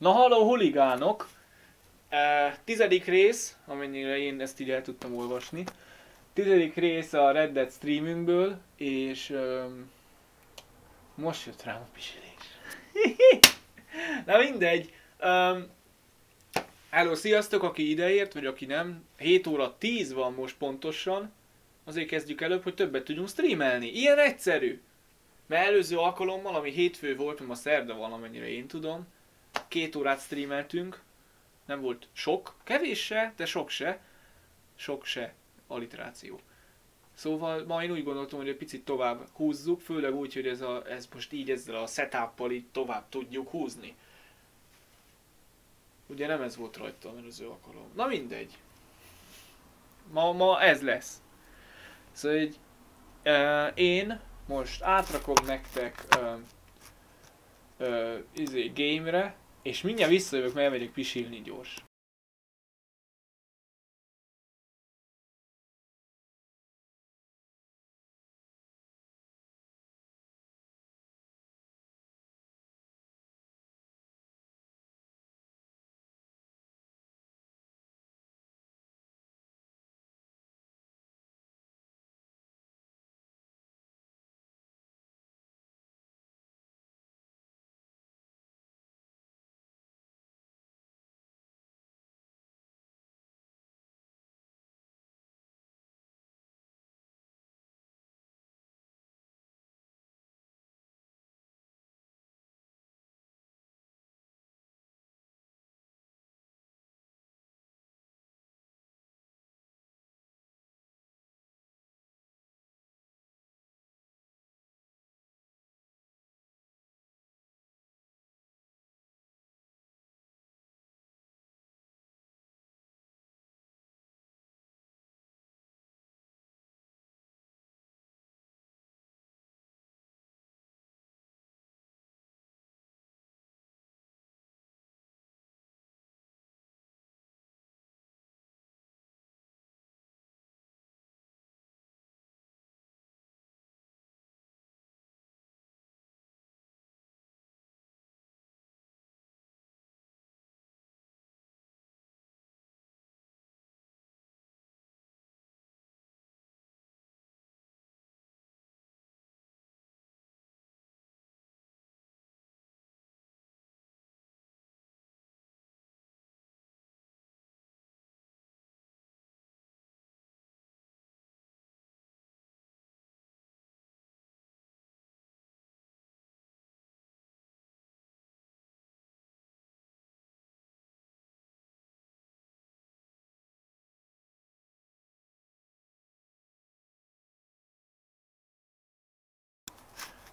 Na halló huligánok! Uh, tizedik rész, amennyire én ezt így el tudtam olvasni. Tizedik rész a Red Dead streamünkből, és um, most jött rám a pisilés. Na mindegy. Um, hello, sziasztok, aki ideért, vagy aki nem. 7 óra 10 van most pontosan. Azért kezdjük előbb, hogy többet tudjunk streamelni. Ilyen egyszerű. Mert előző alkalommal, ami hétfő volt, a szerda valamennyire én tudom, két órát streameltünk, nem volt sok, kevés se, de sok se, sok se, alliteráció. Szóval ma én úgy gondoltam, hogy egy picit tovább húzzuk, főleg úgy, hogy ez, a, ez most így ezzel a setup így tovább tudjuk húzni. Ugye nem ez volt rajta a előző alkalom. Na mindegy. Ma, ma ez lesz. Szóval így, uh, én most átrakom nektek uh, uh, izé, game-re, és mindjárt visszajövök, mert elmegyek pisilni gyors.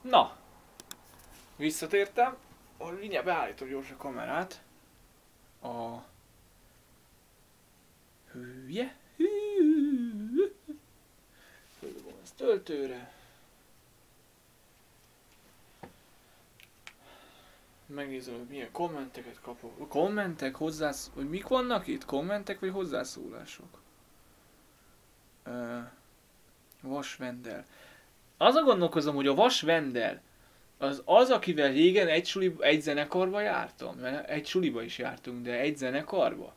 Na, visszatértem. Oh, mindjárt beállítom gyors a kamerát. A... Hülye. Fölülom ezt töltőre. Megnézem, hogy milyen kommenteket kapok. Kommentek, hozzász... Hogy mik vannak itt? Kommentek vagy hozzászólások? Uh, Vasvendel. Azon gondolkozom, hogy a Vas Vendel az az, akivel régen egy, suli, egy zenekarba jártam. Mert egy suliba is jártunk, de egy zenekarba.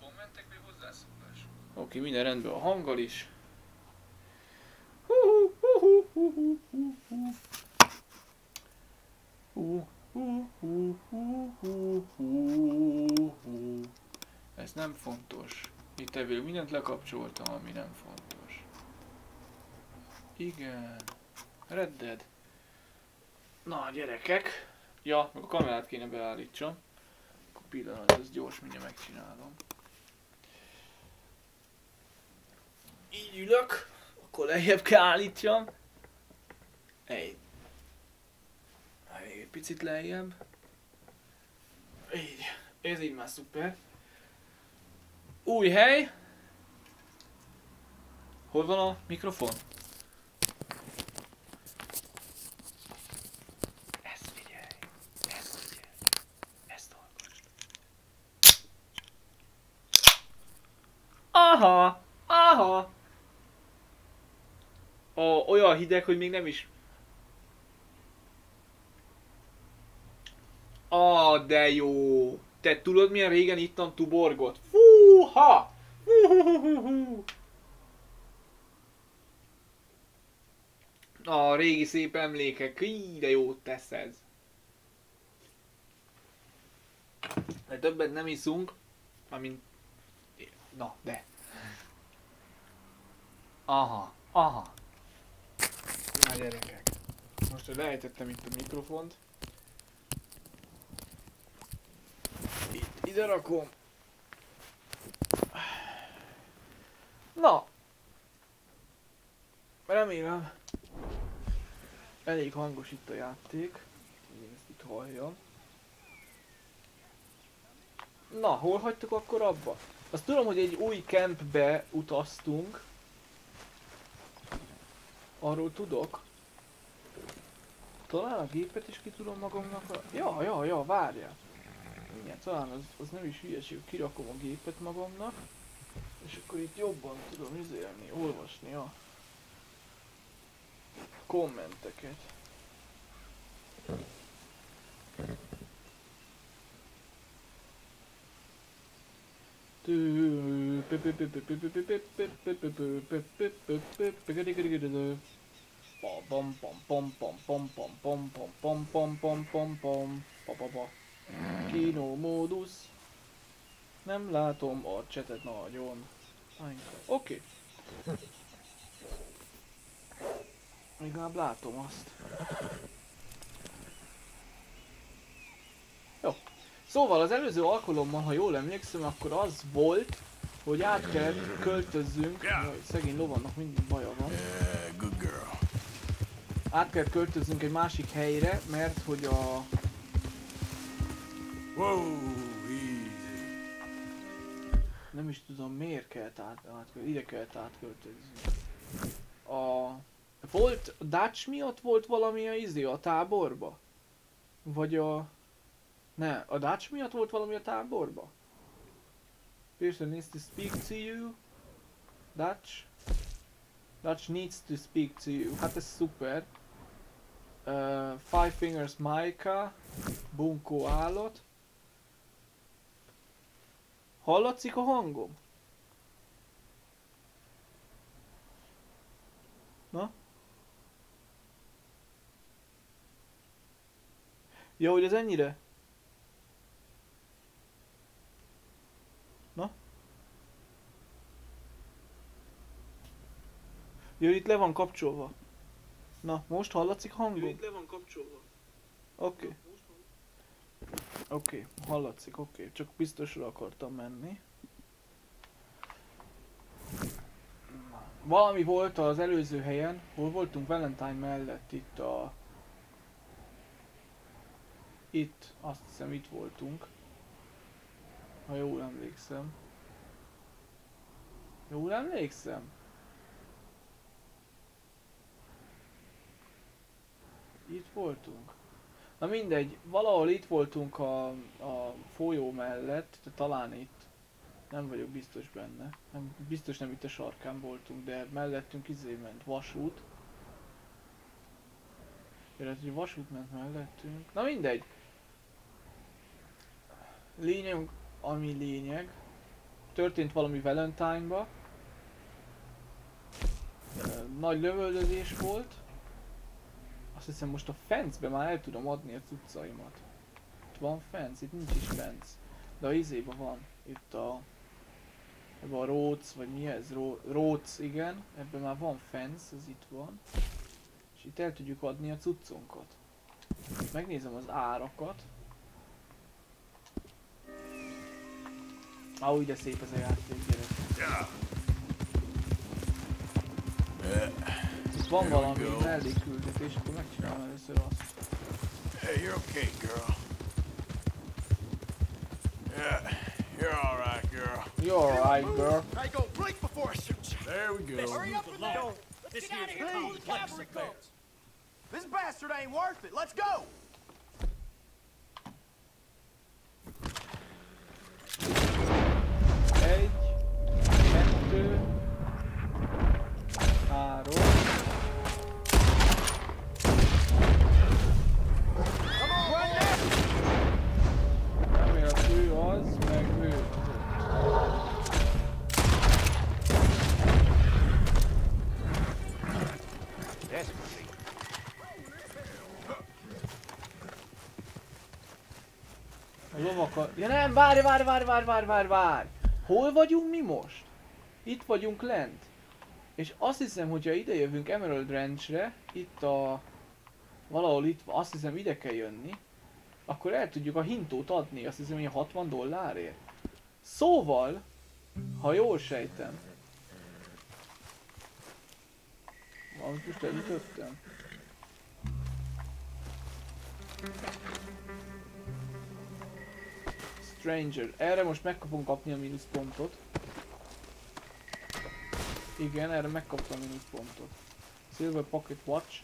Kommentek vagy hozzászólás? Oké, minden rendben a hanggal is. Ez nem fontos. Itt ebből mindent lekapcsoltam, ami nem fontos. Igen. Red Dead. Na, gyerekek. Ja, a kamerát kéne beállítsam. Akkor pillanat, ez gyors, mindjárt megcsinálom. Így ülök, akkor lejjebb kell állítjam. Egy. Egy picit lejjebb. Így. Ez így már szuper. Új hely. Hol van a mikrofon? Ezt figyelj. Ezt figyelj. Ezt hallgass. Aha! Aha! Ó, olyan hideg, hogy még nem is... Ah, de jó! Te tudod milyen régen ittam Tuborgot? Fúha! Fú-hú-hú-hú. A régi szép emlékek, így de jót tesz ez. De többet nem iszunk, amint... Na, de. Aha, aha. Na gyerekek. Most hogy lejtettem itt a mikrofont. Itt, ide rakom. Na. Remélem. Elég hangos itt a játék. Én ezt itt halljam. Na, hol hagytuk akkor abba? Azt tudom, hogy egy új campbe utaztunk. Arról tudok. Talán a gépet is ki tudom magamnak a... Ja, ja, ja, várjál. Igen, talán az, az nem is hülyeség, kirakom a gépet magamnak. És akkor itt jobban tudom izélni, olvasni a kommenteket. Pom Kino módusz Nem látom a csetet nagyon. Oké. Legalább látom azt. Jó. Szóval az előző alkalommal, ha jól emlékszem, akkor az volt, hogy át kell költözzünk, jaj, szegény lovannak mindig baja van. Át kell költözzünk egy másik helyre, mert hogy a... Whoa, easy. Nem is tudom miért kellett át, át ide kellett átköltözni. A... Volt, a Dutch miatt volt valami a izé a táborba? Vagy a... Ne, a Dutch miatt volt valami a táborba? Person needs to speak to you. Dutch. Dutch needs to speak to you. Hát ez szuper. Uh, Five Fingers Micah. Bunkó állat. Hallatszik a hangom? Na? Jó, hogy ez ennyire? Na? Jó, itt le van kapcsolva. Na, most hallatszik hangom? Itt le van kapcsolva. Oké. Okay. Oké, okay, hallatszik, oké. Okay. Csak biztosra akartam menni. Valami volt az előző helyen, hol voltunk Valentine mellett, itt a... Itt, azt hiszem itt voltunk. Ha jól emlékszem. Jól emlékszem? Itt voltunk. Na mindegy, valahol itt voltunk a, a folyó mellett, de talán itt. Nem vagyok biztos benne. Nem, biztos nem itt a sarkán voltunk, de mellettünk izé ment vasút. Illetve, hogy vasút ment mellettünk. Na mindegy. Lényeg, ami lényeg. Történt valami Valentine-ba. Nagy lövöldözés volt. Azt hiszem most a fence már el tudom adni a cuccaimat. Itt van fence, itt nincs is fence. De a izéba van. Itt a... Ebben a Rhodes, vagy mi ez? Rhodes, igen. Ebben már van fence, ez itt van. És itt el tudjuk adni a cuccunkat. Megnézem az árakat. Á, úgy de szép ez a játék, gyerek. Itt van valami mellékküldetés, akkor megcsinálom először azt. Hey, you're okay, girl. Yeah, you're all right, girl. You're alright, girl. I go blink before I shoot you. There we go. Hurry up and go. Let's get out of here before the cavalry comes. This bastard ain't worth it. Let's go. Egy, kettő, három, A lovakat... Ja nem, várj, várj, várj, várj, várj, várj, várj! Hol vagyunk mi most? Itt vagyunk lent. És azt hiszem, hogyha ide jövünk Emerald Ranchre, itt a... Valahol itt, azt hiszem ide kell jönni, akkor el tudjuk a hintót adni, azt hiszem, hogy 60 dollárért. Szóval, ha jól sejtem, Valamit most elütöttem. Stranger. Erre most meg fogom kapni a mínuszpontot. Igen, erre megkaptam a mínuszpontot. Silver Pocket Watch.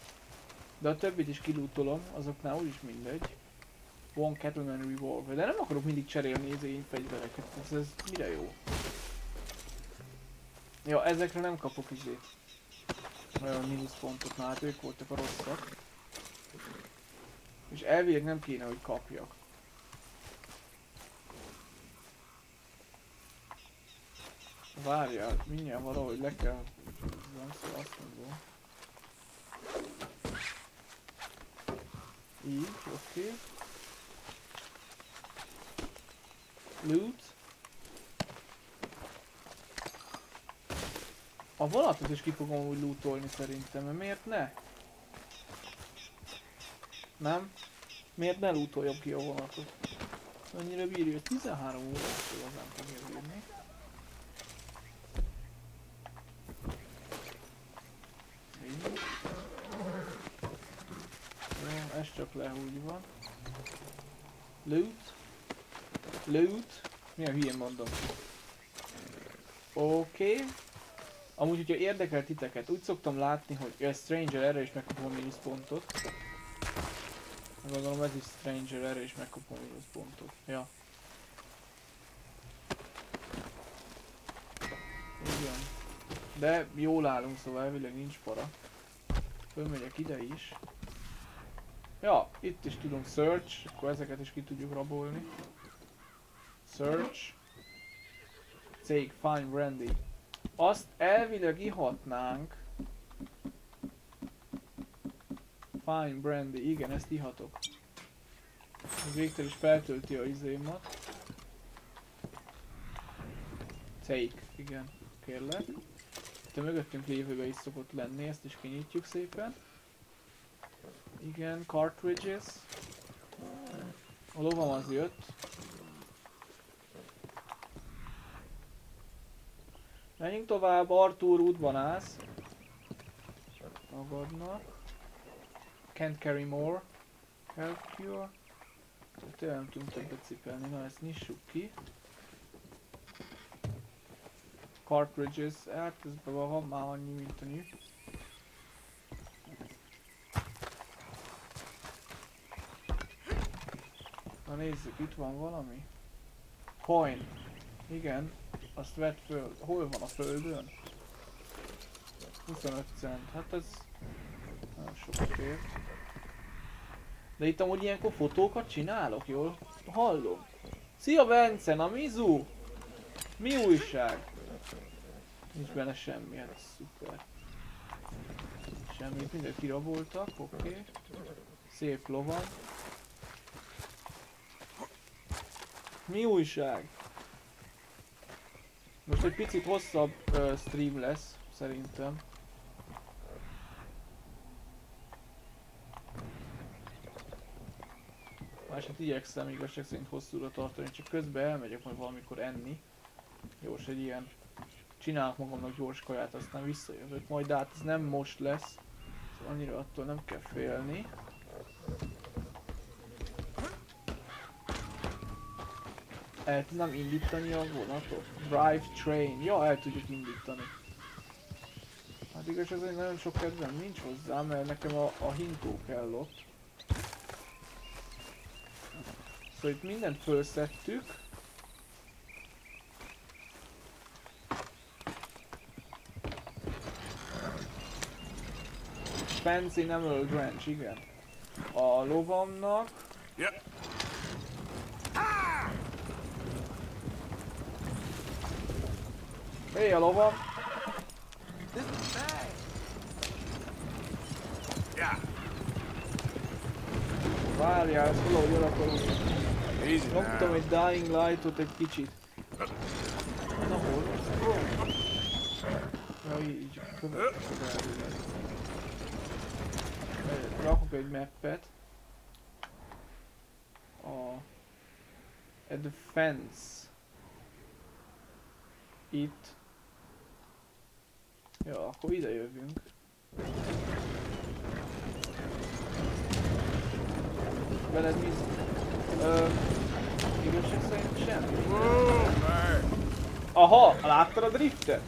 De a többit is kilútolom, azoknál úgyis mindegy. One Cattleman Revolver. De nem akarok mindig cserélni az én fegyvereket. Ez, ez mire jó? Ja, ezekre nem kapok izét. Olyan mínuszpontot, na hát ők voltak a rosszak. És elvileg nem kéne, hogy kapjak. Várjál, mindjárt valahogy le kell... Nem szó azt mondom. Így, oké. Okay. Loot. A vonatot is ki fogom úgy lootolni szerintem, mert miért ne? Nem? Miért ne lootoljam ki a vonatot? Annyira bírja, hogy 13 órától az nem fogja bírni. Így. Jó, ez csak lehúgyva. Loot. Loot. Milyen hülyén mondom. Oké. Okay. Amúgy, hogyha érdekel titeket, úgy szoktam látni, hogy a Stranger erre is megkapom mínuszpontot. Gondolom ez is Stranger, erre is megkapom mínuszpontot. Ja. Igen. De jól állunk, szóval elvileg nincs para. Fölmegyek ide is. Ja, itt is tudunk search, akkor ezeket is ki tudjuk rabolni. Search. Take, find brandy. Azt elvileg ihatnánk. Fine brandy, igen, ezt ihatok. Végtel is feltölti a izémat. Take, igen, kérlek. Itt a mögöttünk lévőbe is szokott lenni, ezt is kinyitjuk szépen. Igen, cartridges. A lovam az jött. Menjünk tovább, Arthur útban állsz. Magadnak. Can't carry more. Help cure. Tényleg nem tudunk többet cipelni, na ezt nyissuk ki. Cartridges, hát ez van már annyi, mint a nyű. Na nézzük, itt van valami. Coin. Igen, azt vett föl. Hol van a földön? 25 cent. Hát ez nagyon sok ért. De itt amúgy ilyenkor fotókat csinálok, jól hallom. Szia Bence, na Mizu! Mi újság? Nincs benne semmi, hát ez szuper. Semmit, mindent kiraboltak, oké. Okay. Szép lovan. Mi újság? Most egy picit hosszabb uh, stream lesz, szerintem. Máshogy igyekszem igazság szerint hosszúra tartani, csak közben elmegyek majd valamikor enni. Gyors egy ilyen... Csinálok magamnak gyors kaját, aztán visszajövök majd, de hát ez nem most lesz. Szóval annyira attól nem kell félni. El tudnám indítani a vonatot? Drive train. Ja, el tudjuk indítani. Hát igaz, egy nagyon sok kedvem nincs hozzá, mert nekem a, a hintó kell ott. Szóval itt mindent felszettük. Fancy Emerald Ranch, igen. A lovamnak... Yep. Hé, a lovam! Yeah. Várjál, ezt valahogy el akarunk. Easy Nyomtam now. egy Dying Light-ot egy kicsit. Na hol? Ja, így következő elvileg. Rakok egy mappet. A... At the Itt. Ja, akkor ide jövünk. Veled mi? Ö, igazság szerint semmi. Aha, láttad a driftet?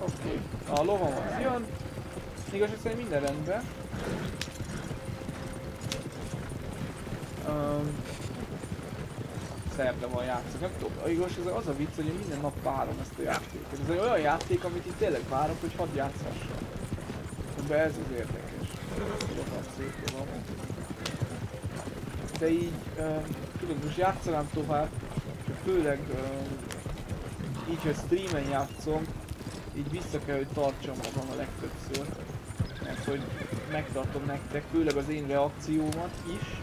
Oké, okay. a lovam az jön. Igazság szerint minden rendben. Um, szerde van játszok, nem tudom, a igaz, ez az a vicc, hogy én minden nap várom ezt a játékot. Ez egy olyan játék, amit itt tényleg várok, hogy hadd játszhassam. De ez az érdekes. De így, uh, tudod, most játszanám tovább, csak főleg uh, így, hogy streamen játszom, így vissza kell, hogy tartsam magam a legtöbbször. Mert hogy megtartom nektek, főleg az én reakciómat is,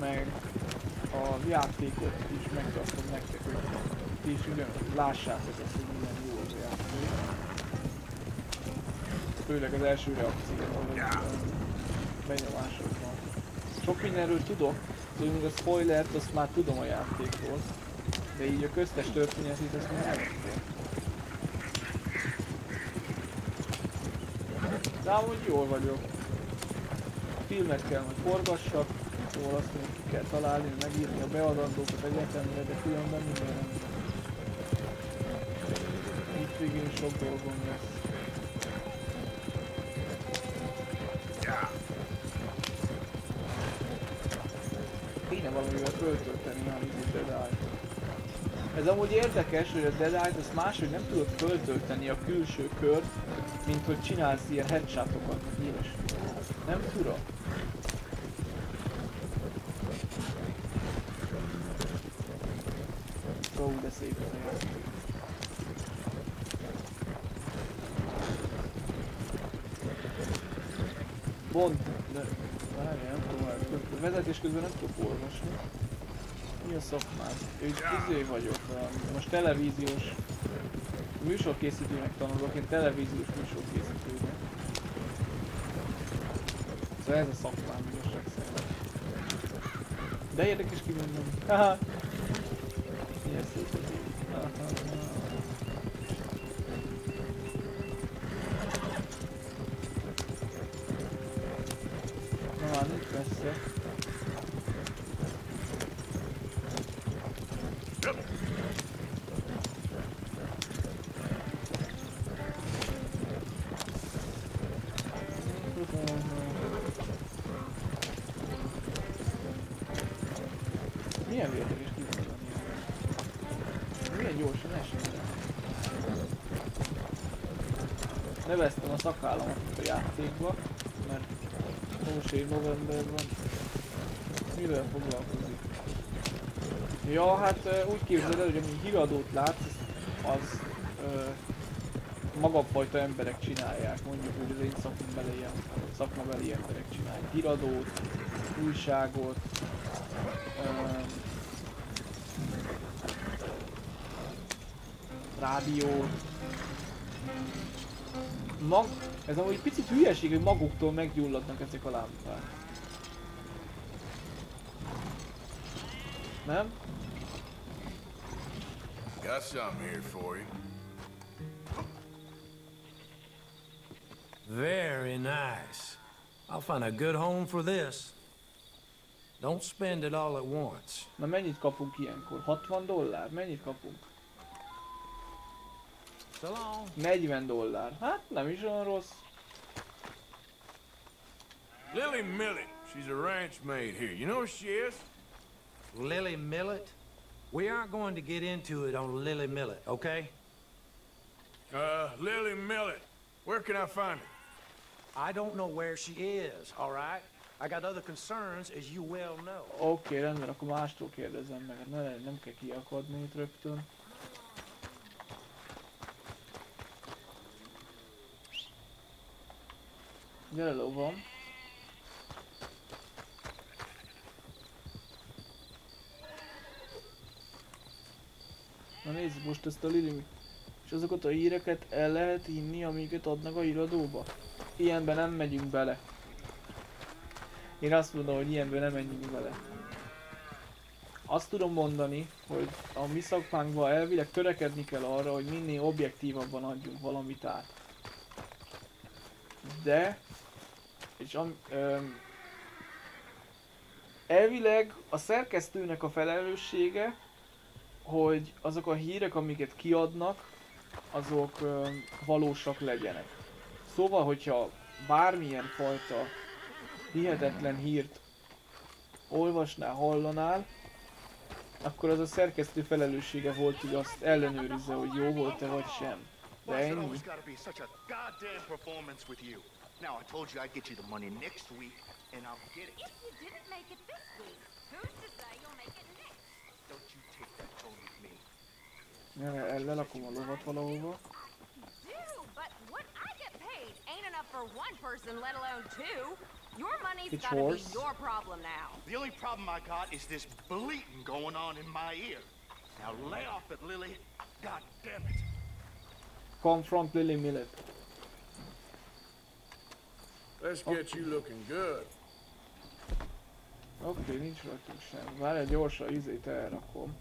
meg a játékot is megtartom nektek, hogy ti is ugyan lássátok ezt, hogy milyen jó az a játék. Főleg az első reakció, hogy benyomások van. Sok mindenről tudok, szóval még a spoilert azt már tudom a játékból, de így a köztes történetét azt nem tudom. De amúgy jól vagyok. Filmet kell majd forgassak, szóval azt ki kell találni, megírni a beadandókat egyetemre, de különben minden rendben. Itt végén sok dolgom lesz. Kéne valamivel föltölteni a Dead. Ez amúgy érdekes, hogy a Dead azt máshogy nem tudod föltölteni a külső kört, mint hogy csinálsz ilyen headshotokat, ilyesmi. Nem fura? Ó, de szép. Bont, de várjál, nem tudom, a vezetés közben nem tudok olvasni. Mi a szakmád? Én izé vagyok, most televíziós műsorkészítőnek tanulok, én televíziós műsorkészítőnek. Szóval ez a szakmám igazság szerint. De érdekes kimondom. Haha. Játékba, mert most év novemberben mivel foglalkozik? Ja, hát úgy képzeld el, hogy ami híradót látsz, az ö, magafajta emberek csinálják, mondjuk úgy az én szakmabeli, szakmabeli emberek csinálják. Híradót, újságot, ö, rádiót. Mag, ez amúgy picit hülyeség, hogy maguktól meggyulladnak ezek a lámpák. Nem? Got something here for you. Very nice. I'll find a good home for this. Don't spend it all at once. Na mennyit kapunk ilyenkor? 60 dollár? Mennyit kapunk? So long. 40 dollár. Hát nem is olyan rossz. Lily Millet. She's a ranch maid here. You know who she is? Lily Millet? We aren't going to get into it on Lily Millet, okay? Uh, Lily Millet. Where can I find her? I don't know where she is, all right? I got other concerns, as you well know. Oké, okay, rendben, akkor mástól kérdezem meg. Ne, nem kell kiakadni itt rögtön. Gyere lovam. Na nézzük most ezt a Lili. És azokat a híreket el lehet inni, amiket adnak a híradóba? Ilyenben nem megyünk bele. Én azt mondom, hogy ilyenben nem menjünk bele. Azt tudom mondani, hogy a mi szakmánkban elvileg törekedni kell arra, hogy minél objektívabban adjunk valamit át. De, és am, öm, elvileg a szerkesztőnek a felelőssége, hogy azok a hírek, amiket kiadnak, azok öm, valósak legyenek. Szóval, hogyha bármilyen fajta hihetetlen hírt olvasnál, hallanál, akkor az a szerkesztő felelőssége volt, hogy azt ellenőrizze, hogy jó volt-e vagy sem. De ennyi. Now, I told you I'd get you the money next week, and I'll get it. If you didn't make it this week, who's to say you'll make it next? Don't you take that tone with me. El lelakom a lovat valahova. For one person, let alone two. Your money's It's gotta horse. be your problem now. The only problem I got is this bleating going on in my ear. Now lay off it, Lily. God damn it. Confront Lily Millet. Let's get you looking good. Oké, okay, nincs rajtunk sem. Várj, gyorsan izét elrakom.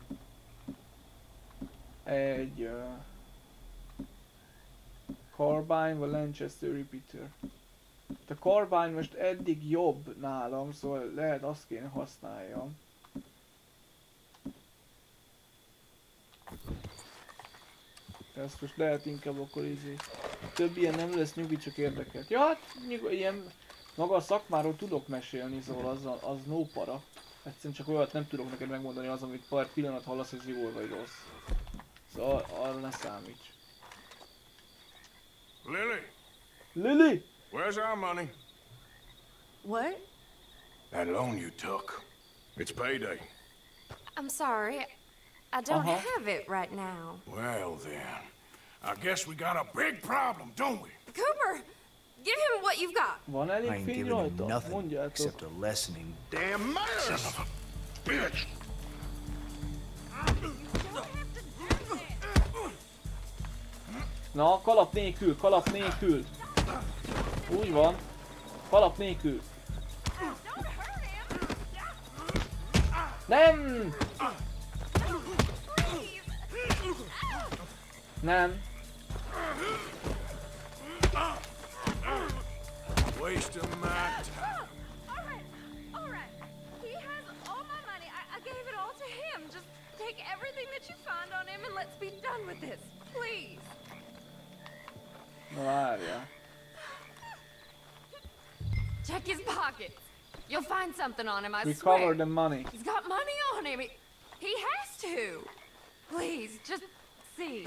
Egy... Uh, Carbine vagy Lanchester Repeater. A Carbine most eddig jobb nálam, szóval lehet azt kéne használjam. Ezt most lehet inkább akkor izé. Több ilyen nem lesz nyugi, csak érdekelt. Ja, hát ilyen maga a szakmáról tudok mesélni, szóval az, az no para. Egyszerűen csak olyat nem tudok neked megmondani az, amit pár pillanat hallasz, ez jó vagy rossz. Szóval arra ne számíts. Lily, Lily! where's our money? What? That loan you took. It's payday. I'm sorry. I don't Uh-huh. have it right now. Well then, I guess we got a big problem, don't we? Cooper, give him what you've got. Van I ain't giving him nothing except a lesson in Damn manners! Bitch! Na, kalap nélkül, kalap nélkül. Úgy van. Kalap nélkül. Nem! Nem. Wasting my time. All right, all right. He has all my money. I, I gave it all to him. Just take everything that you find on him and let's be done with this, please. Na várjál. Check his pockets. You'll find something on him, I Recover swear. the money. He's got money on him. He, he has to. Please, just see.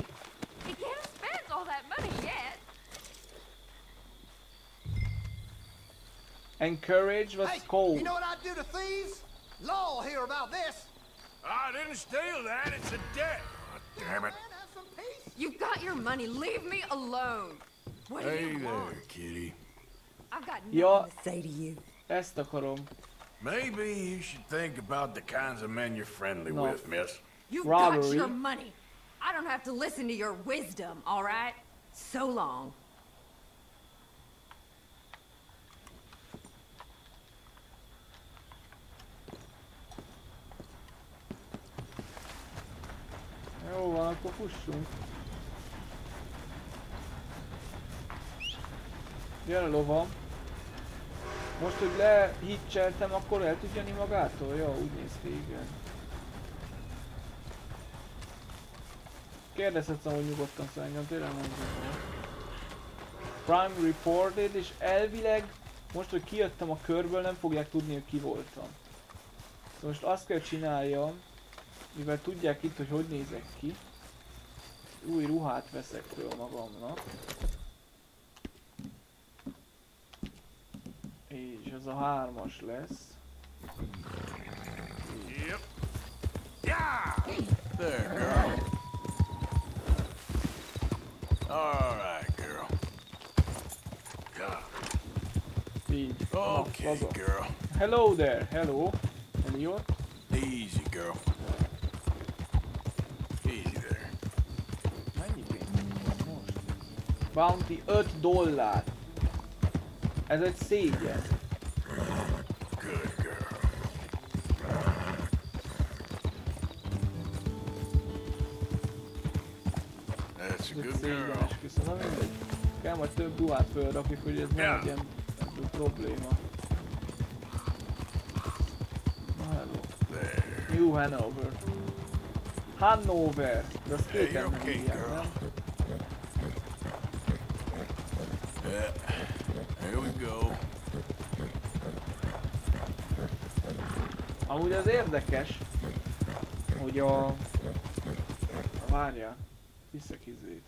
He can't have spent all that money yet. Encourage was Hey, cold. you know what I'd do to thieves? Law will hear about this. I didn't steal that, it's a debt. Oh, damn it. Man, have some peace. You've got your money. Leave me alone. What do Hey you there, want? kitty. I've got nothing Ja, to say to you. ezt akarom. Maybe you should think about the kinds of men you're friendly No. with, miss. You've got your money. I don't have to listen to your wisdom, all right? So long. Jó van, akkor fussunk. Gyere lovam. Most, hogy lehitcseltem, akkor el tudja nyomni magától? Ja, úgy néz ki, igen. Kérdezhetsz amúgy nyugodtan engem tényleg tudom. Crime reported, és elvileg most, hogy kijöttem a körből, nem fogják tudni, hogy ki voltam. Szóval most azt kell csináljam, mivel tudják itt, hogy hogy nézek ki, új ruhát veszek föl magamnak. És ez a hármas lesz. Yep. Yeah! There, girl. All right, girl. God. Így. Na, Okay, haza. girl. Hello there, hello. Elliot. Easy, girl. Easy there. Mennyi pénz most? Bounty 5 dollár. Ez egy szégyen. Szégyenes kiszon. Na mindegy. Kell majd több ruhát fölrakni, hogy ez ne Ja. legyen ebből probléma. Na hello. New Hanover. Hanover. De azt írják, girl. nem? Yeah. Here we go. Amúgy az érdekes, hogy a... Várjál, viszek izét.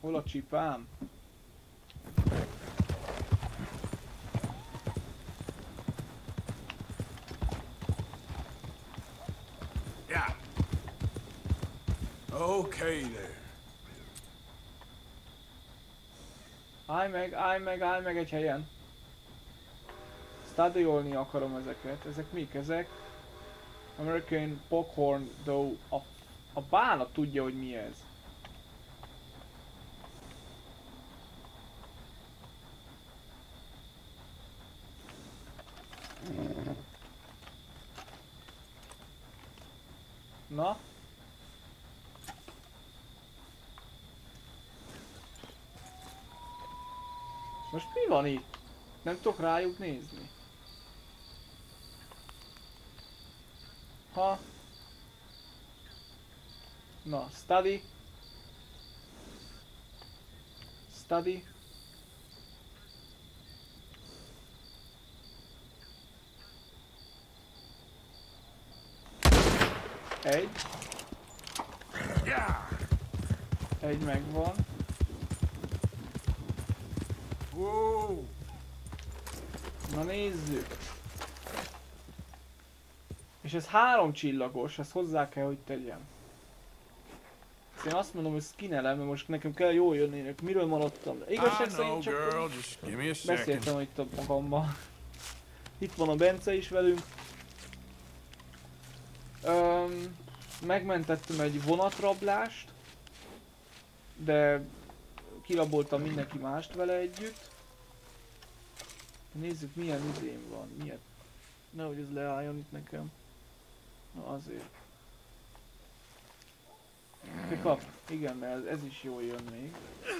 Hol a csipám? Yeah. Okay there. Állj meg, állj meg, állj meg egy helyen. Stadiolni akarom ezeket. Ezek mik? Ezek? American Pokhorn, though a, a bánat tudja, hogy mi ez. Na? Most mi van itt? Nem tudok rájuk nézni. Ha? Na, study. Study. Egy. Egy megvan. Na nézzük. És ez három csillagos, ezt hozzá kell, hogy tegyem. Ezt én azt mondom, hogy skinelem, mert most nekem kell jól jönnének. Miről maradtam? De Igazság szerint csak beszéltem itt a magammal. Itt van a Bence is velünk. Öm, megmentettem egy vonatrablást, de kiraboltam mindenki mást vele együtt. Nézzük milyen izém van, milyen... Nehogy ez leálljon itt nekem. Na azért. Up. Igen, mert ez, ez is jól jön még.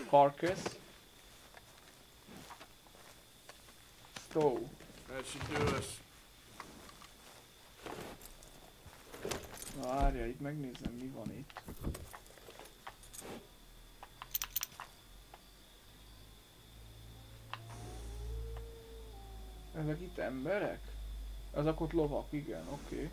Carcass. Stow. That should do us. Na várja, itt megnézem mi van itt. Ezek itt emberek? Azok ott lovak, igen, oké. Okay.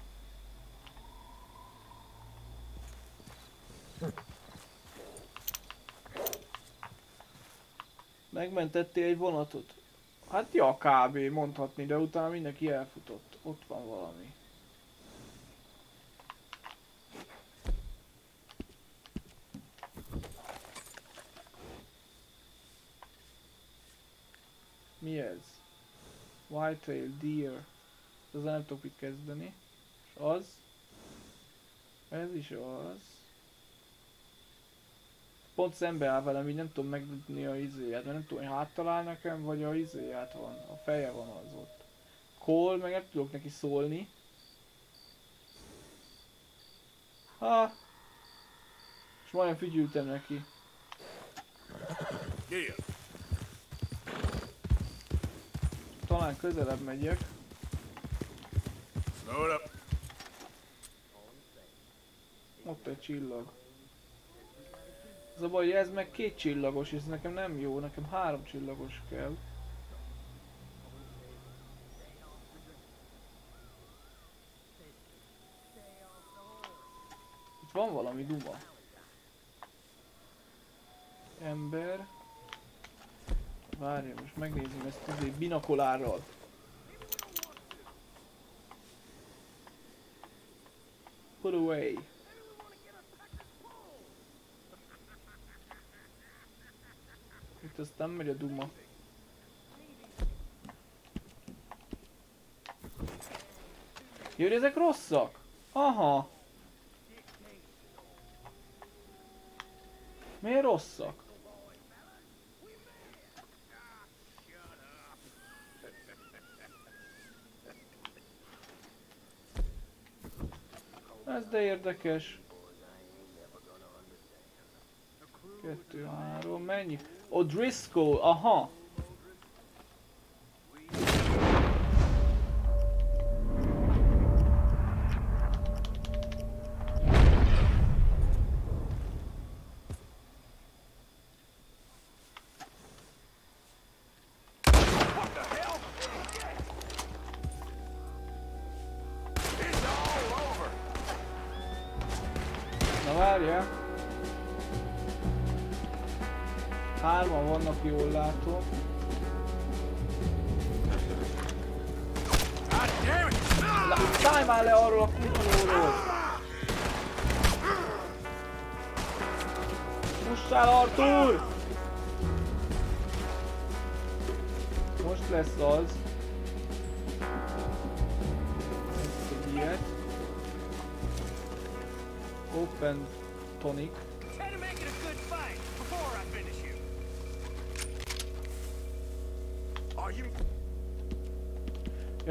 Megmentettél egy vonatot? Hát ja, kb. mondhatni, de utána mindenki elfutott. Ott van valami. Mi ez? Whitetail deer. Ezzel nem tudok mit kezdeni. És az? Ez is az. Pont szembe áll velem, így nem tudom megdudni a izéját, mert nem tudom, hogy háttalál nekem, vagy a izéját van, a feje van az ott. Cole, meg nem tudok neki szólni. Ha. És majdnem fügyültem neki. Yeah. Talán közelebb megyek. Ott egy csillag. Az a baj, hogy ez meg két csillagos, ez nekem nem jó, nekem három csillagos kell. Itt van valami duma. Ember. Várja, most megnézem ezt azért binakolárral. Put away. Ezt nem megy a duma. Hogy ezek rosszak? Aha. Miért rosszak? Ez de érdekes. Kettő, három, mennyi? O'Driscoll, aha. Na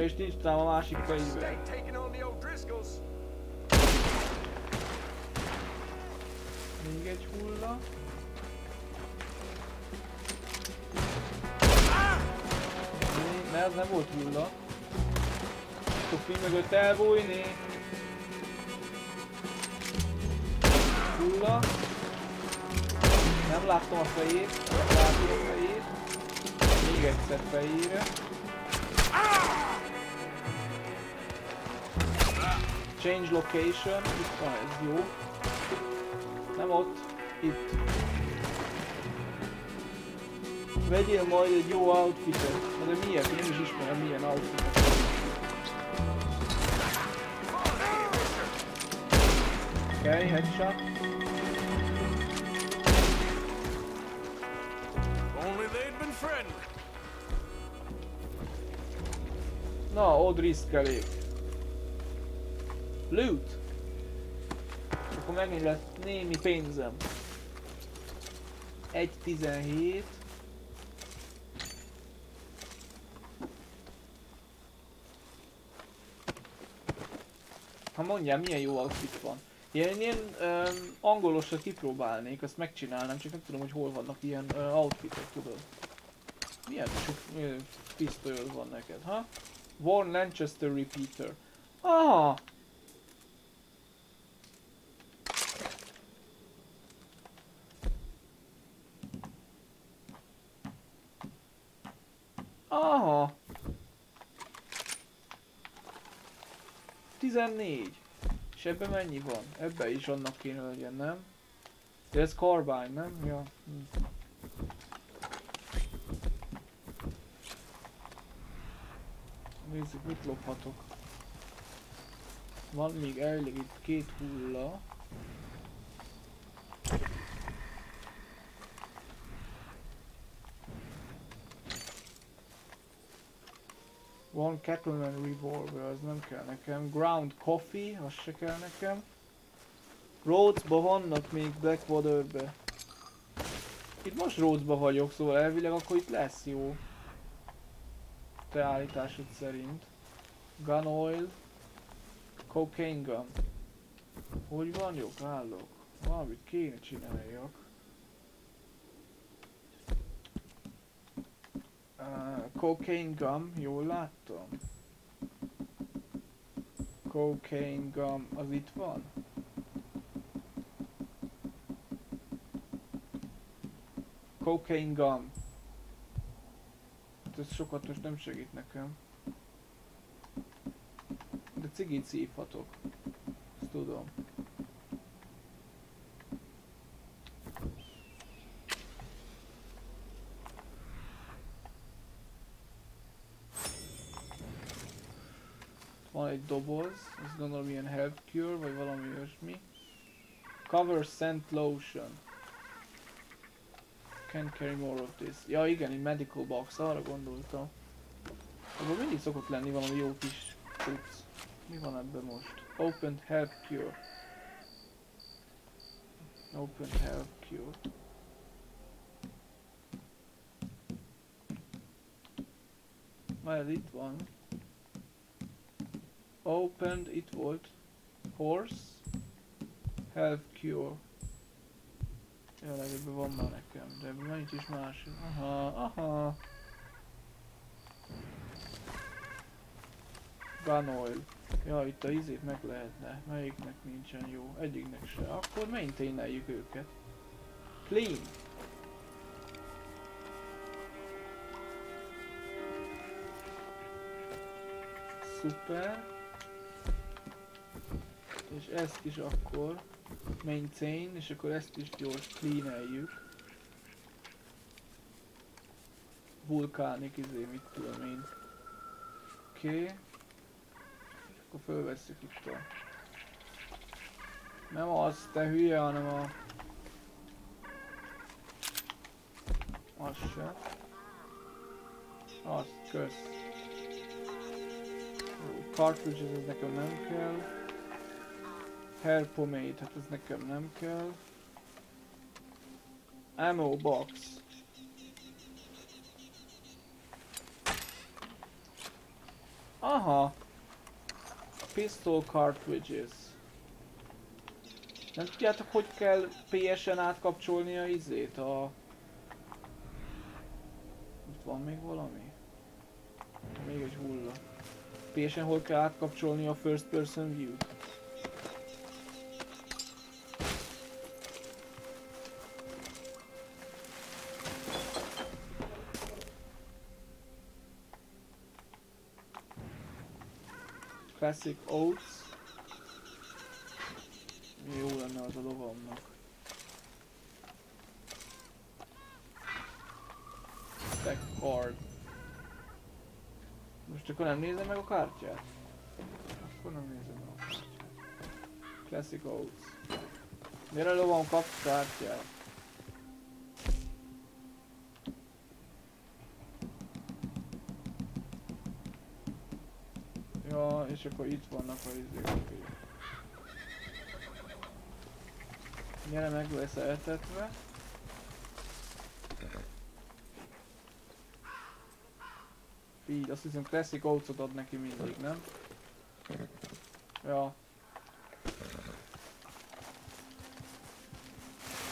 Ja, és nincs tám a másik O'Driscolls? Még egy hulla. Ne, ez nem volt hulla. Topi mögött elbújni. Hulla. Nem láttam a fejét. Látom a fejét. Még egyszer fejére. Change location. Itt van, ez jó. Nem ott, itt. Vegyél majd egy jó outfitet. Na de miért? Én is ismerem milyen outfitet. Okay, headshot. Na, O'Driscollék. Loot. És akkor megint lett némi pénzem. 1.17. Ha mondjál, milyen jó outfit van. Ilyen, ilyen um, angolosra kipróbálnék, azt megcsinálnám, csak nem tudom, hogy hol vannak ilyen uh, outfitek, tudod. Milyen sok uh, van neked, ha? Warren Lancaster Repeater. Aha! Aha! 14. És ebben mennyi van? Ebben is annak kéne legyen, nem? De ez carbine, nem? Ja. Hm. Nézzük, mit lophatok. Van még elég itt két hulla. Van Cattleman Revolver, az nem kell nekem. Ground Coffee, az se kell nekem. Rhodesba vannak még Blackwaterbe. Itt most Rhodesba vagyok, szóval elvileg akkor itt lesz jó. Te állításod szerint. Gun oil. Cocaine gun. Hogy van? Jó, állok. Valamit kéne csináljak. Cocaine gum, jól láttam? Cocaine gum, az itt van? Cocaine gum. Ez sokat most nem segít nekem. De cigit szívhatok. Ezt tudom. Van egy doboz, ez gondolom ilyen health cure, vagy valami olyasmi. Cover scent lotion. Can carry more of this. Ja igen, egy medical box, arra gondoltam. Abban mindig szokott lenni valami jó kis cucc. Mi van ebben most? Open help cure. Open help cure. Már itt van. Opened, itt volt. Horse. Health cure. Ja, ebben van már nekem, de ebben nincs is más. Aha, aha. Gun oil. Ja, itt a izét meg lehetne. Melyiknek nincsen jó? Egyiknek se. Akkor maintaineljük őket. Clean. Szuper. És ezt is akkor maintain, és akkor ezt is gyors cleaneljük. Vulkánik izé, mit tudom én. Oké. Okay. Akkor fölveszük itt a... Nem az, te hülye, hanem a... Az se. Az, kösz. Cartridges, ez nekem nem kell. Hair pomade, hát ez nekem nem kell. Ammo box. Aha. Pistol cartridges. Nem tudjátok, hogy kell PS-en átkapcsolni a izét, a... Itt van még valami? Még egy hulla. PS-en hol kell átkapcsolni a first person view-t? Classic Oats. Jó lenne az a lovamnak. Stack card. Most akkor nem nézem meg a kártyát? Akkor nem nézem meg a kártyát. Classic Oats. Miért a lovam kap kártyát? És akkor itt vannak a izék. Gyere meg lesz eltetve. Így, azt hiszem Classic Oats-ot ad neki mindig, nem? Ja.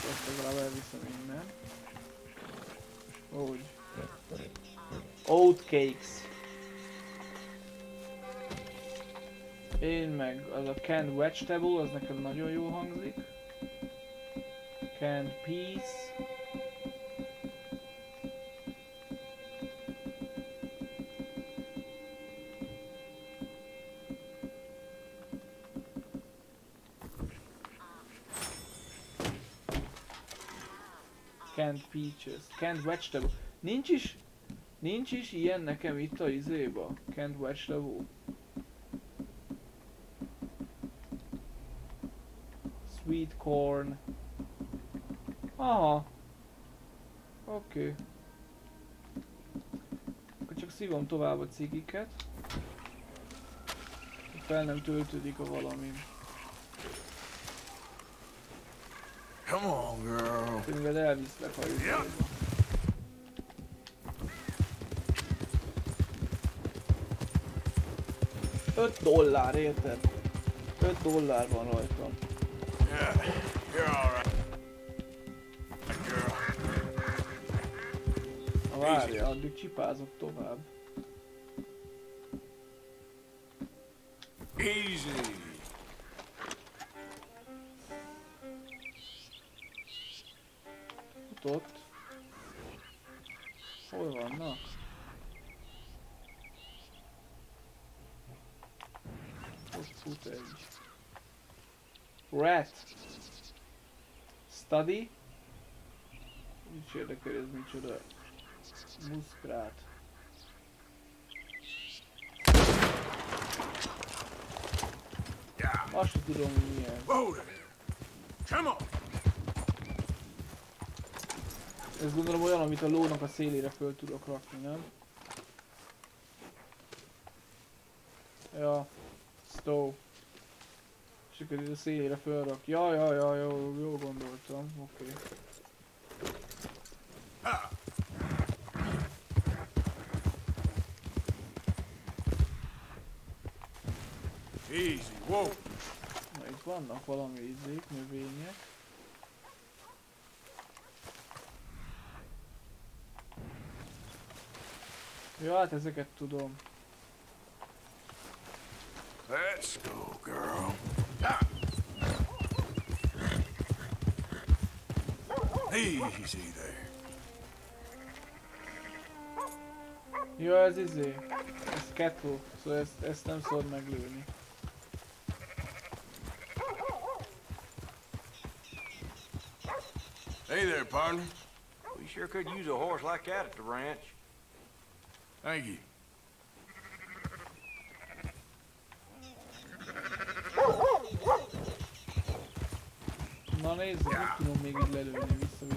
Ezt legalább elviszem innen. Úgy. Oat cakes. Én meg az a canned vegetable, az nekem nagyon jó hangzik. Canned peas. Canned peaches. Canned vegetable. Nincs is, nincs is ilyen nekem itt a izéba. Canned vegetable. Sweet corn. Aha. Oké. Okay. Akkor csak szívom tovább a cigiket. Fel nem töltődik a valami. Come on, girl. Mivel elviszlek a. 5 dollár, érted? 5 dollár van rajtam. Yeah, you're all right. Girl. Na várja, addig csipázok tovább. Easy. Study. Nincs érdekel, ez micsoda. Muszkrát. Azt sem tudom, hogy milyen. Come on. Ez gondolom olyan, amit a lónak a szélére föl tudok rakni, nem? Ja. Stove. Itt a szélére fölrak. Ja, ja, ja, jó, jó gondoltam. Oké. Okay. Easy, whoa. Na itt vannak valami izék, növények. Ja, hát ezeket tudom. Let's go, Easy there. Ja, ez izé. Ez kettle, szóval ezt, ezt nem szabad meglőni. Hey there, partner. We sure could use a horse like that at the ranch. Thank you. Nézd, mit tudom még így lelőni vissza.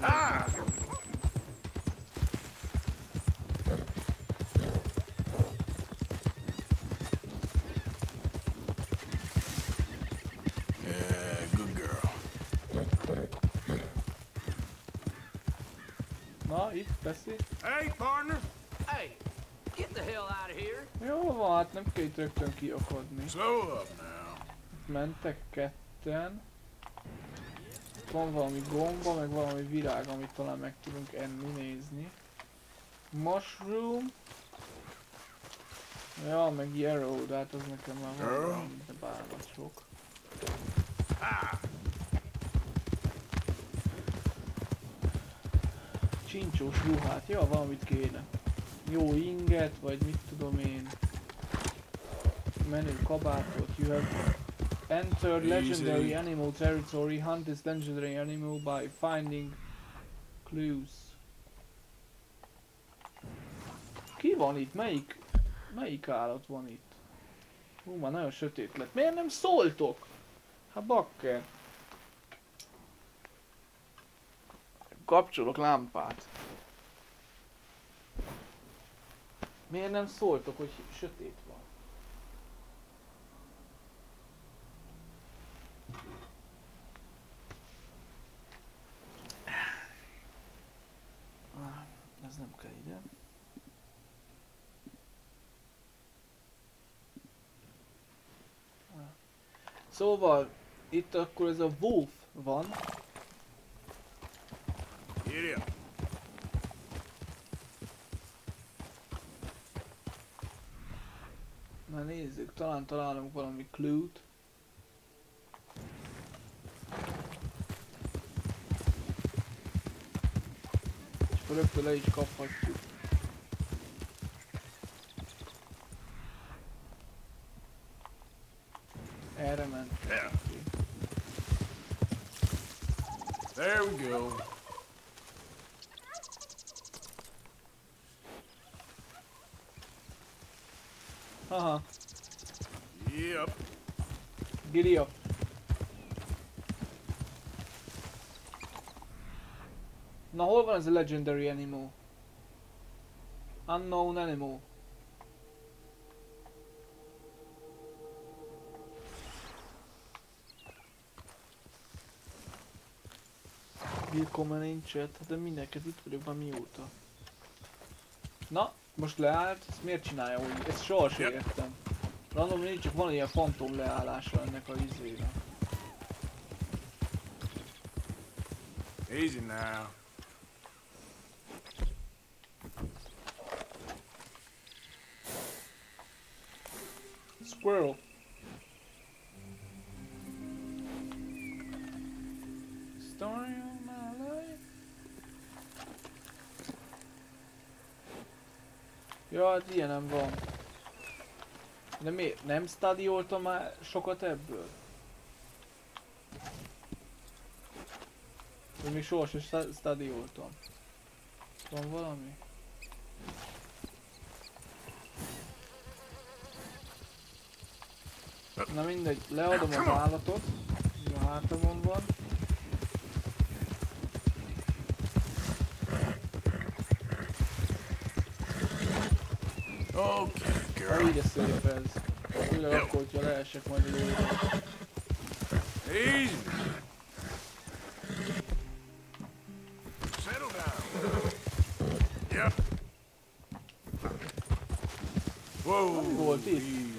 Yeah, good girl. Na, itt beszél. Hey, partner. Hey, get the hell out of here. Jó van, hát nem kell itt rögtön kiakadni. Slow up now. Mentek ketten. Van valami gomba, meg valami virág, amit talán meg tudunk enni, nézni. Mushroom. Ja, meg yarrow, de hát az nekem már van, de bármit sok. Csincsós ruhát, ja, valamit kéne. Jó inget, vagy mit tudom én. Menő kabátot, you entered legendary Easy. animal territory, hunt this legendary animal by finding clues. Ki van itt? Melyik, melyik állat van itt? Hú, már nagyon sötét lett. Miért nem szóltok? Hát bakker. Kapcsolok lámpát. Miért nem szóltok, hogy sötét van? Ah, Ez nem kell ide. Ah. Szóval, itt akkor ez a Wolf van. Up. Na nézzük, talán találunk valami clue-t. És akkor rögtön le is kaphatjuk. There we go. Uh-huh. Yep. giddy up. Hol van ez a legendary animal? Unknown animal. Willkommen in chat, de mindenkit itt vagyok már mióta. Na, most leállt, ezt miért csinálja úgy? Ezt sohasem Yep. értem. Random nincs, csak van ilyen fantom leállása ennek a izének. Easy now. Squirrel. Story of my life. Ja, hát ilyenem van. De miért? Nem stadioltam már sokat ebből? Vagy még sohasem sta- stadioltam. Van valami? Na mindegy, leadom az állatot. A hátamon van. Okay, girl. így a szép ez. Főleg akkor, hogyha leesek majd lőni. Easy. Settle down. Yep. Whoa. Mi volt itt?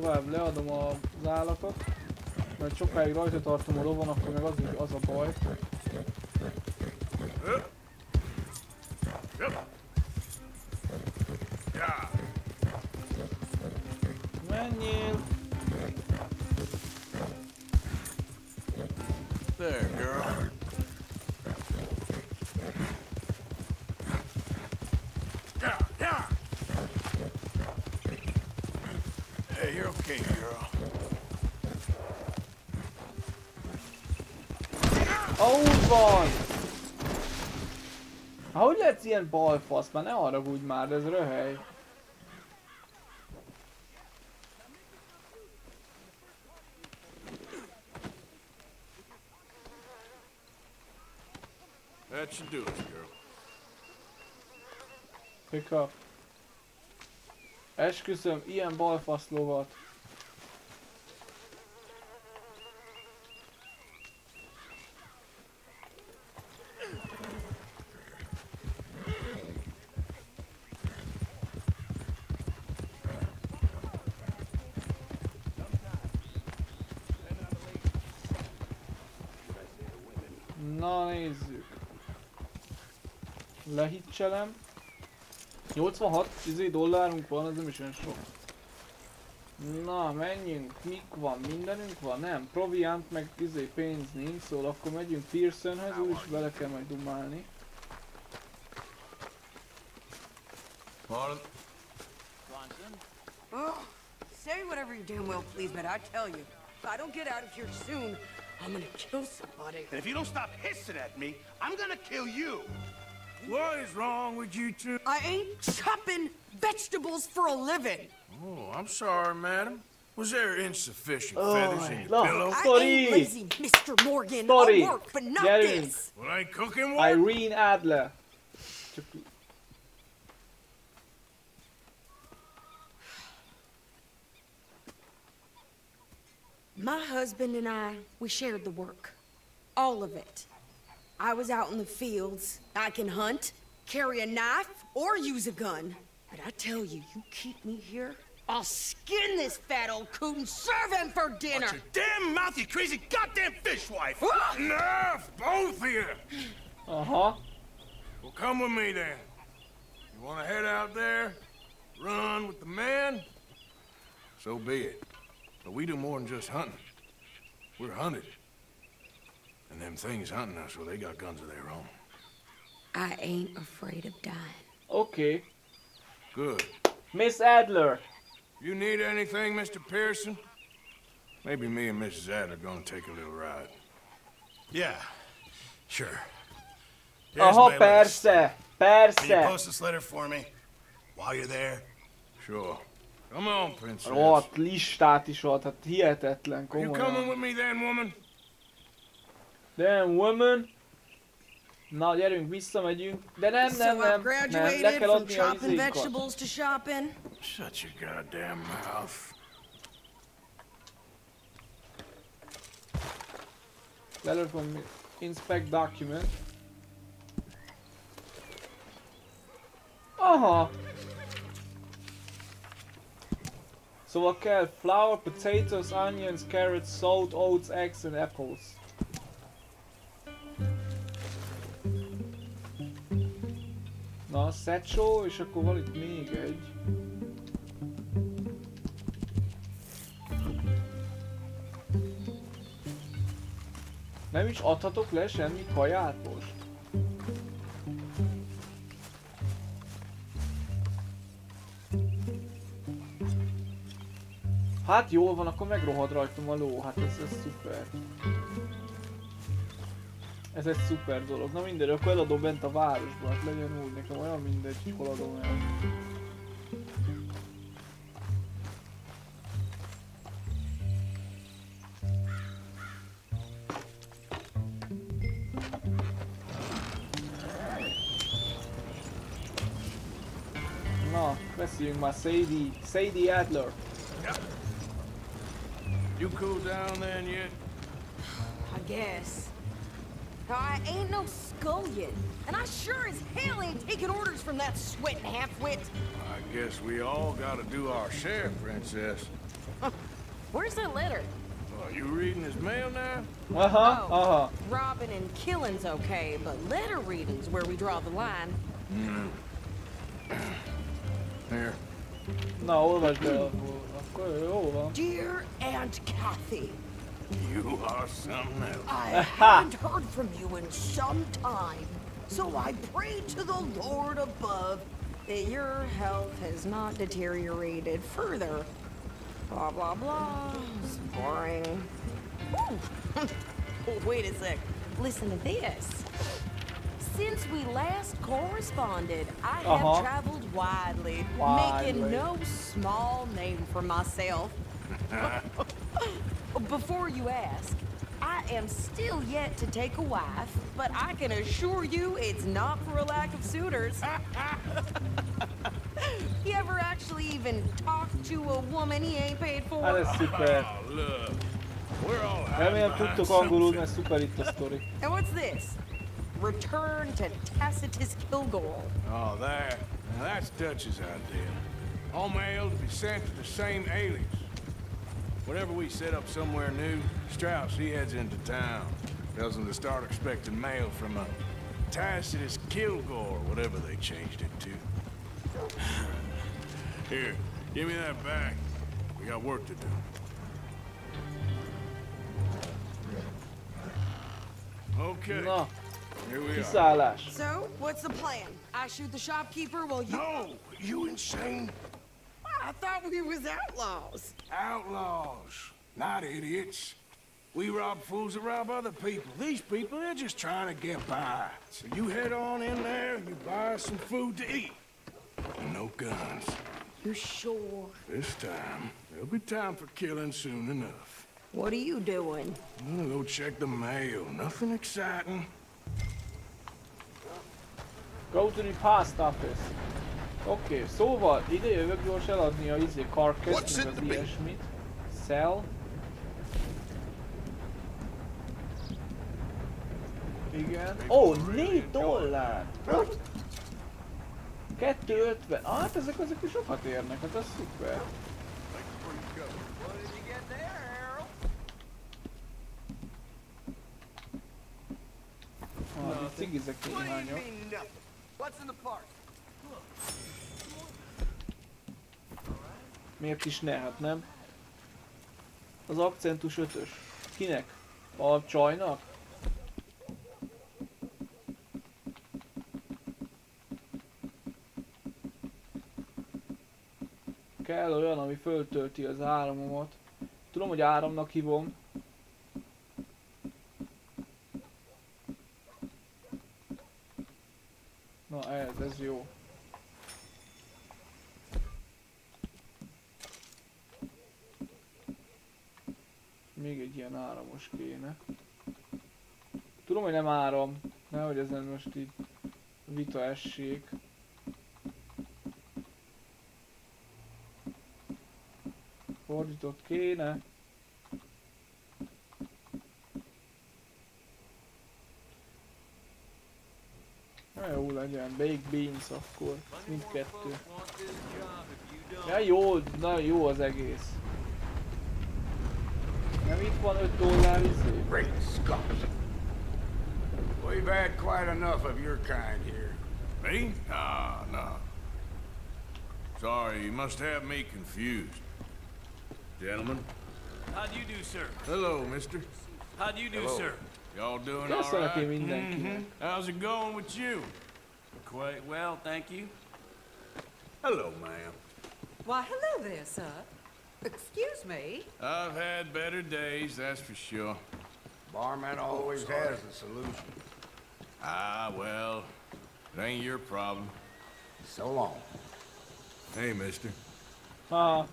Tovább, leadom az állatot. Mert sokáig rajta tartom a lovon, akkor meg az, az a baj. Ilyen balfasz? Már ne haragudj már, ez röhely. That should do it, girl. Pick up. Esküszöm, ilyen balfasz lovat. Na nézzük. Lehitcselem. 86 izé, dollárunk van, az nem is olyan sok. Na, menjünk, mik van, mindenünk van, nem, proviant meg izé pénz nincs, szóval akkor megyünk Pearsonhez, úgyis bele kell majd dumálni. Marlon? Oh, say whatever you damn well please, but I tell you, if I don't get out of here soon, I'm gonna kill somebody. And if you don't stop hissing at me, I'm gonna kill you. What is wrong with you two? I ain't chopping vegetables for a living. Oh, I'm sorry, madam. Was there insufficient Oh, feathers in your no. pillow? I ain't lazy, Mr. Morgan. Sorry. I'll work, but not Gyerünk. this. Well, ain't cooking one? Irene Adler. My husband and I, we shared the work. All of it. I was out in the fields. I can hunt, carry a knife, or use a gun. But I tell you, you keep me here, I'll skin this fat old coot and serve him for dinner. Your damn mouth, you crazy goddamn fishwife! Enough, both of you. Uh-huh. Well, come with me then. You want to head out there, run with the man? So be it. But we do more than just hunting. We're hunted. And them things hunting us, well, they got guns of their own. I ain't afraid of dying. Okay. Good. Miss Adler. You need anything, Mr. Pearson? Maybe me and Mrs. Adler gonna take a little ride. Yeah, sure. Here's Aha, my list. persze. Can you post this letter for me while you're there? Sure. Come on, princess. Rohadt listát is ad, hát hihetetlen, Are you coming with me then, woman? Damn woman. Na, gyerünk, visszamegyünk. De nem, so nem, I've nem. Nem, graduated le kell from adni a chopping izékat. vegetables to shopping. Shut your goddamn mouth. Letter from inspect document. Aha! Szóval kell flour, potatoes, onions, carrots, salt, oats, eggs and apples. Na, Szecsó, és akkor van itt még egy. Nem is adhatok le semmi kaját most? Hát jól van, akkor megrohad rajtam a ló, hát ez, ez szuper. Ez egy szuper dolog. Na minden, akkor eladom bent a városban, hát legyen úgy, nekem olyan mindegy, hogy hol adom el. Na, beszéljünk már Sadie, Sadie Adler. You cool down then yet? I guess. Now, I ain't no scullion, and I sure as hell ain't taking orders from that sweating half-wit. I guess we all gotta do our share, Princess. Where's that letter? Are you reading his mail now? Uh-huh, Oh. aha. Robbing and killing's okay, but letter reading's where we draw the line. Here. Na, olvasd el akkor. Akkor jó van. Dear Aunt Kathy, You are something else. I haven't heard from you in some time, so I pray to the Lord above that your health has not deteriorated further. Blah, blah, blah. It's boring. Ooh. Wait a sec. Listen to this. Since we last corresponded, I have Uh-huh. traveled widely, Widely. making no small name for myself. Before you ask, I am still yet to take a wife, but I can assure you it's not for a lack of suitors. he ever actually even talked to a woman he ain't paid Hát for? ez szuper. Oh, look. We're all hiding Remélem behind tudtok angolul, something. mert szuper itt a sztori. And what's this? Return to Tacitus Kilgore. Oh, that. Now that's Dutch's idea. All mail to be sent to the same alias. Whenever we set up somewhere new, Strauss, he heads into town. Tells them to start expecting mail from a Tacitus Kilgore, whatever they changed it to. Here, give me that back. We got work to do. Okay, Na, here we are. kiszállás. So, what's the plan? I shoot the shopkeeper while you... No, you insane I thought we was outlaws. Outlaws, not idiots. We rob fools that rob other people. These people, they're just trying to get by. So you head on in there and you buy us some food to eat. No guns. You sure? This time, there'll be time for killing soon enough. What are you doing? I'm gonna go check the mail. Nothing exciting. Go to the past office. Oké, okay, szóval ide jövök gyors eladni a izé What's carcass, in meg the az ilyesmit. Sell. Igen. Ó, oh, 4 dollár! 250. Ah, hát ezek azok is sokat érnek, hát az szuper. What did you get there, Harold? Ah, cigizek What What's in the park? Miért is ne, hát nem? Az akcentus ötös. Kinek? A csajnak? Kell olyan, ami föltölti az áramomat. Tudom, hogy áramnak hívom. Na ez, ez jó. Még egy ilyen áramos kéne. Tudom, hogy nem áram. Nehogy ezen most így vita essék. Fordított kéne. Na jó legyen, baked beans akkor, mindkettő. Ja jó, na jó az egész. Nem itt van 5 dollár izé? Great Scott. We've had quite enough of your kind here. Me? Ah, no. Sorry, you must have me confused. Gentlemen. How do you do, sir? Hello, mister. How do you do, Hello. sir? Y'all doing all Köszönök én right? mindenkinek. How's it going with you? Quite well, thank you. Hello, ma'am. Why, hello there, sir. Excuse me. I've had better days, that's for sure. Barman always has a solution. Ah, well, it ain't your problem. So long. Hey, mister. Ha,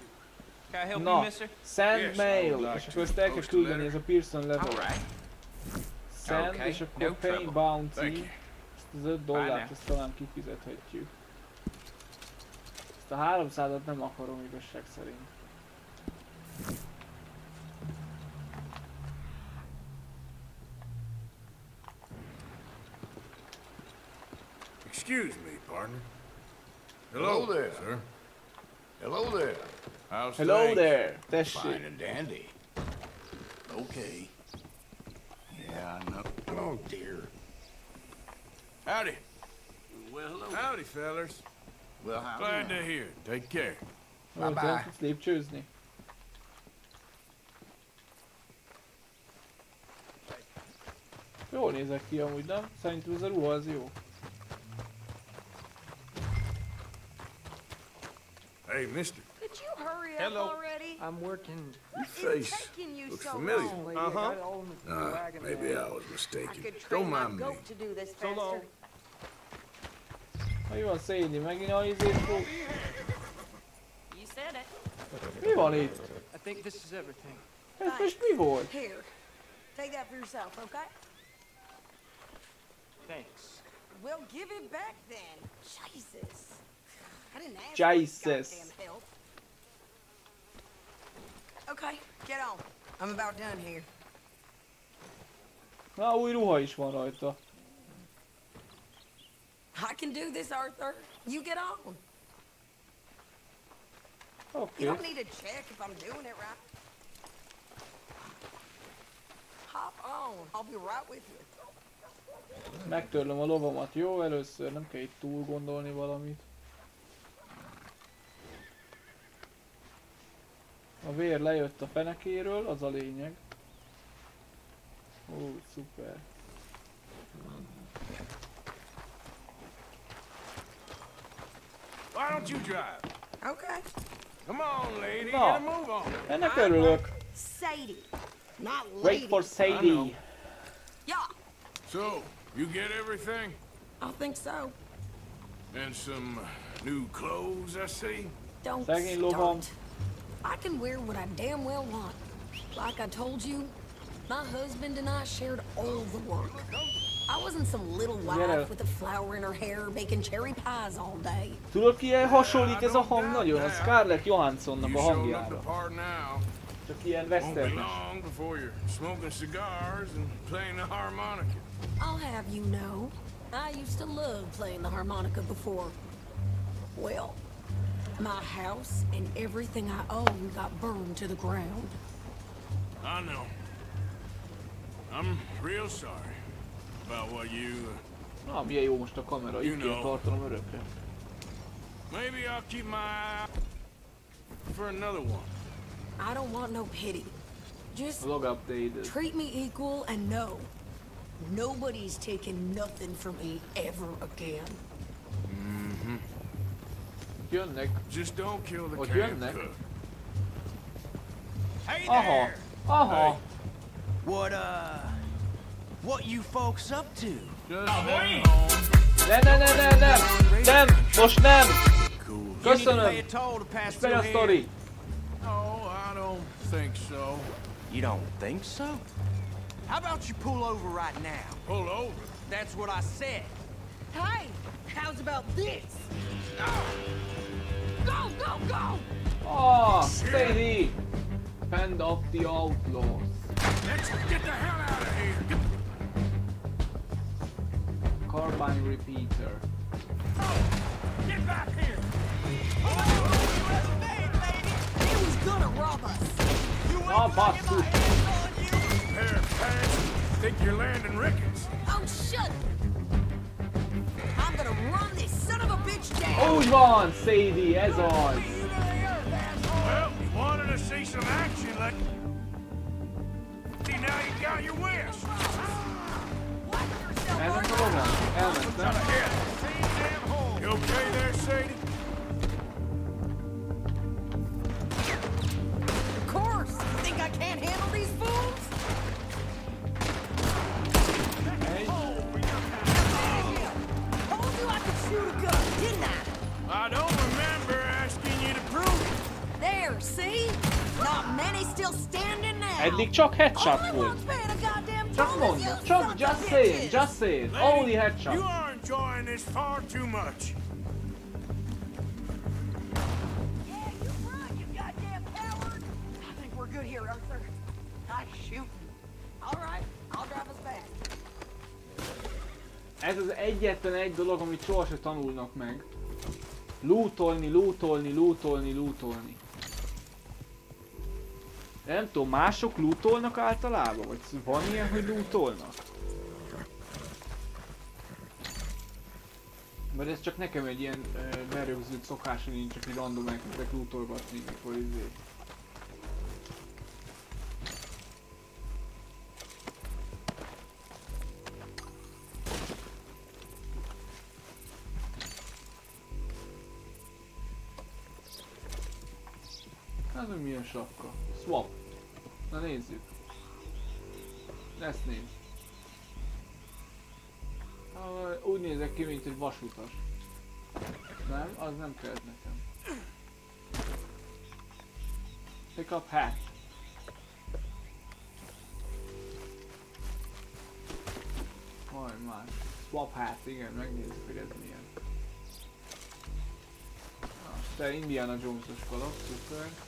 Can I help na, you, mister? send Yes, mail, és to akkor ezt el kell post a küldeni, letter. ez a Pearson level. Alright. Send, Okay, és akkor no pay trouble. bounty, ezt az 5 dollárt, ezt talán kifizethetjük. Ezt a 300-at nem akarom igazság szerint. Excuse me, partner. Hello there. sir. Hello there. How's Hello things? there! Tessék! Fine and dandy. Okay. Yeah, I know. Oh, dear. Howdy. Well, hello. Howdy, fellas. Well, howdy. Glad to hear it. Take care. Ó, te Bye-bye. tudsz lépcsőzni? Jól nézek ki amúgy, nem? Szerintem ez a ruha az jó. Hey, mister. Could you hurry Hello. up already? I'm working. Your What is face taking you looks so familiar. Uh-huh. Ah, maybe I was mistaken. could train Don't mind me. goat to do this So long. faster. Na jó, Szédi, megint a izét fog... You said it. Mi van itt? I think this is everything. Ez most mi volt? Here, take that for yourself, okay? Thanks. We'll give it back then. Jesus. I didn't ask for Jesus. This goddamn help. Okay, get on. I'm about done here. Na, új ruha is van rajta. I can do this, Arthur. You get on. Oké. You don't need to check if I'm doing it right. Hop on. I'll be right with you. Megtörlöm a lovamat, jó? Először nem kell itt túl gondolni valamit. A vér lejött a fenekéről, az a lényeg. Ó, szuper. Why don't you drive? Okay. Come on, lady. No. Get a move on. Ennek örülök. Sadie, not lady. Wait for Sadie. Yeah, So, you get everything? I think so. And some new clothes, I see? Don't lovam. start. I can wear what I damn well want. Like I told you, my husband and I shared all the work. I wasn't some little Yeah. wife with a flower in her hair making cherry pies all day. Tudod ki hasonlít ez a I don't hang nagyon? A doubt that. Scarlett Johanssonnak You a showed up the hangjára. now. Csak ilyen Won't be long before you're smoking cigars and playing the harmonica. I'll have you know, I used to love playing the harmonica before. Well, my house and everything I own got burned to the ground. I know. I'm real sorry about what you... uh, Na, milyen jó most a kamera, You itt kell know. tartanom örökre. Maybe I'll keep my eye out for another one. I don't want no pity. Just Log updated. treat me equal and know nobody's taking nothing from me ever again. Jönnek. Just don't kill the Hogy camp jönnek? cook. Hey Aha. there! Aha. What, uh... What you folks up to? Just heading home. Ne, ne, ne, ne, nem! Nem! Most nem! Cool. You need to pay a Köszönöm! toll to pass Megy through a here. sztori! No, I don't think so. You don't think so? How about you pull over right now? Pull over. That's what I said. Hey, how's about this? Go, go, go! Ah, Sadie! Band of the Outlaws. Let's get the hell out of here. Carbine Repeater. Get back here. He was gonna rob us. Ah, basszus! Pair of pants. Think you're landing Ricketts. Oh, shut! I'm gonna run this son of a bitch down. Úgy van, Sadie, ez az! Well, you wanted to see some action, like... See, now you got your wish. Elment a lovon? Elment, nem? You okay there, Sadie? Of course! You think I can't handle these fools? I don't remember asking you to prove it. There, see? Not many still standing now. Eddig csak headshot Only volt. one's paying a goddamn Csak toll is mondom, you csak, just say it, just say it. Lady, Only You headshot. are enjoying this far too much. Yeah, you run, you goddamn coward. I think we're good here, Arthur. Nice shooting. All right, I'll drive us back. Ez az egyetlen egy dolog, amit sohasem tanulnak meg. Lootolni, lootolni, lootolni, lootolni. Nem tudom, mások lootolnak általában? Vagy van ilyen, hogy lootolnak? Vagy ez csak nekem egy ilyen uh, berögzült szokás, hogy én csak egy random elkezdek lootolgatni, mikor izé. Ez hogy milyen sapka? Swap. Na nézzük. Ezt nézd. Ah, Úgy nézek ki, mint egy vasutas. Nem? Az nem kellett nekem. Pick up hat. Majd más. Swap hat, igen, megnézzük, hogy ez milyen. Na, te Indiana Jones-os kalap, szuper.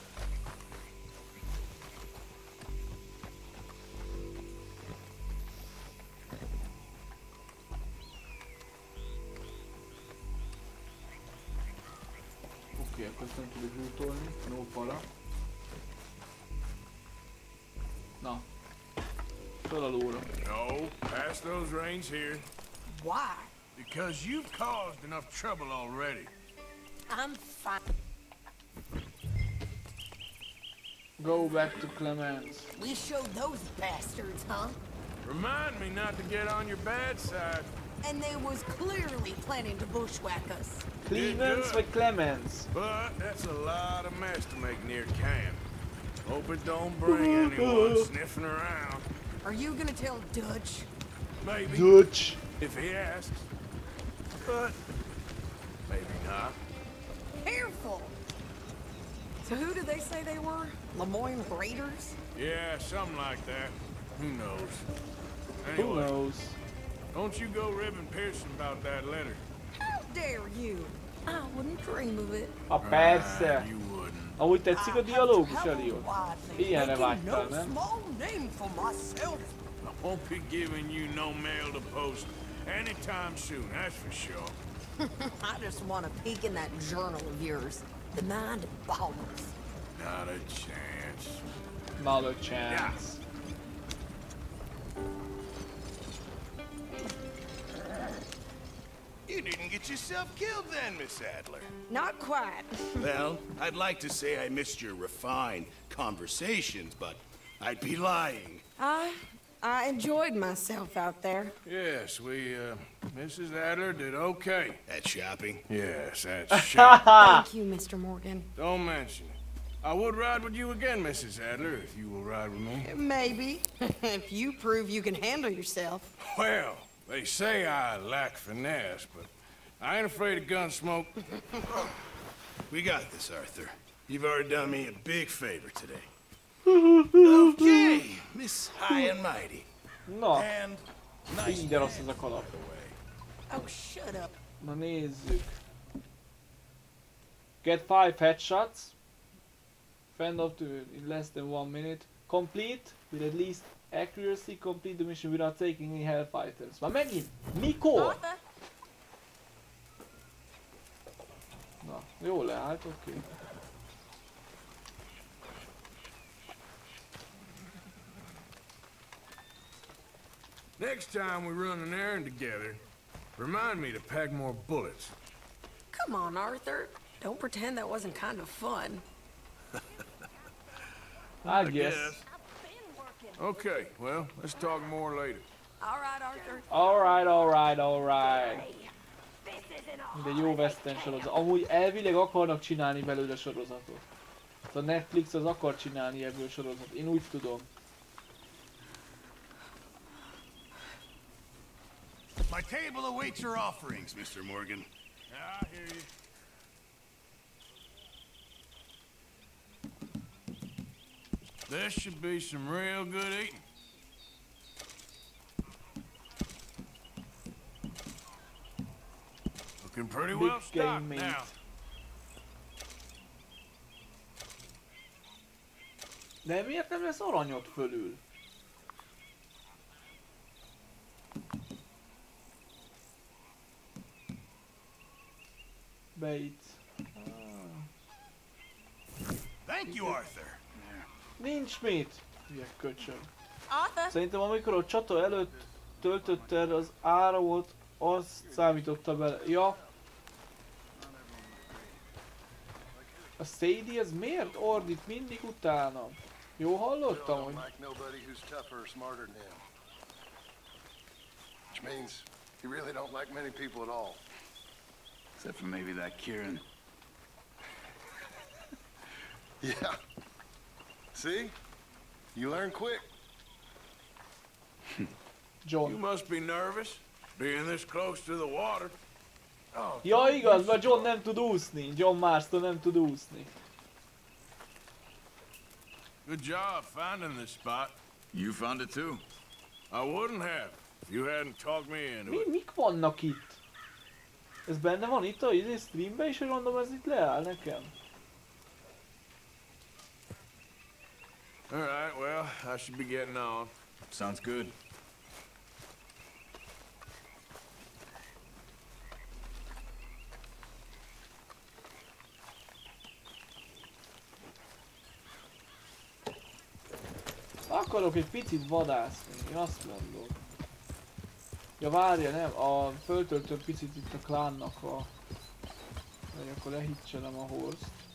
Oké, akkor ezt nem tudok lootolni, no para. Na. Föl a lóra. No, pass those reins here. Why? Because you've caused enough trouble already. I'm fine. Go back to Clemens. We showed those bastards, huh? Remind me not to get on your bad side. And they was clearly planning to bushwhack us. Clemens good. vagy Clemens? But that's a lot of mess to make near camp. Hope it don't bring anyone sniffing around. Are you gonna tell Dutch? Maybe, Dutch. if he asks. But maybe not. Careful! So who did they say they were? Lemoyne Raiders? Yeah, something like that. Who knows? Who knows? Don't you go ribbing Pearson about that letter. How dare you? I wouldn't dream of it. A persze. Ah, you wouldn't. Amúgy tetszik a I have dialógus traveled Eliot? widely, Ilyenre making vágytál, no nem? small name for myself. I won't be giving you no mail to post anytime soon, that's for sure. I just want to peek in that journal of yours. The mind boggles. Not a chance. Not a chance. You didn't get yourself killed then, Miss Adler. Not quite. well, I'd like to say I missed your refined conversations, but I'd be lying. I I enjoyed myself out there. Yes, we, uh, Mrs. Adler did okay. At shopping? Yes, that's shot. Thank you, Mr. Morgan. Don't mention it. I would ride with you again, Mrs. Adler, if you will ride with me. Maybe. if you prove you can handle yourself. Well, they say I lack finesse, but I ain't afraid of gun smoke. We got this, Arthur. You've already done me a big favor today. okay, Miss High and Mighty. Na, And nice így de rossz ez a kalap. Oh, shut up. Na nézzük. Get five headshots. Fend off to in less than one minute. Complete with at least accuracy. Complete the mission without taking any hellfighters. Már megint? Mikor? Arthur? Na, jó leállt, oké. Okay. Next time we run an errand together, remind me to pack more bullets. Come on, Arthur. Don't pretend that wasn't kind of fun. I guess. Okay, well, let's talk more later. All right, Arthur. Alright, alright, alright. Mint egy jó western sorozat. Amúgy elvileg akarnak csinálni belőle sorozatot. A Netflix az akar csinálni ebből sorozatot. Én úgy tudom. My table awaits your offerings, Mr. Morgan. Yeah, I hear you. This should be some real good eating. Looking pretty Big well stocked meat. now. De miért nem lesz aranyot fölül? Beit. Ah. Thank you, Arthur. Nincs mit! Hülye köcsög. Szerintem amikor a csata előtt töltötte erre az áramot, azt számította bele. Ja. A Sadie ez miért ordít mindig utána? Jó hallottam, hogy. Which means he really don't like many people at all. Except for maybe that Kieran. Yeah. See? You learn quick. You must be nervous, being this close to the water. Oh, Ja igaz, mert John nem tud úszni. John Marston nem tud úszni. Good job finding this spot. You found it too. I wouldn't have if you hadn't talked me into Mi, it. mik vannak itt? Ez benne van itt a izé streamben is, hogy mondom ez itt leáll nekem? All right, well, I should be getting on. Sounds good. Akarok egy picit vadászni, én azt mondom. Ja várja, nem, a föltöltöm picit itt a klánnak a... Vagy akkor lehítsenem a horst.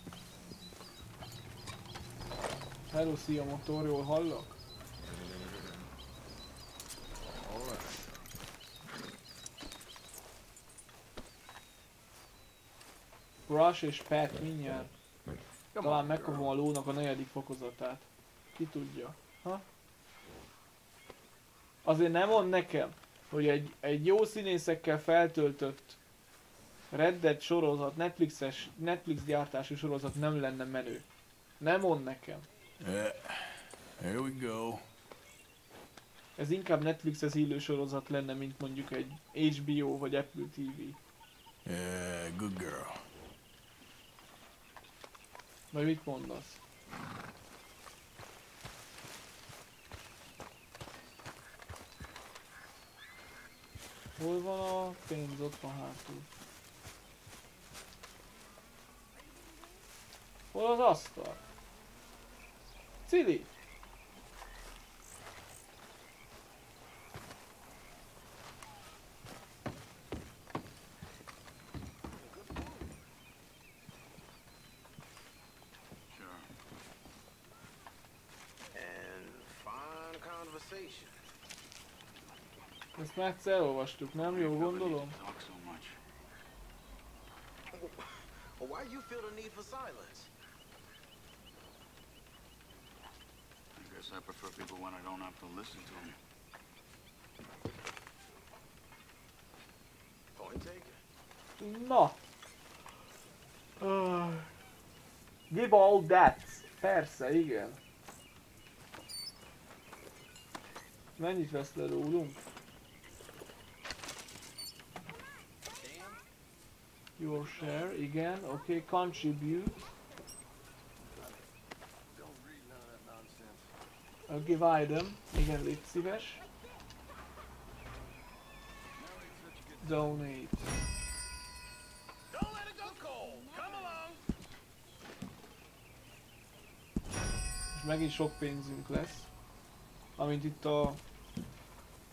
Hello, szia motor, jól hallok? Rush és Pat mindjárt. Talán megkapom a lónak a negyedik fokozatát. Ki tudja. Ha? Azért nem mond nekem, hogy egy, egy jó színészekkel feltöltött Red Dead sorozat, Netflixes, Netflix gyártású sorozat nem lenne menő. Nem mond nekem. Yeah. Here we go. Ez inkább Netflixes illő sorozat lenne, mint mondjuk egy HBO vagy Apple TV. Yeah, good girl. Vagy mit mondasz? Hol van a pénz? Ott van hátul. Hol az asztal? Cili! And fine conversation. Ezt már egyszer elolvastuk, nem? Jó gondolom? Talk so much. Well, why you feel the need for silence? I prefer people when I don't have to listen to them. Point taken. Na! Uh, give all that! Persze, igen. Mennyit vesz le rólunk? Your share, igen, oké, okay. contribute. Don't read none of that give item, igen, légy szíves. Donate. És megint sok pénzünk lesz. Amint itt a...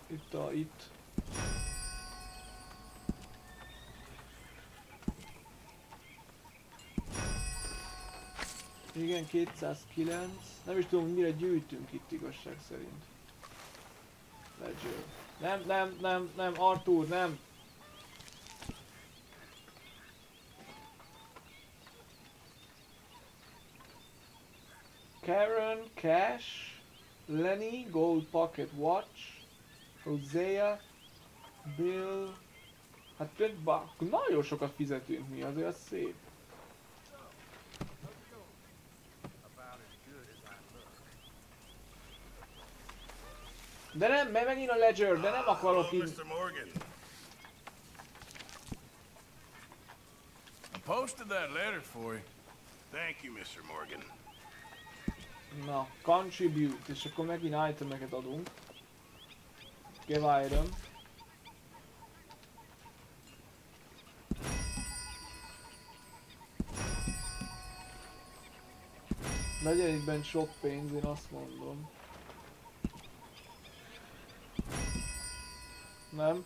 Itt a... Itt. Igen, 209. Nem is tudom, mire gyűjtünk itt igazság szerint. Ledger. Nem, nem, nem, nem, Arthur, nem. Karen, Cash, Lenny, Gold Pocket Watch, Hosea, Bill, hát például nagyon sokat fizetünk mi, azért az szép. De nem, mert megint a Ledger, de nem akarok így... Mr. Morgan. I posted that letter for you. Thank you, Mr. Morgan. Na, contribute, és akkor megint itemeket adunk. Give item. Legyen itt bent sok pénz, én azt mondom. Nem?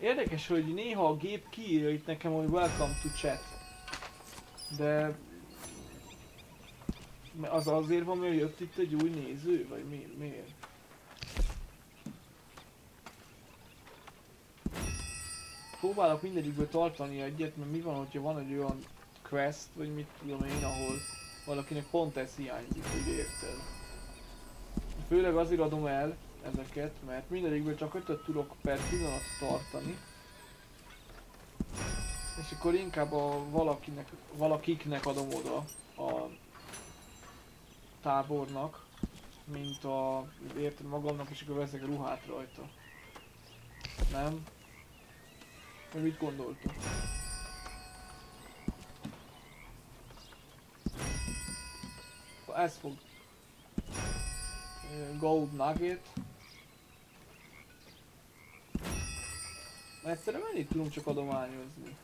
Érdekes, hogy néha a gép kiírja itt nekem, hogy welcome to chat. De... Az azért van, mert jött itt egy új néző? Vagy mi, miért? Próbálok mindegyikből tartani egyet, mert mi van, hogyha van egy olyan quest, vagy mit tudom én, ahol valakinek pont ez hiányzik, hogy érted. Főleg azért adom el ezeket, mert mindegyikből csak ötöt tudok per pillanat tartani. És akkor inkább a valakinek, valakiknek adom oda a tábornak, mint a, érted magamnak, és akkor veszek ruhát rajta. Nem? Vagy mit gondoltok? Ez fog Gold Nugget. Egyszerűen mennyit tudunk csak adományozni?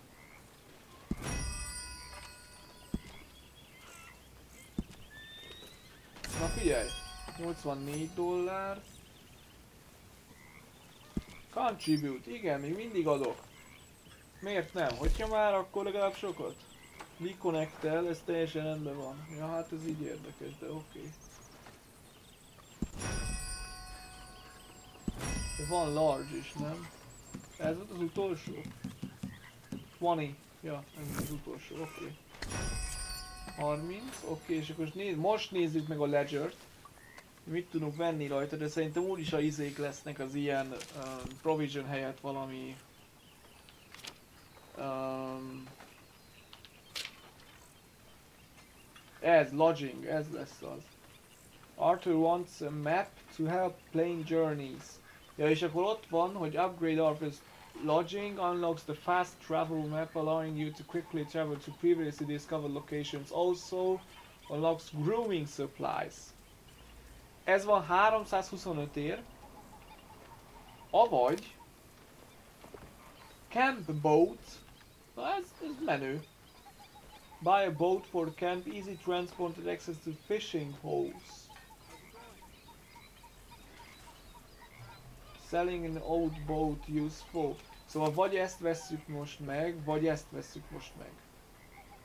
Na figyelj! 84 dollár. Contribute, igen, még mindig adok. Miért nem? Hogyha már, akkor legalább sokat. reconnect el, ez teljesen rendben van. Ja, hát ez így érdekes, de oké. Okay. Van large is, nem? Ez volt az utolsó? 20. Ja, ez az utolsó, oké. Okay. 30, oké, okay, és akkor néz, most nézzük meg a ledger-t. Mit tudunk venni rajta, de szerintem úgyis a izék lesznek az ilyen um, provision helyett valami um, ez, lodging, ez lesz az. Arthur wants a map to help plane journeys. Ja, és akkor ott van, hogy upgrade Arthur's lodging unlocks the fast travel map allowing you to quickly travel to previously discovered locations. Also unlocks grooming supplies. Ez van 325 ér. Avagy Camp boat. Na ez, ez menő. Buy a boat for camp, easy transport and access to fishing holes. Selling an old boat useful. Szóval vagy ezt vesszük most meg, vagy ezt vesszük most meg.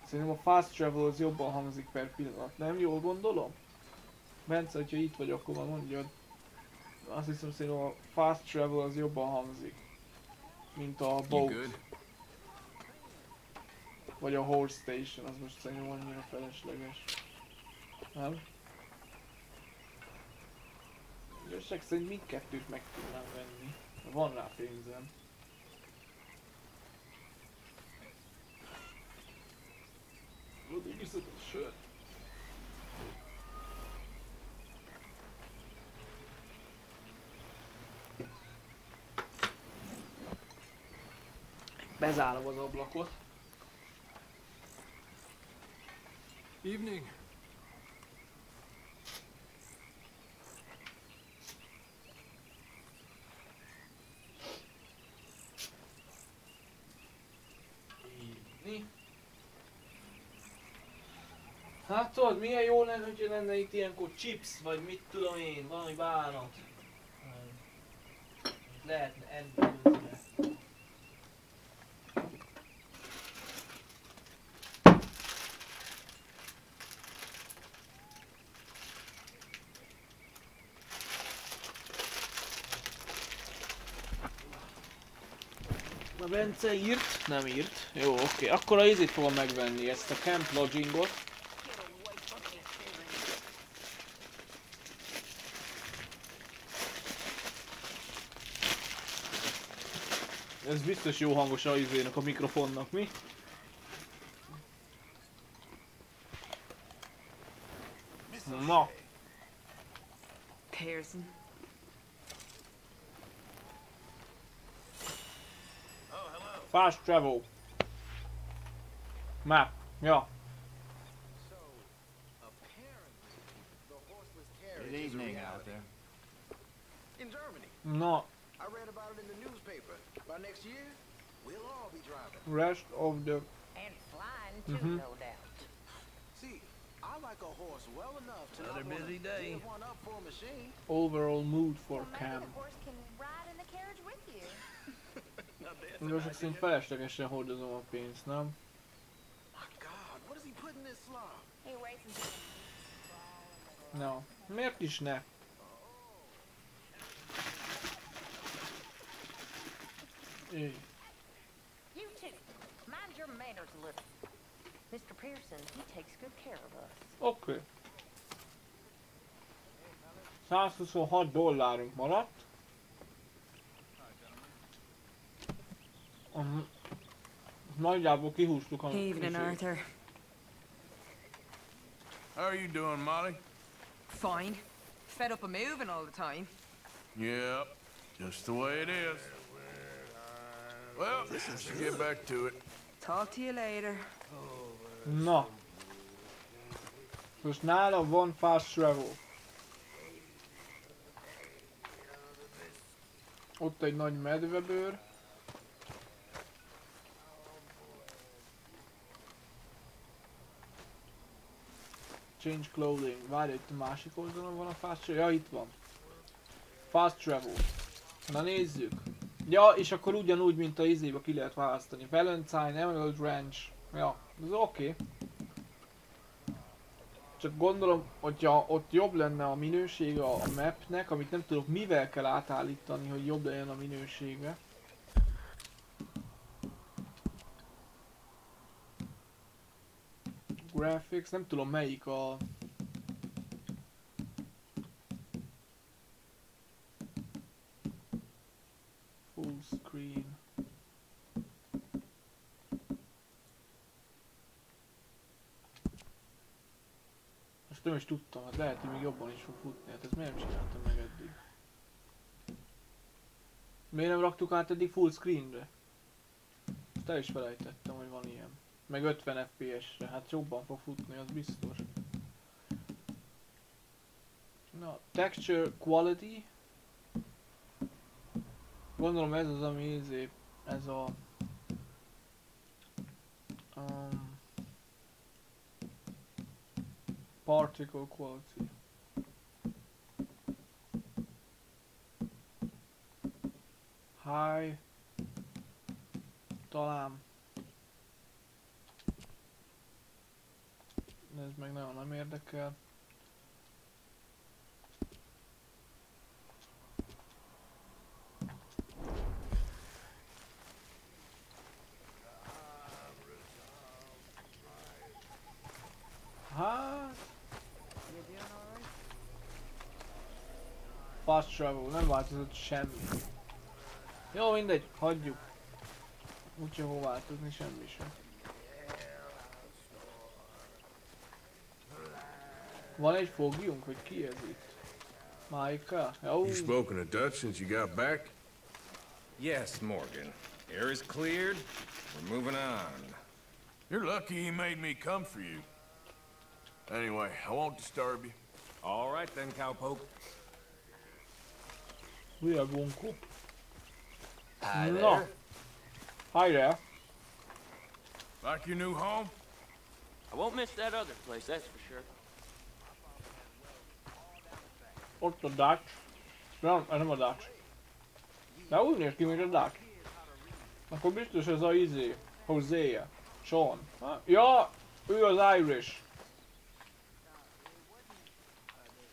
Szerintem a fast travel az jobban hangzik per pillanat, nem? Jól gondolom? Bence, hogyha itt vagy, akkor már mondjad. Azt hiszem szerintem a fast travel az jobban hangzik. Mint a boat. Vagy a horse station, az most szerintem annyira felesleges. Nem? Igazság szerint mindkettőt meg tudnám venni. Van rá pénzem. Addig iszod a sört. Bezárom az ablakot. Evening. Tudod, milyen jó lenne, hogyha lenne itt ilyenkor chips, vagy mit tudom én, valami bánat. Lehetne enni. A Bence írt? Nem írt. Jó, oké. Akkor a izit fogom megvenni, ezt a camp lodgingot. Ez biztos jó hangos a izének, a mikrofonnak, mi? Na, Pearson. fast travel. Map, ja. Good evening out there. In Germany. Na, By next year, we'll all be driving. rest of the... And flying too, Mhm. no doubt. See, I like a horse well enough to Another not wanna busy day. one up for a machine. overall mood for Well, maybe camp. the horse can ride in the carriage with you. De ezek szerint feleslegesen hordozom a pénzt, nem? My God, what does he put in this slop? He waits until Na, miért is ne? Így. You two, mind your manners a little. Mr. Pearson, he takes good care of us. Oké. Okay. 126 dollárunk maradt. Uh, nagyjából kihúztuk a Evening. Arthur. How are you doing, Molly? Fine. Fed up of moving all the time. Yep, just the way it is. Well, let's get back to it. Talk to you later. Na. Most nála van fast travel. Ott egy nagy medvebőr. Change clothing. Várj, itt a másik oldalon van a fast travel. Ja, itt van. Fast travel. Na nézzük. Ja, és akkor ugyanúgy, mint a izébe ki lehet választani. Valentine, Emerald Ranch. Ja, ez oké. Okay. Csak gondolom, hogyha ott jobb lenne a minősége a mapnek, amit nem tudok mivel kell átállítani, hogy jobb legyen a minősége. Graphics, nem tudom melyik a... Full screen. Ezt nem is tudtam, hát lehet, hogy még jobban is fog futni, hát ezt miért nem csináltam meg eddig? Miért nem raktuk át eddig full screenre? Ezt el is felejtettem, hogy van ilyen. Meg 50 FPS-re, hát jobban fog futni, az biztos. Na, texture quality. Gondolom ez az, ami izé, ez a... Um, particle quality. High. Talán. Ez meg nagyon nem érdekel. Hát... Fast travel, nem változott semmi. Jó, mindegy, hagyjuk. Úgyse fog változni semmi sem. Van egy fogjunk, hogy ki ez itt? Micah? Jó. You spoken a Dutch since you got back? Yes, Morgan. Air is cleared. We're moving on. You're lucky he made me come for you. Anyway, I won't disturb you. All right then, cowpoke. Hülye bunkó. Hi Na. there. Hi there. Like your new home? I won't miss that other place, that's for sure. Ott a Dutch. Nem, ez nem a Dutch. De úgy néz ki, mint a Dutch. Akkor biztos ez a izé. Hosea. Sean. Ha? Ja, ő az Irish.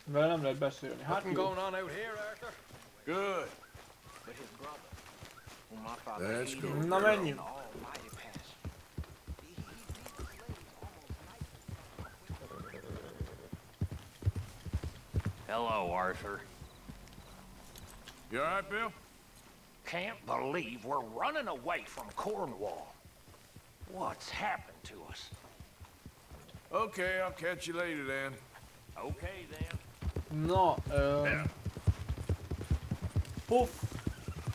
Vele nem lehet beszélni. Hát jó. Going on out here, Arthur? Good. But his brother, That's cool. Na menjünk. Hello, Arthur. You all right, Bill? Can't believe we're running away from Cornwall. What's happened to us? Okay, I'll catch you later then. Okay, then. Na, öm... Um, Puff!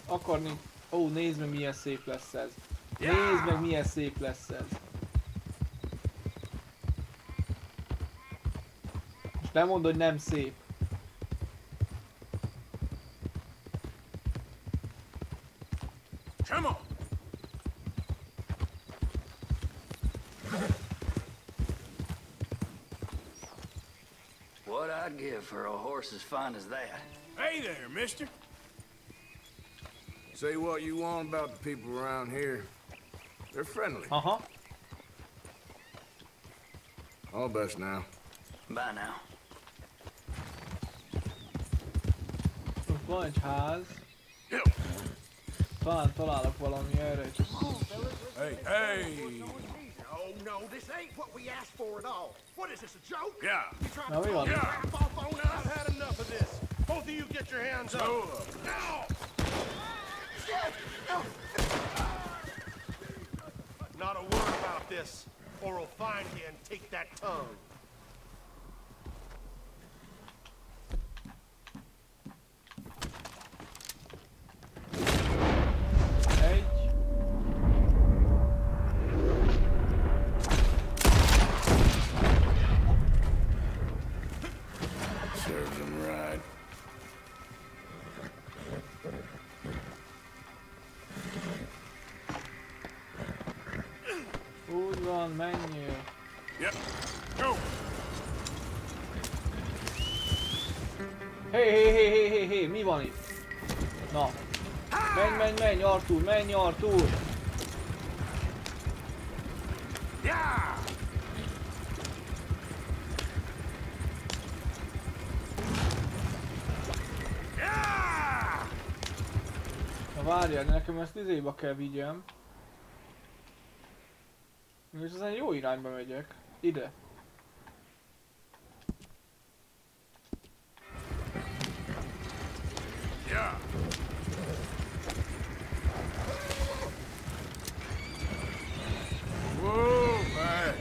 Akarni... Ó, nézd meg milyen szép lesz ez. Nézd meg milyen szép lesz ez. Most nem mondd, hogy nem szép. Come on! What I'd give for a horse as fine as that. Hey there, mister. Say what you want about the people around here. They're friendly. Uh-huh. All best now. Bye now. Ott van egy ház. Talán találok valami erre, csak... Hey, hey! Oh no, this ain't what we asked for at all. What is this, a joke? Yeah. You trying Na, to mi talk van? crap off on us? I've had enough of this. Both of you get your hands up. So, Now! Not a word about this, or we'll find you and take that tongue. Ezt izéba kell vigyem. És ezen jó irányba megyek. Ide. Yeah. Whoa, man.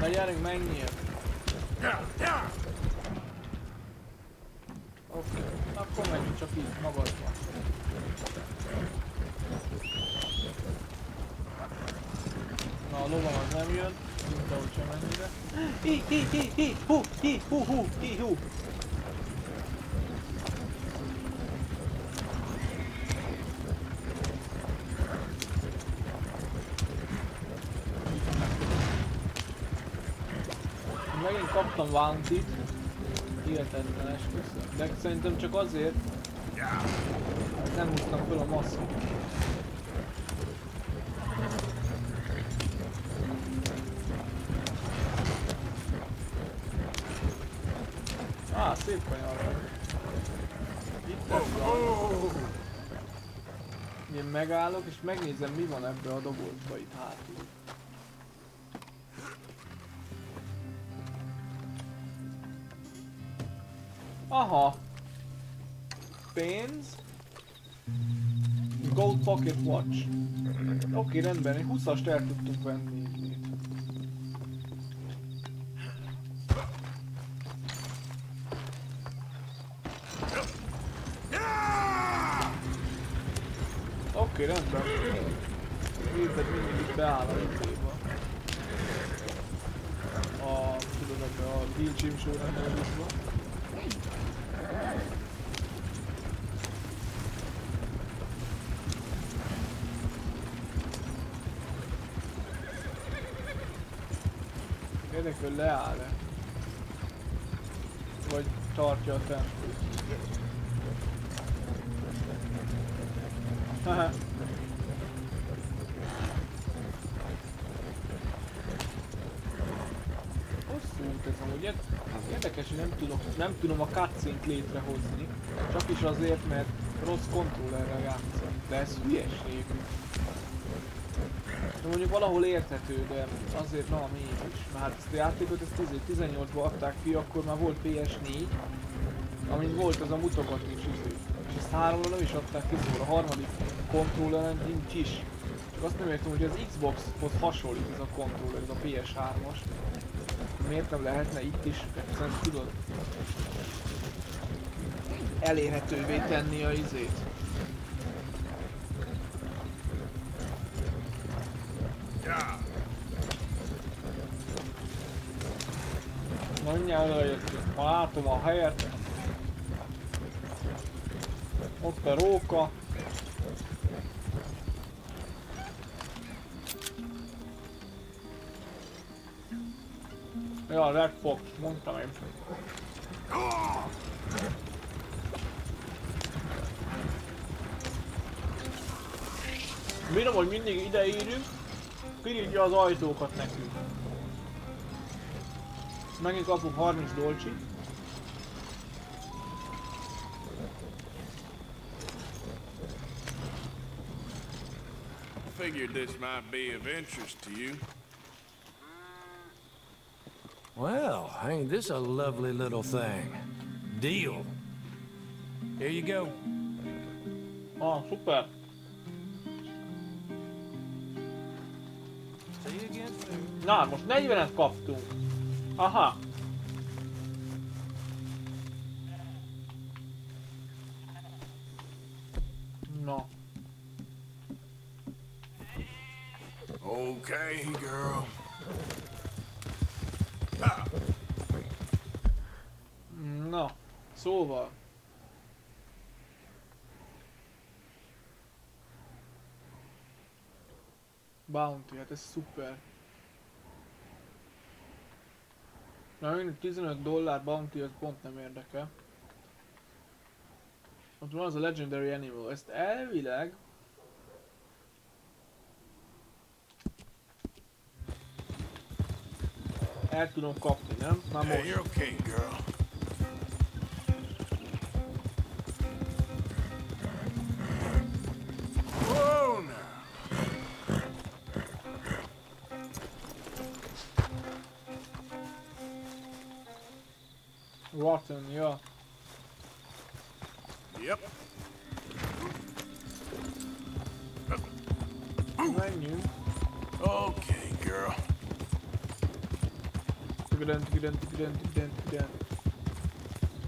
Na gyerünk, menjél! Yeah, yeah. Oké, akkor menjünk csak így, magadba. Na a lovam az nem jön, mint ahogy sem mennyire. Hi, hi, hi, hi, hu, hu, hi, hu. Megint kaptam Vantit. Hihetetlen esküszöm. De szerintem csak azért, nem húztam fel a masszot. És megnézem mi van ebbe a dobozba itt hátul. Aha. Pénz. Gold Pocket Watch. Oké, okay, rendben, egy 20-ast el tudtunk venni hogy leáll-e? Vagy tartja a tempót? Haha. Hosszú út ez amúgy. Ér- Érdekes, hogy nem, tudok, nem tudom a cutscene létrehozni. Csak is azért, mert rossz kontrollerrel játszom. De ez hülyeség. De mondjuk valahol érthető, de azért na mégis. Mert hát ezt a játékot ezt 18-ban adták ki, akkor már volt PS4, amin volt az a mutogatós izé. És ezt háromra nem is adták ki, szóval a harmadik kontrolleren nincs is. Csak azt nem értem, hogy az Xboxhoz hasonlít ez a kontroller, ez a PS3-as. Miért nem lehetne itt is, egyszerűen tudod, elérhetővé tenni a izét. Mindjárt odaértünk, ha látom a helyet. Ott a róka. Ja, Red Fox, mondtam én. Mindig ide írjuk, kirítja az ajtókat nekünk. Megint kapunk 30 dolcsit. Figured this might be of interest to you. Well, ain't this a lovely little thing? Deal. Here you go. Ah, super. Na, most 40-et kaptunk. Aha. Na. Okay, girl. Na, szóval. Bounty, hát ez szuper. Na, én 15 dollár bounty, az pont nem érdekel. Ott van az a Legendary Animal, ezt elvileg... El tudom kapni, nem? Már Hey, most. you're okay, girl. Rotten, ja. Yep. Menjünk. Okay, girl. Tügeden, tügeden, tügeden, tügeden, tügeden.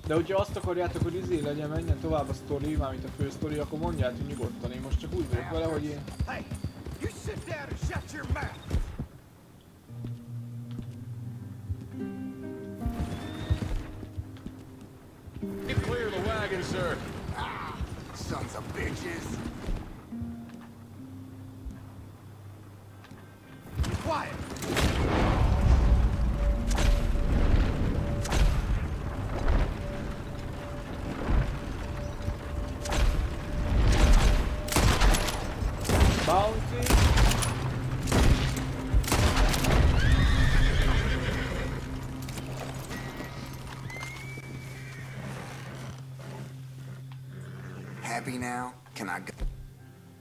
De hogyha azt akarjátok, hogy izé legyen, menjen tovább a sztori, mármint a fő sztori, akkor mondjátok nyugodtan. Én most csak úgy vagyok vele, hogy én... Hey, you sit down and shut your mouth. Sons of bitches.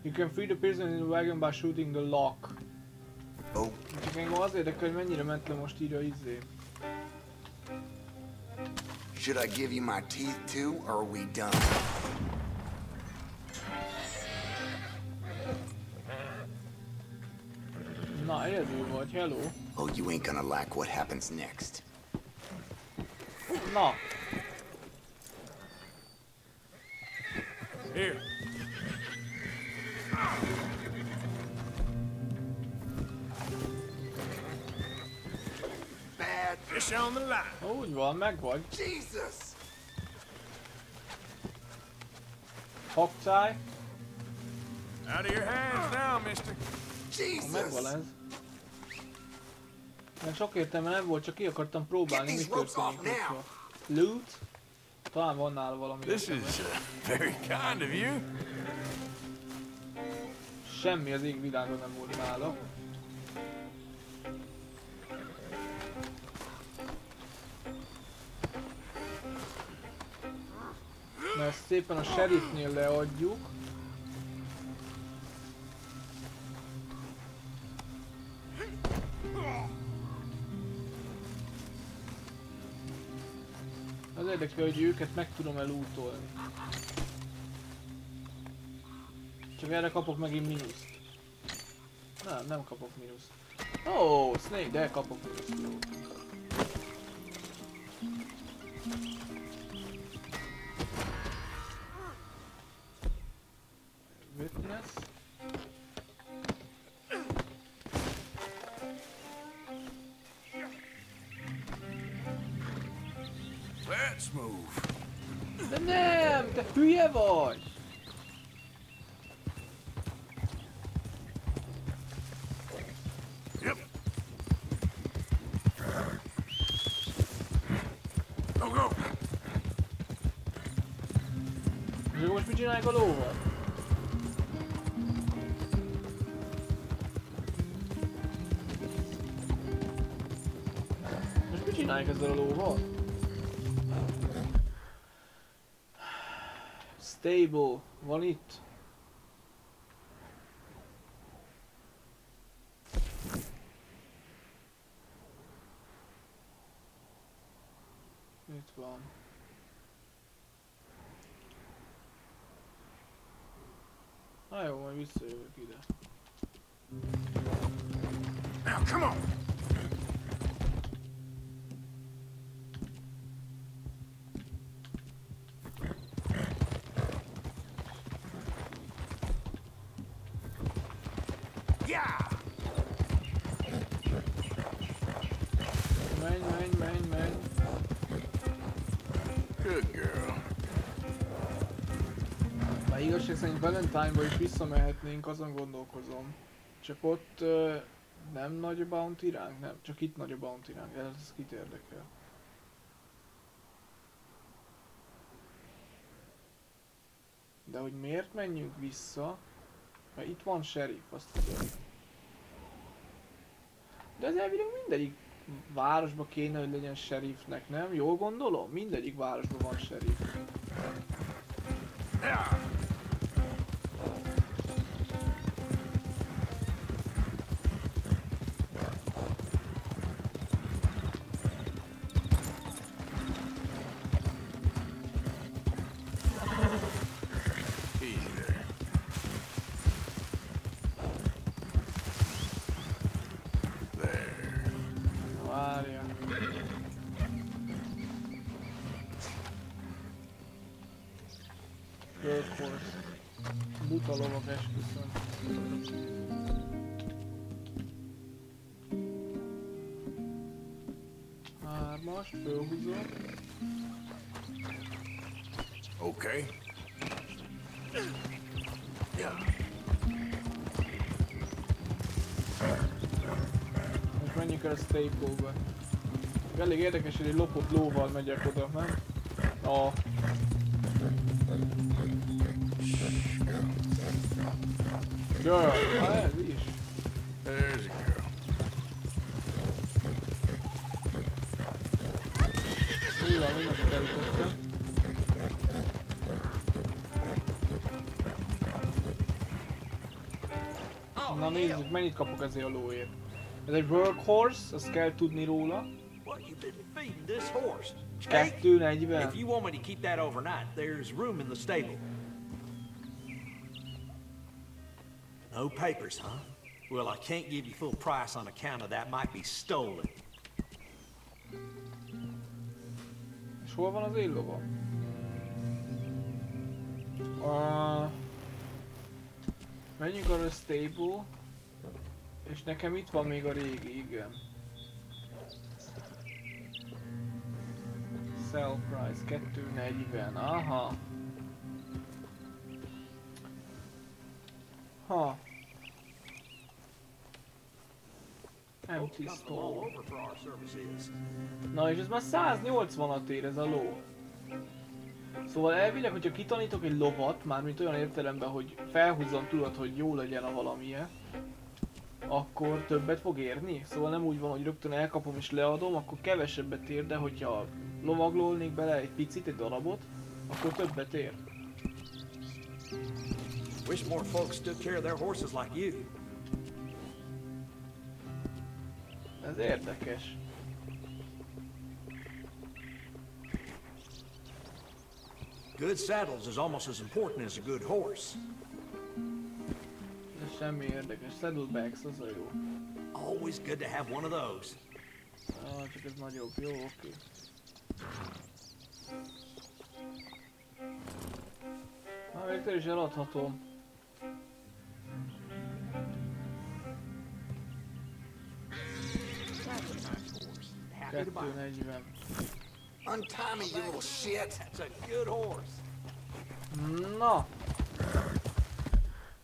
You can free the prisoner in the wagon by shooting the lock. Oh. Csak engem az érdekel, hogy mennyire ment le most így a izé. Should I give you my teeth too, or are we done? Na, egyedül vagy, hello. Oh, you ain't gonna like what happens next. Na, Here. Fish on the line. úgy van, meg vagy. Jesus! Hakcáj. Out of your hands now, mister. Ha megvan ez. Mert sok értelme nem volt, csak ki akartam próbálni, mi történik. Loot? Talán van nála valami This is uh, very kind of you. Semmi az égvilágon nem volt nála. Na ezt szépen a sheriffnél leadjuk. Az érdekel, hogy őket meg tudom elútolni. Csak erre kapok megint mínuszt. Nem, nem kapok mínuszt. Ó, oh, Snake, de kapok mínuszt. Csinálják a lóval? Most mit csinálják ezzel a lóval? Stable, van itt? Itt igazság szerint Valentine-ba is visszamehetnénk, azon gondolkozom. Csak ott ö, nem nagy a bounty ránk? Nem, csak itt nagy a bounty ránk, ez, ez kit érdekel. De hogy miért menjünk vissza? Mert itt van sheriff, azt tudom. De az elvileg mindegyik városba kéne, hogy legyen sheriffnek, nem? Jól gondolom? Mindegyik városban van sheriff. Easy Hármas, fölhúzom. Okay. Most menjünk el a staple-be. Elég érdekes, hogy egy lopott lóval megyek oda, nem? A... Girl, mennyit kapok ezért a lóért. Ez egy workhorse, azt kell tudni róla. What you been feeding this horse? Cake? 240. If you want me to keep that overnight, there's room in the stable. No papers, huh? Well, I can't give you full price on account of that might be stolen. És hol van az illova? Uh, menjünk arra a stable. És nekem itt van még a régi, igen. Sell price 240, aha. Ha. Empty store. Na és ez már 180-at ér ez a ló. Szóval elvileg, hogyha kitanítok egy lovat, mármint olyan értelemben, hogy felhúzzam tudod, hogy jó legyen a valamilyen, akkor többet fog érni. Szóval nem úgy van, hogy rögtön elkapom és leadom, akkor kevesebbet ér, de hogyha lovaglolnék bele egy picit, egy darabot, Akkor többet ér. Wish more folks took care of their horses like you. Ez érdekes. Good saddles is almost as important as a good horse. Semmi érdekes. Saddlebags, az a jó. Always good to have one of those. Ah, csak ez nagyobb. Jó, oké. Na, végtől is eladhatom. Happy to buy. 240. Untie me, you little shit. That's a good horse. Na!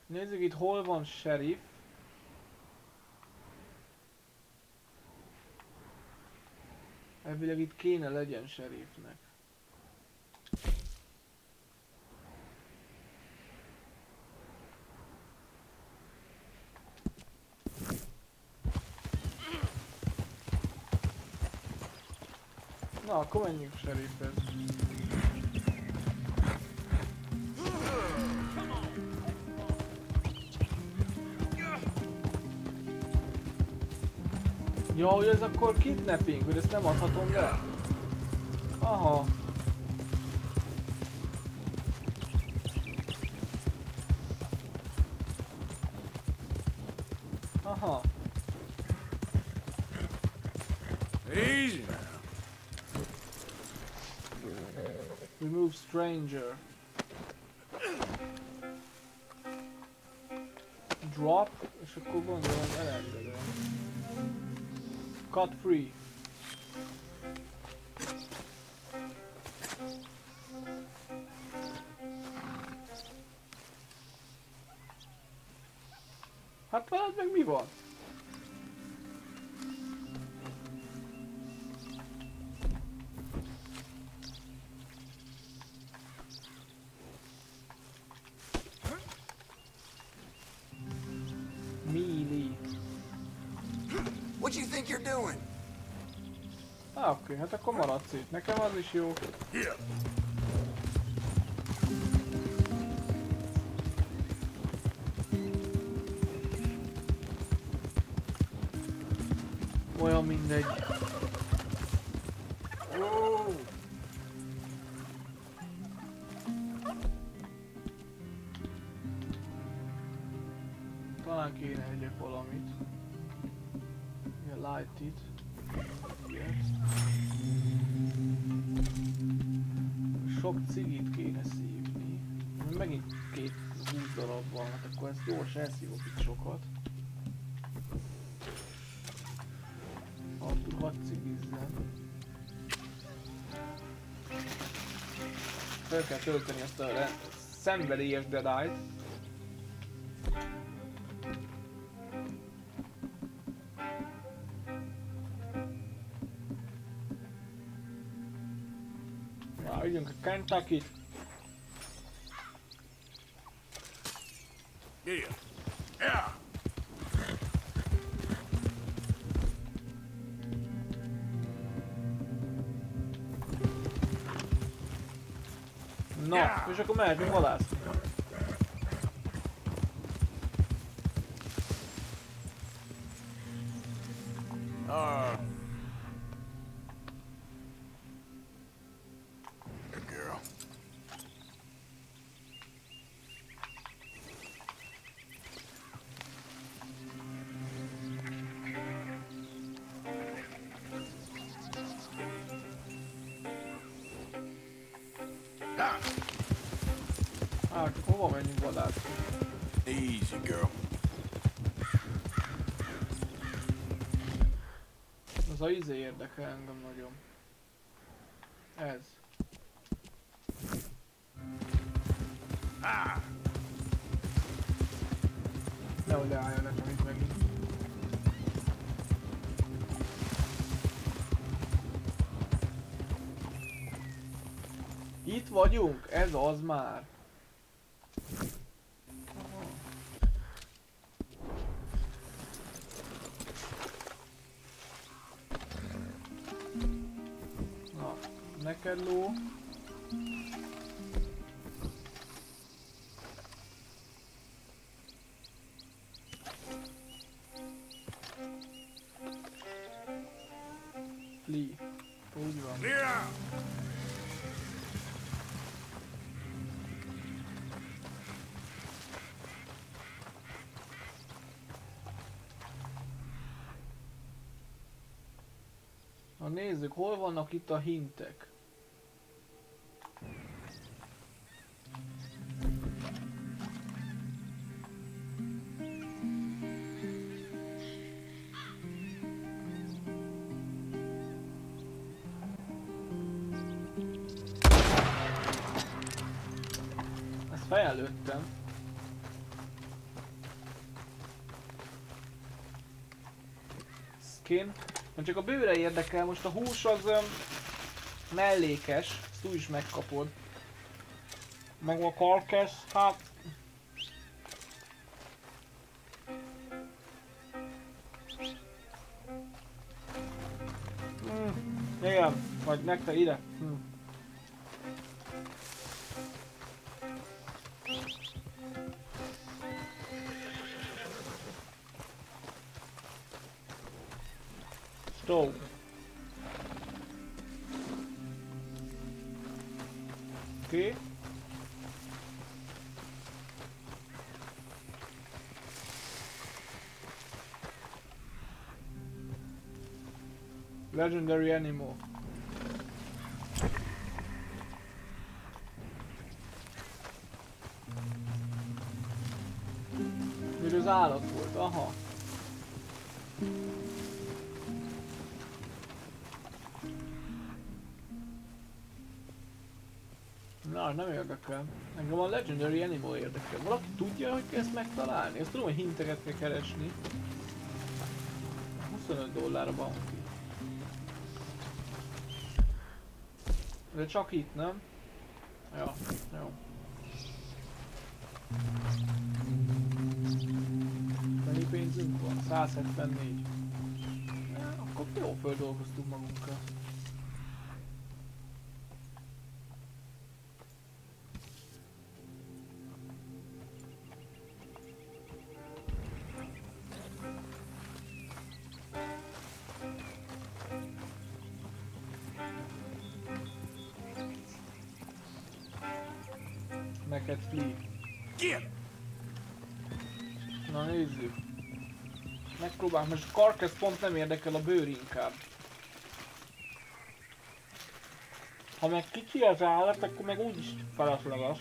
Nézzük itt hol van sheriff. Elvileg itt kéne legyen sheriffnek. Na, akkor menjünk sheriffhez. Ja, hogy ez akkor kidnapping, hogy ezt nem adhatom le. Aha. Aha. Easy. Remove stranger. Drop, és akkor gondolom elengedem. Cut free. Hát veled meg mi van? Oké, hát akkor maradsz itt. Nekem az is jó. Olyan mindegy. Cigit kéne szívni. Megint két húsz darab van, hát akkor ezt gyorsan elszívok itt sokat. Artur hadd cigizzen. Fel kell tölteni ezt a szenvedélyes dedájt. Na, ügyünk a Kentucky-t. Yeah. Yeah. Na, és akkor mehetünk vadászni. Uh. A izé érdekel engem nagyon. Ez. Ah. Nehogy leálljon nekem itt megint. Itt vagyunk? Ez az már. Nézzük, hol vannak itt a hintek. Bőre érdekel, most a hús az öm, mellékes, ezt úgy is megkapod. Meg a karkesz, hát... Hmm, igen, vagy nektek ide. Legendary animal. Mir az állat volt, aha. Na, nem érdekel. Engem a Legendary Animal érdekel. Valaki tudja, hogy kell ezt megtalálni? Azt tudom, hogy hinteket kell keresni. 25 dollár a De csak itt, nem? Ja, jó. Mennyi pénzünk van? 174. Ja, akkor jó földolgoztunk magunkkal. Megpróbálom, most a karkesz pont nem érdekel a bőr inkább. Ha meg kicsi az állat, akkor meg úgyis felesleges.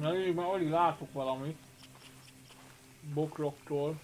Na nézzük, már alig látok valamit. Bokroktól.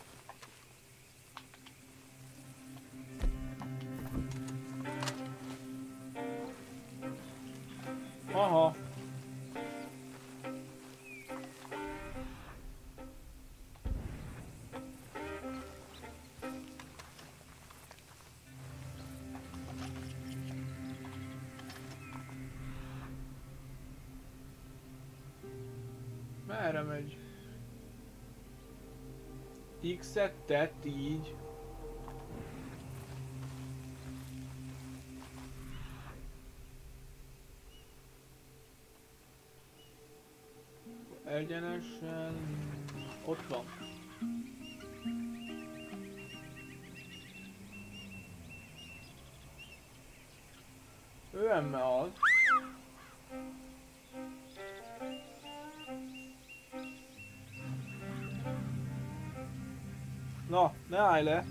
X-et tett így. Egyenesen... Ott van. Na, ne állj le!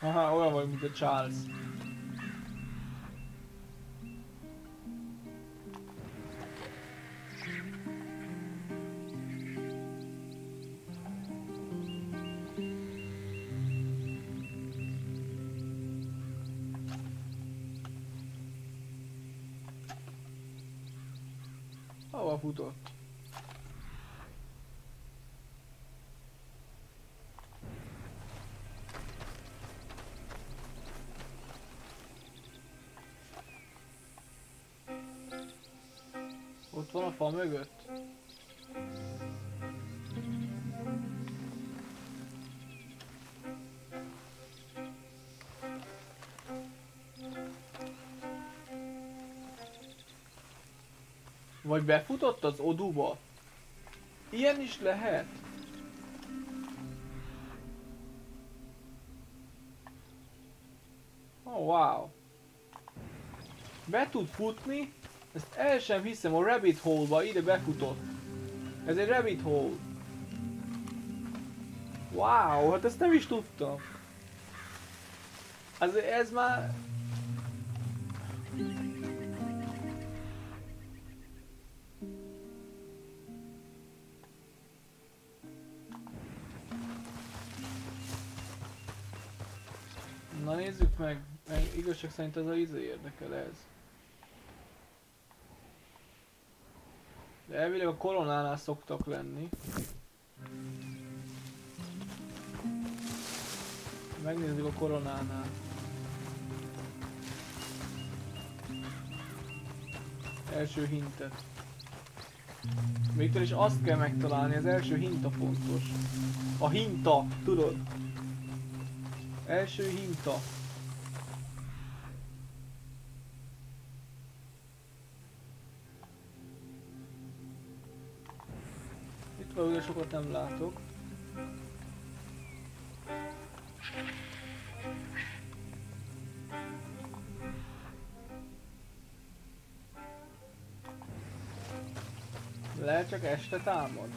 Aha, olyan vagy, mint a Charles. Fa mögött? Vagy befutott az oduba? Ilyen is lehet? Oh wow. Be tud futni, ezt el sem hiszem, a rabbit hole-ba ide befutott. Ez egy rabbit hole. Wow, hát ezt nem is tudtam. Ez, ez már... Na nézzük meg, meg igazság szerint ez a izé érdekel ez. De elvileg a koronánál szoktak lenni. Megnézzük a koronánál. Első hintet. Végtől is azt kell megtalálni, az első hinta fontos. A hinta, tudod? Első hinta. Nem látok. Lehet csak este támad?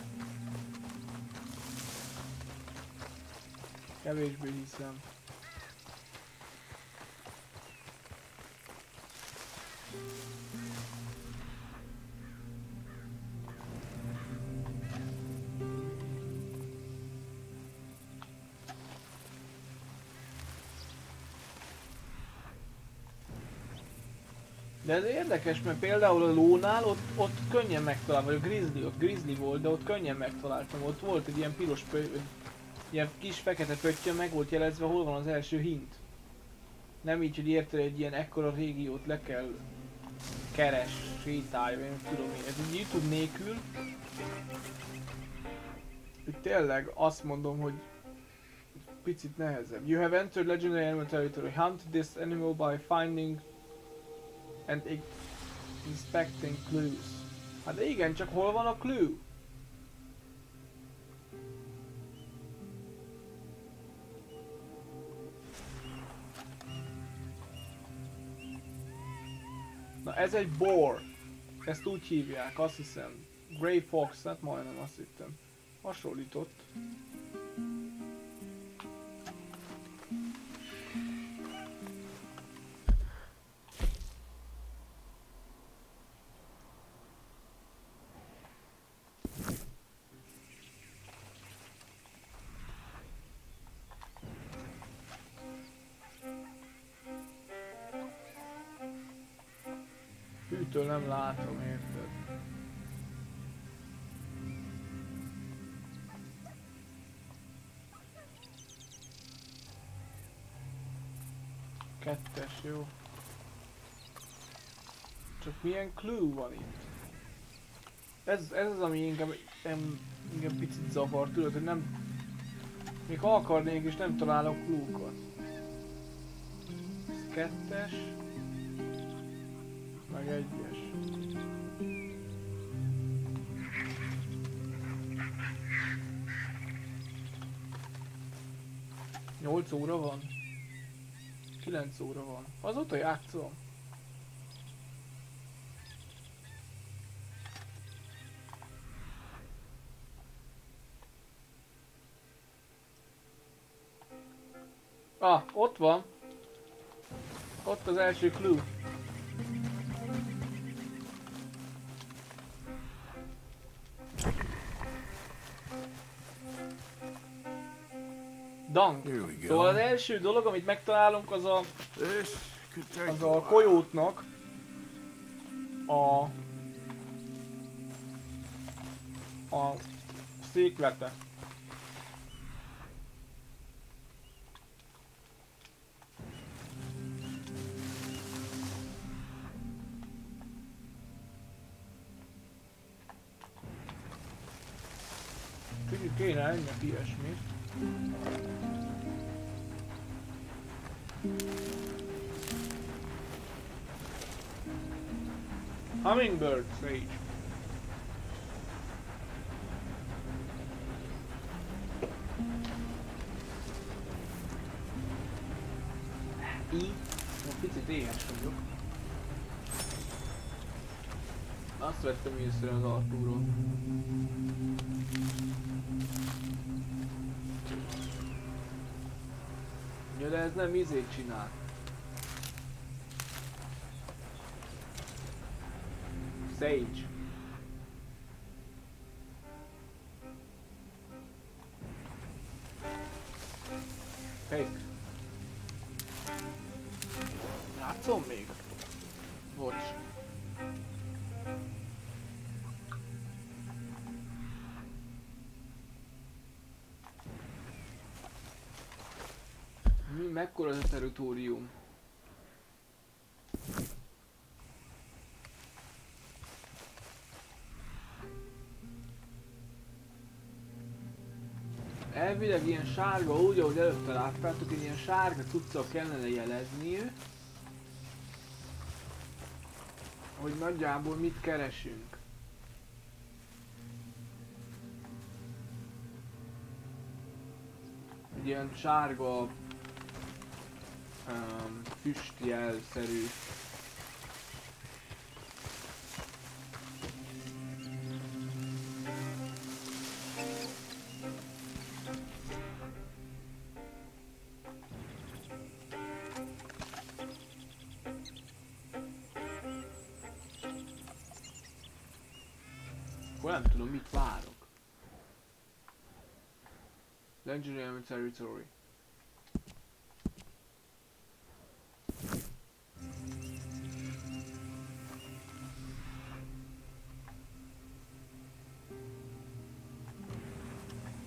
Kevésbé hiszem. Ez érdekes, mert például a lónál ott, ott könnyen megtaláltam, vagy a grizzly, ott grizzly volt, de ott könnyen megtaláltam. Ott volt egy ilyen piros pö, ilyen kis fekete pöttyön meg volt jelezve, hol van az első hint. Nem így, hogy érted egy ilyen ekkora régiót le kell keres, sétálj, vagy nem tudom én. Ez így YouTube nélkül. Itt tényleg azt mondom, hogy picit nehezebb. You have entered legendary animal territory. Hunt this animal by finding and inspecting clues. Hát igen, csak hol van a clue? Na ez egy boar. Ezt úgy hívják, azt hiszem. Grey Fox, hát majdnem azt hittem. Hasonlított. Nem látom, érted? Kettes, jó. Csak milyen clue van itt? Ez, ez az, ami inkább, em, inkább picit zavar, tudod, hogy nem... Még akarnék és nem találok clue-kat. Ez kettes. Egyes. Nyolc óra van? Kilenc óra van. Azóta játszom. Ah, ott van. Ott az első clue. hang. Szóval az első dolog, amit megtalálunk, az a... Az a kojótnak a... A széklete. Figyelj, kéne ennek ilyesmit. Hummingbird Sage. Így, most picit éhes vagyok. Azt vettem észre az Artúról. Ja, de ez nem izét csinál. Sage. Fake. Játszom még? Bocs. Mi, mekkora a territórium? Elvileg ilyen sárga, úgy ahogy előtte láttátok, egy ilyen sárga cuccal kellene jelezni hogy nagyjából mit keresünk. Egy ilyen sárga um, füstjelszerű Legendary Territory.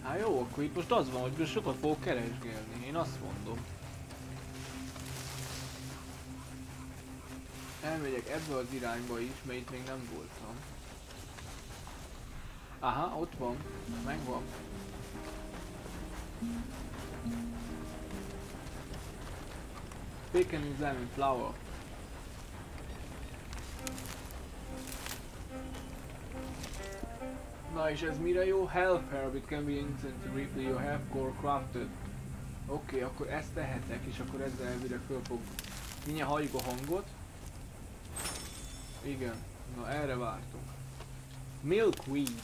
Hát jó, akkor itt most az van, hogy sokat fogok keresgélni, én azt mondom. Elmegyek ebbe az irányba is, mert itt még nem voltam. Aha, ott van. Megvan. Bacon is lemon flour. Na és ez mire jó? Help herb, it can be instant to replay your help core crafted. Oké, okay, akkor ezt tehetek, és akkor ezzel elvileg föl fog... Mindjárt halljuk a hangot. Igen, na erre vártunk. Milkweed.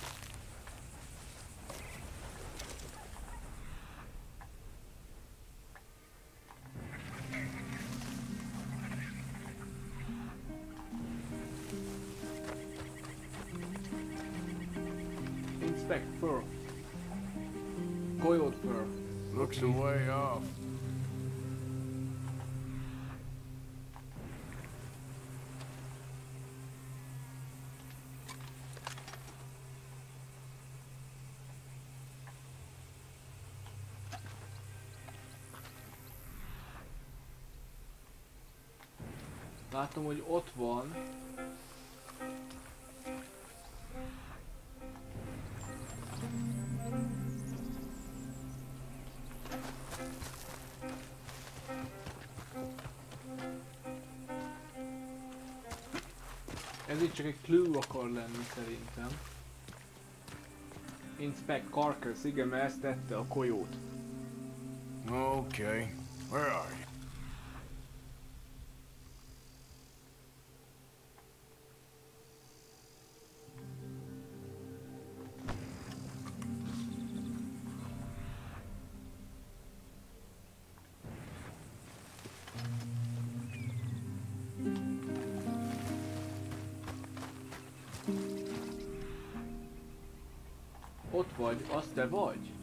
Látom, hogy ott van. Ez itt csak egy clue akar lenni szerintem. Inspect carcass, igen, mert ezt tette a kojót. Okay. Where are te vagy?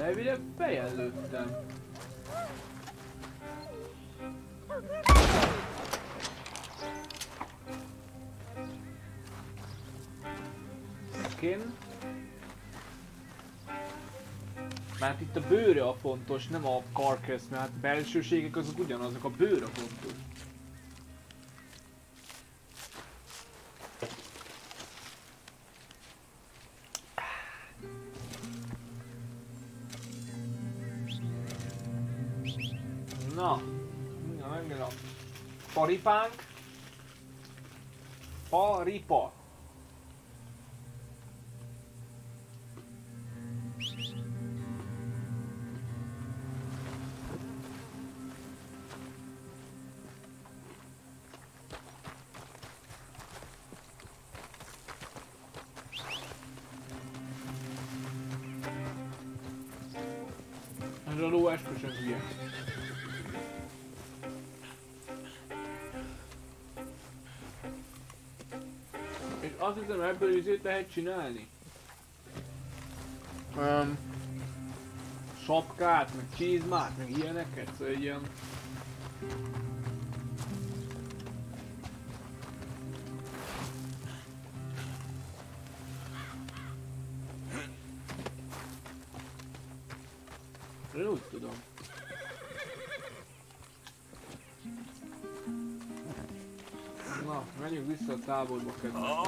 De elvileg fejen lőttem. Skin. Mert itt a bőre a fontos, nem a carcass, mert belsőségek azok ugyanazok, a bőr a fontos. Floripo. Azt hiszem ebből izét lehet csinálni. Um, sapkát, meg csizmát, meg ilyeneket, szóval egy ilyen... Én úgy tudom. Na, menjünk vissza a táborba kedves.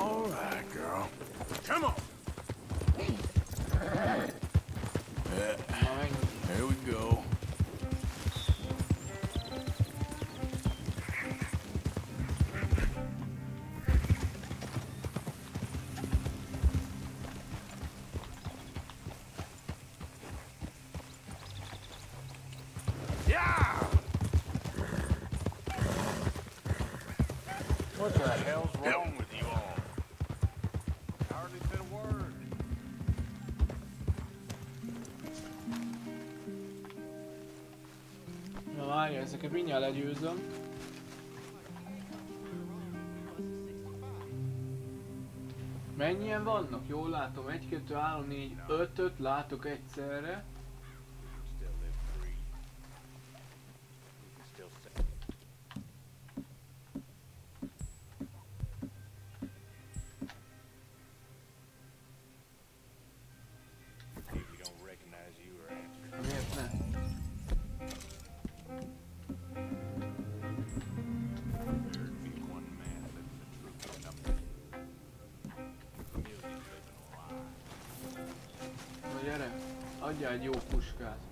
Mindjárt legyőzöm. Mennyien vannak? Jól látom, 1, 2, 3, 4, 5 öt látok egyszerre. Adjál egy jó puskát. Igen,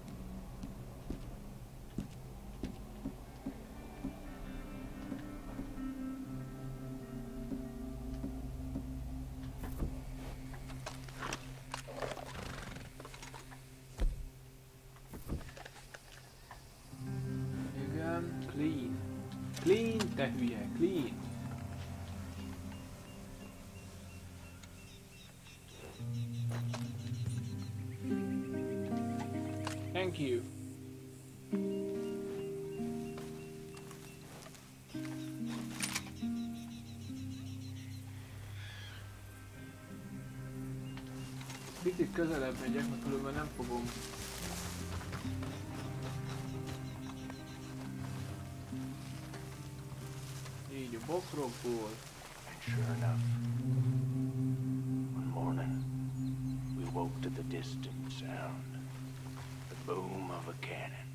Picit közelebb megyek, mert különben nem fogom. Így a bokrokból. Sure enough, one morning, we woke to the distant sound, the boom of a cannon.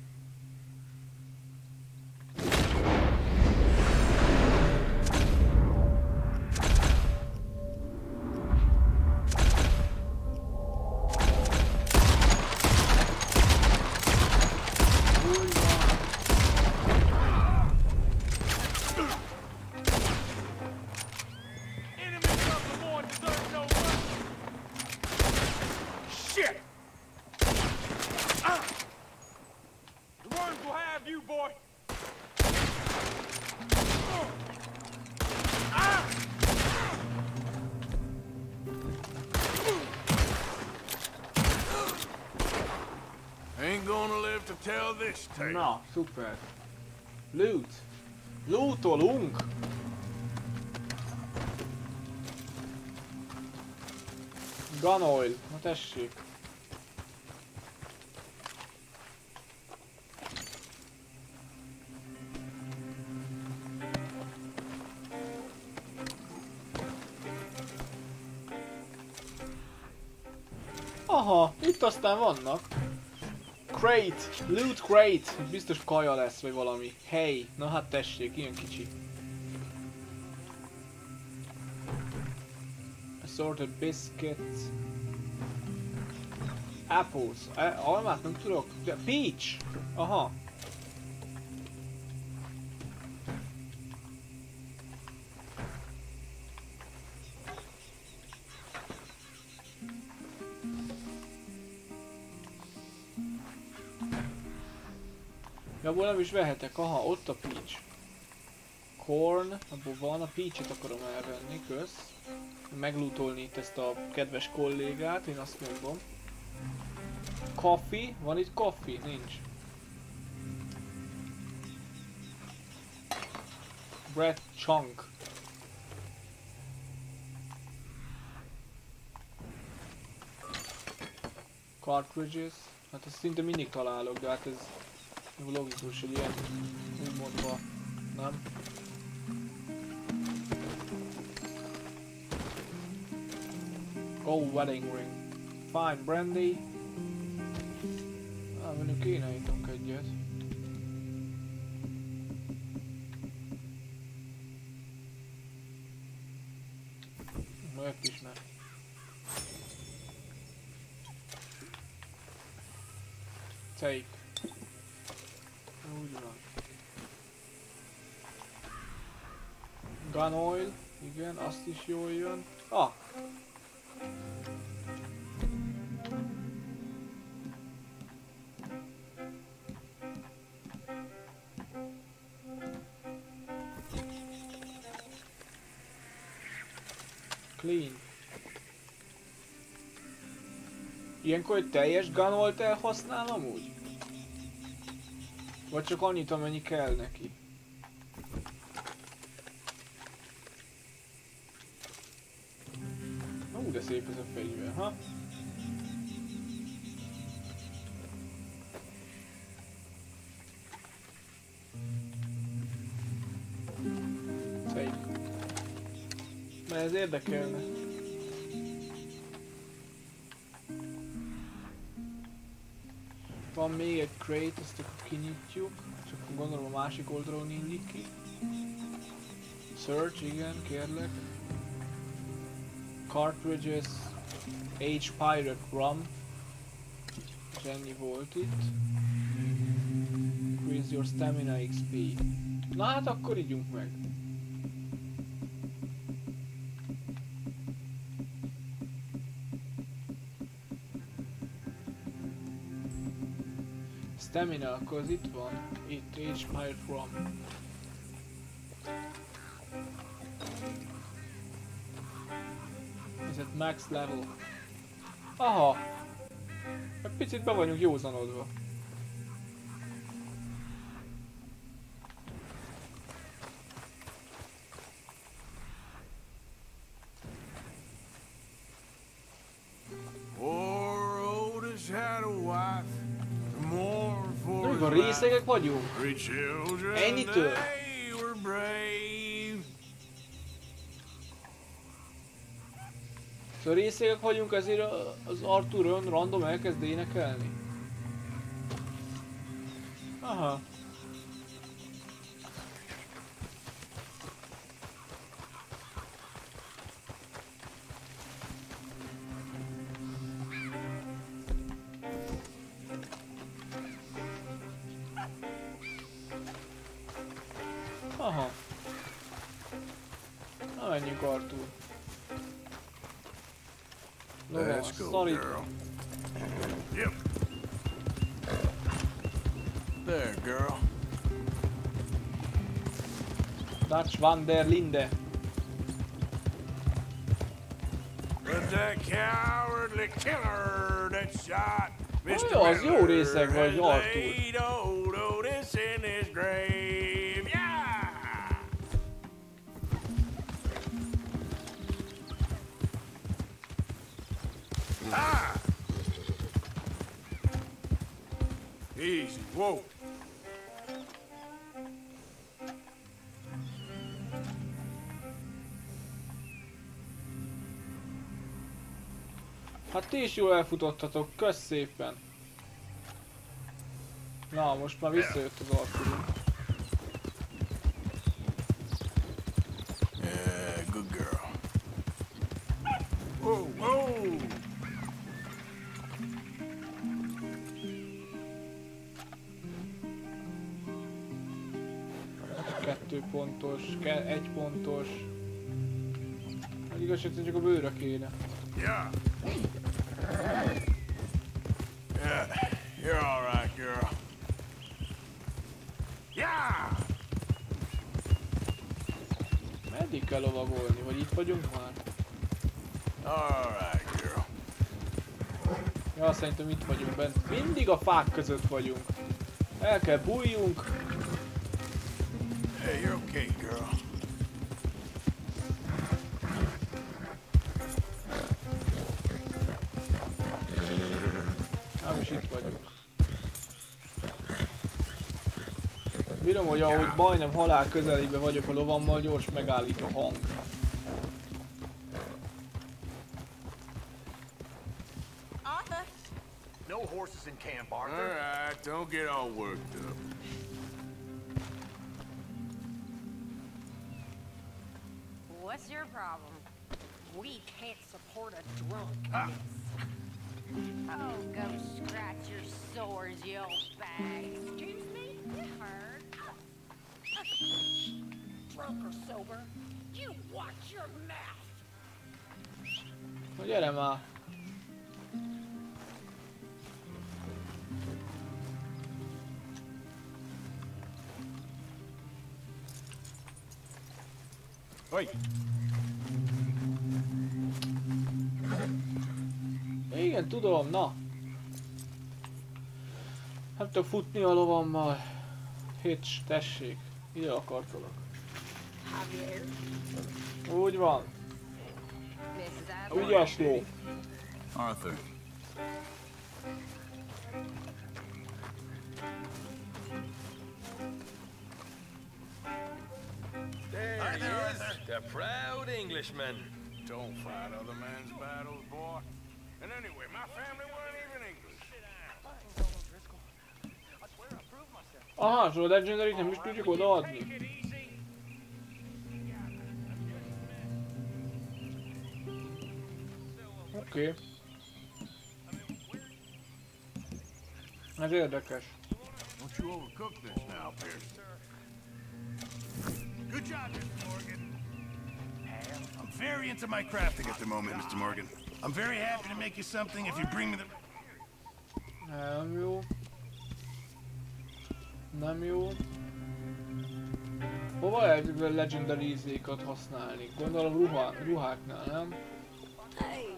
Tell this tale. Na, szuper. Loot. Lootolunk. Gun oil. Na tessék. Aha, itt aztán vannak. Crate, loot crate. Biztos kaja lesz, vagy valami. Hey, na hát tessék, ilyen kicsi. Assorted biscuits. Apples. E, almát nem tudok. Peach. Aha. Nem is vehetek. Aha, ott a peach. Corn, abból van, a peach-et akarom elvenni, kösz. Meglutolni itt ezt a kedves kollégát, én azt mondom. Coffee, van itt coffee? Nincs. Bread chunk. Cartridges. Hát ezt szinte mindig találok, de hát ez logikus, hogy ilyen nem? Oh, wedding ring. Fine, brandy. Is jól jön. Ah! Clean. Ilyenkor egy teljes gunolt elhasznál amúgy? Vagy csak annyit, amennyi kell neki? Ez a fegyver, ha? Szép. Mert ez érdekelne. Van még egy crate, ezt akkor kinyitjuk. Csak gondolom a másik oldalról nyílik ki. Search, igen, kérlek. Cartridges, H Pirate Rum. És ennyi volt itt. Increase your stamina XP. Na hát akkor ígyunk meg. Stamina, akkor az itt van. Itt, H Pirate Rum. Max level. Aha! Egy picit be vagyunk józanodva. Poor Otis had a wife to mourn for Nem his van, részegek vagyunk. Three children, Ennyitől? they were brave. Részegek vagyunk, ezért az Arthur ön random elkezd énekelni. Dutch van der Linde. But that cowardly killer that shot Mr. Aj, az jó részeg vagy, Arthur. Ti is jól elfutottatok, kösz szépen. Na, most már visszajött az Arturunk. Yeah, good girl. Whoa, whoa! Kettő pontos, ke egy pontos. Hát igazság csak a bőre kéne. Yeah, you're all right, girl. Yeah! Meddig kell lovagolni? Vagy itt vagyunk már? All right, girl. Ja, szerintem itt vagyunk bent. Mindig a fák között vagyunk. El kell bújjunk. Hey, you're okay, girl. Bírom, hogy ahogy majdnem halál közelébe vagyok a lovammal, gyors megállít a hang. No horses in camp, All Arthur. right, don't get all worked up. What's your problem? We can't support a drunk. Ah. Oh, go scratch your sores, you old Drunk or sober, you watch your mouth. Na gyere már! Hogy? Igen, tudom, na. Nem tudok futni a lovammal. Hitch, tessék. Ide akartalak. Úgy van. Ügyes ló. Arthur. There he is, the proud Englishman. Don't fight other men's battles, boy. And anyway, my family weren't even English. Aha, és a legendary nem is tudjuk odaadni. Oké. Okay. Ez érdekes. Good job, Mr. Morgan. I'm very into my crafting at the moment, Mr. Morgan. I'm very happy to make you something if you bring me the... Nem jó. Nem jó. Hova lehet legendary izékat használni? Gondolom ruha, ruháknál, nem? Excuse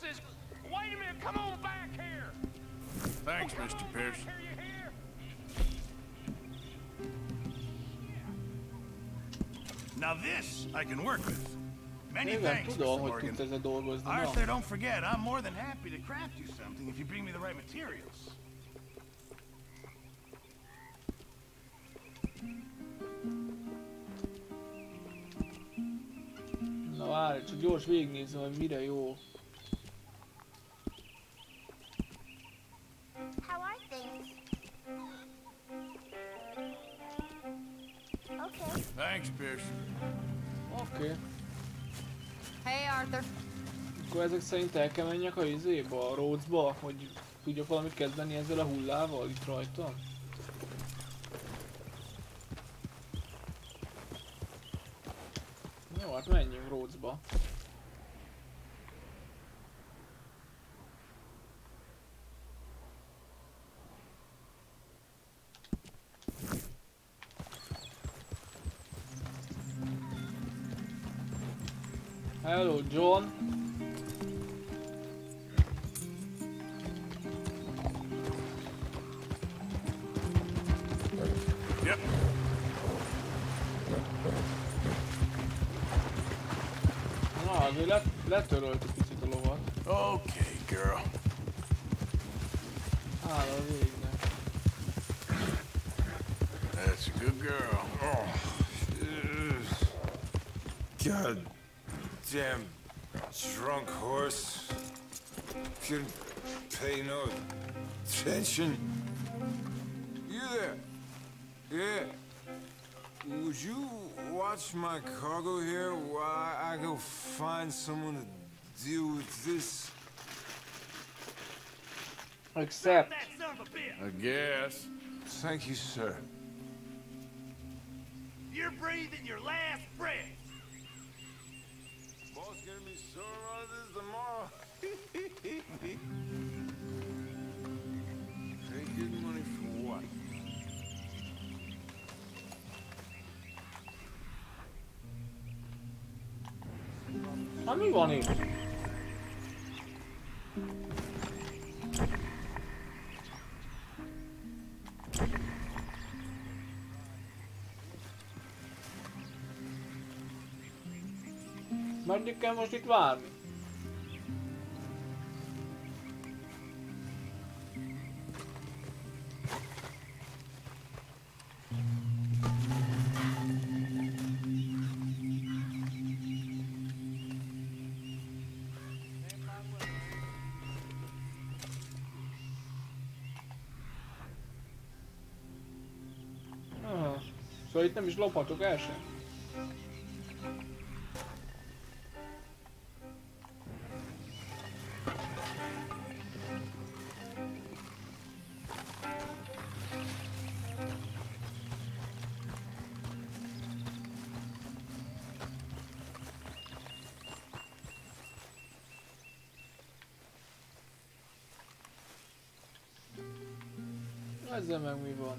horses? Wait a minute, come on back here! Thanks, Mr. Pierce. Now this I can work with. Many thanks, Mr. Morgan. tudsz ezzel dolgozni. Na. Arthur, don't forget, I'm more than happy to craft you something if you bring me the right materials. Na várj, csak gyors végignézem, hogy mire jó. How are things? Okay. Thanks, Pierce. Oké. Okay. Hey, Arthur. Akkor ezek szerint el kell menjek a izébe, a Rhodesba, hogy tudjak valamit kezdeni ezzel a hullával itt rajta? Jó, hát menjünk Rhodesba. Hello, John. Yep. Na, azért let, letöröltük picit a lovat. Okay, girl. Hála a végnek. That's a good girl. Oh, God damn drunk horse. Couldn't pay no attention. You there? Yeah. Would you watch my cargo here while I go find someone to deal with this? Accept. I guess. Thank you, sir. You're breathing your last breath. Gonna be sore about tomorrow. Pay good money for what? Na mi Meddig kell most itt várni? Aha. Szóval itt nem is lophatok el sem. Ezzel meg mi van?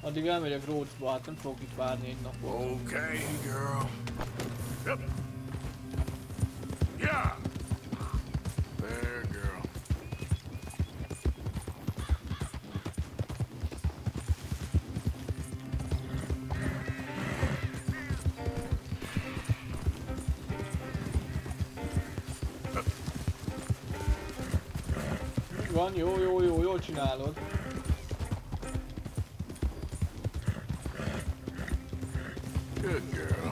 Addig elmegyek Rhodesba, hát nem fogok itt várni egy napot. Okay, girl. Yep. Van, jó, jó, jó, jól csinálod. Good girl.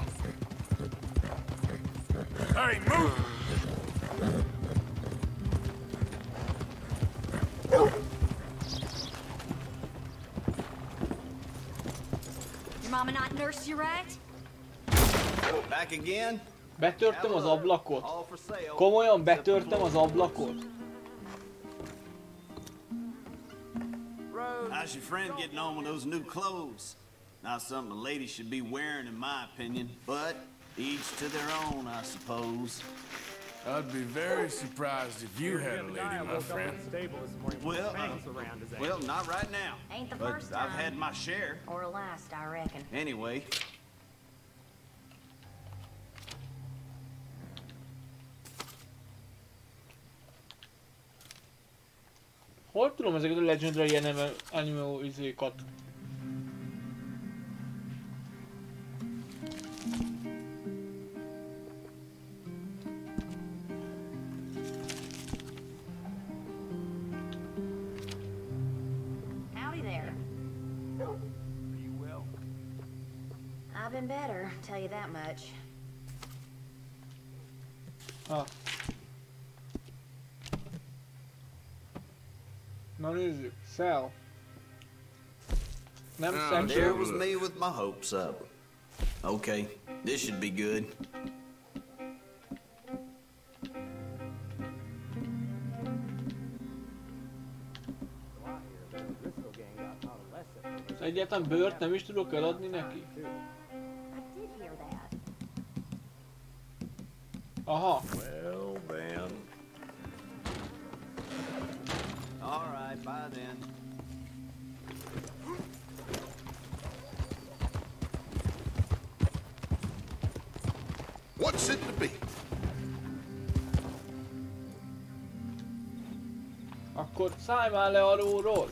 Hey, move! Your mama not nursed you right? Back again? Betörtem az ablakot. Komolyan betörtem az ablakot. Friend getting on with those new clothes? Not something a lady should be wearing, in my opinion, but each to their own, I suppose. I'd be very surprised if you had a lady, my friend. Well, uh, well, not right now. Ain't the but first I've had my share. Or last, I reckon. Anyway, Hol tudom ezeket a Legendary Animal, animal izékat? Howdy there. Are well? I've been better, tell you that much. Ha. Na nézzük. Sell. Nem uh, Sam there was me with my hopes up. Okay, this should be good. Egyáltalán bőrt nem is tudok eladni neki? I did hear that. Aha. Well, then. All right, bye then. What's it to be? Akkor szállj már le alulról!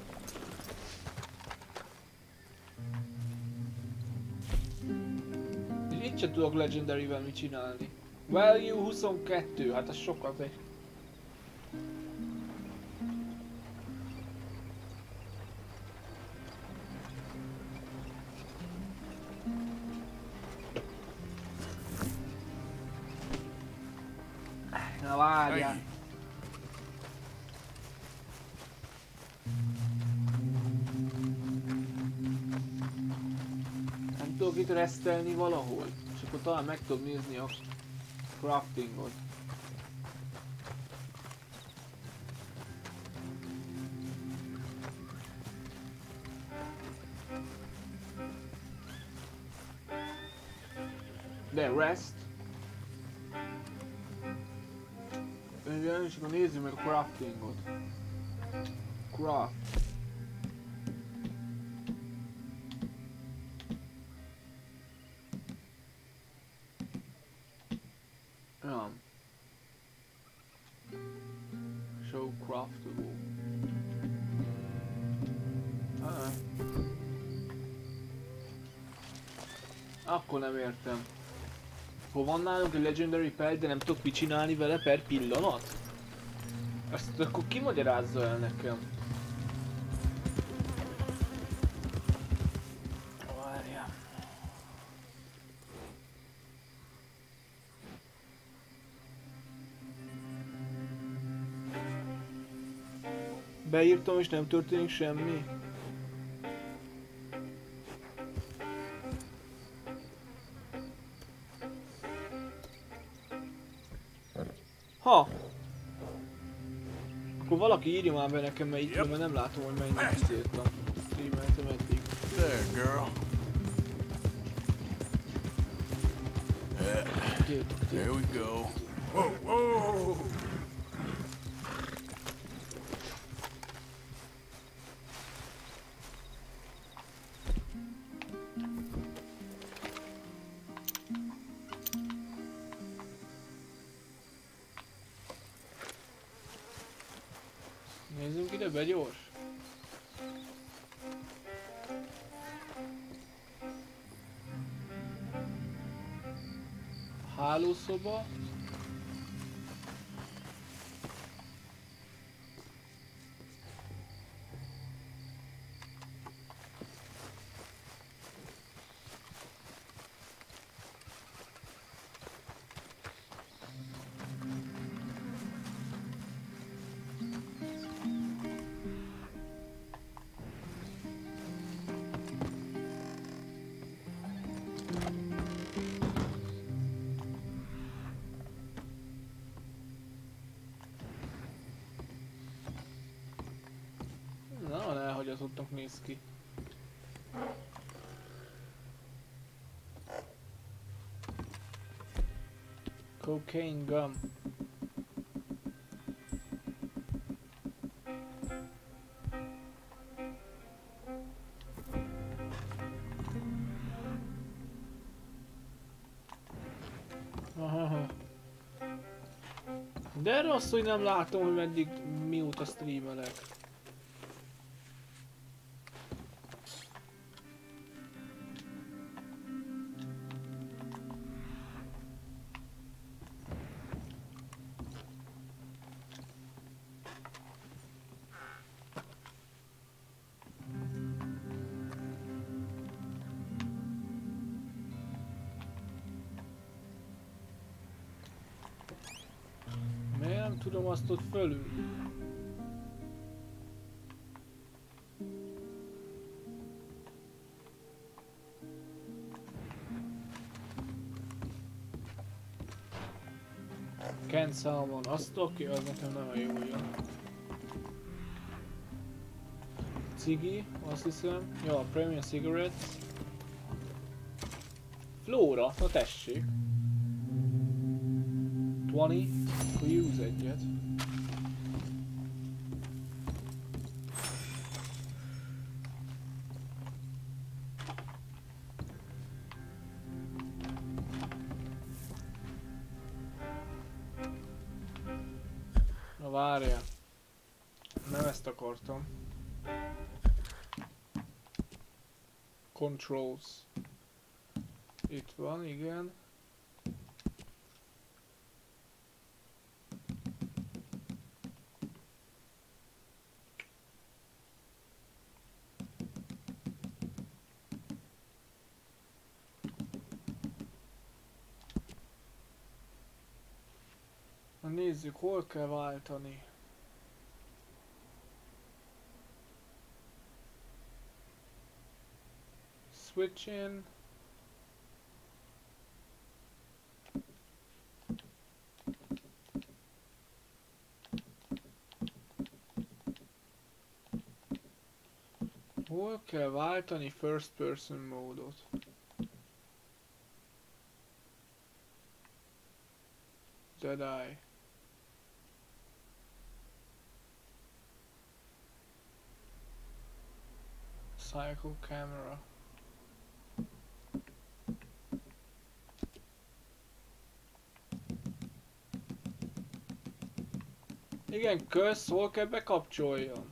És itt se tudok Legendary-vel mit csinálni. Value 22, hát az sokat egy. Itt restelni valahol? És akkor talán meg tudom nézni a craftingot. De rest. Igen, és akkor nézzük meg a craftingot. Craft. Akkor nem értem. Hol van nálunk egy Legendary Pelt, de nem tudok mit csinálni vele per pillanat? Azt akkor ki magyarázza el nekem? Várjál. Beírtam és nem történik semmi. Valaki írja már be nekem, mert itt yep. mert nem látom, hogy mennyit izéltem. Streameltem eddig. There, girl. There we go. Whoa, whoa! snowball? Néz ki. Cocaine gum. De rossz, hogy nem látom, hogy meddig mióta streamelek. Nem tudom azt ott fölül? Ken Salmon, azt oké, az nekem nagyon jó jön. Cigi, azt hiszem. Jó, a Premium Cigarettes. Flóra, na tessék. 20, akkor use egyet. Controls. Itt van, igen. nézzük, hol kell váltani. Switch in. Hol kell váltani first person módot? Jedi. Cycle camera. Igen, kösz, hol kell bekapcsoljam?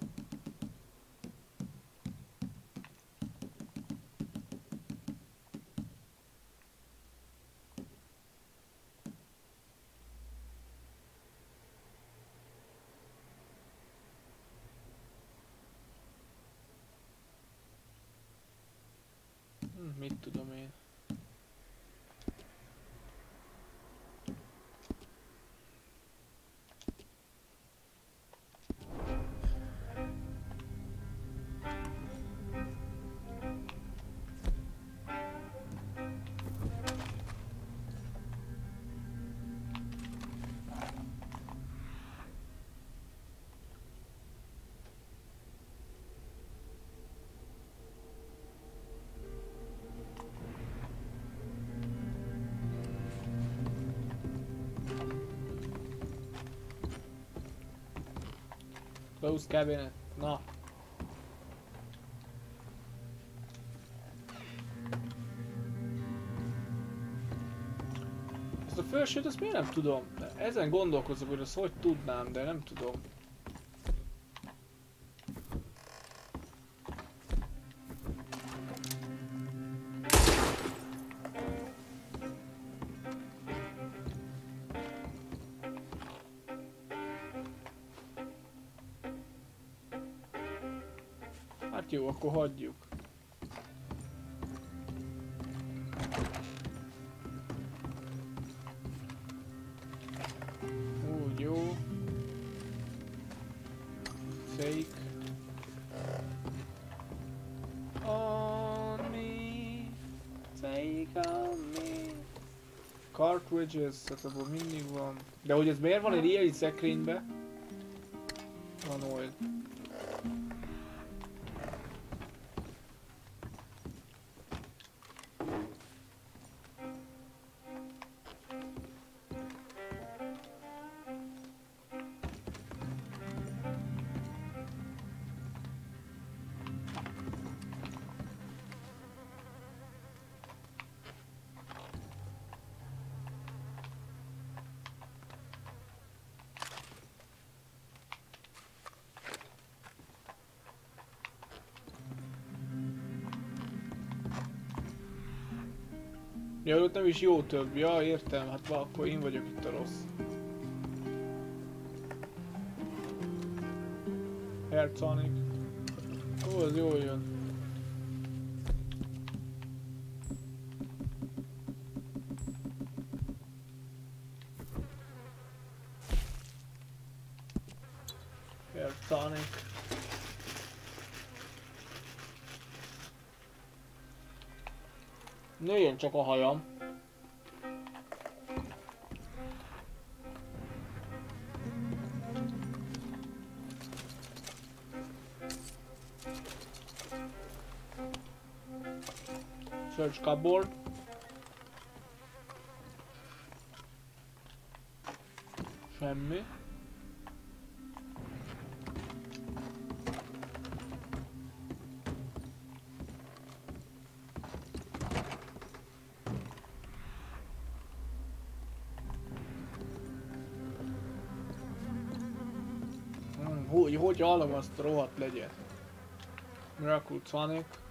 Close cabinet. Na. Ezt a felsőt, ezt miért nem tudom? Ezen gondolkozok, hogy azt hogy tudnám, de nem tudom. Akkor hagyjuk. Úgy jó. Fake. On me. Take on me. Cartridges, tehát abból mindig van. De hogy ez miért van egy ilyen szekrénybe? Is jó több. Ja, értem. Hát akkor én vagyok itt a rossz. Herconic. Ó, az jól jön. Herconic. Nőjön csak a hajam. Cupboard. Semmi. Hmm, hogy, hogy hallom azt rohadt legyen. Miracle Sonic.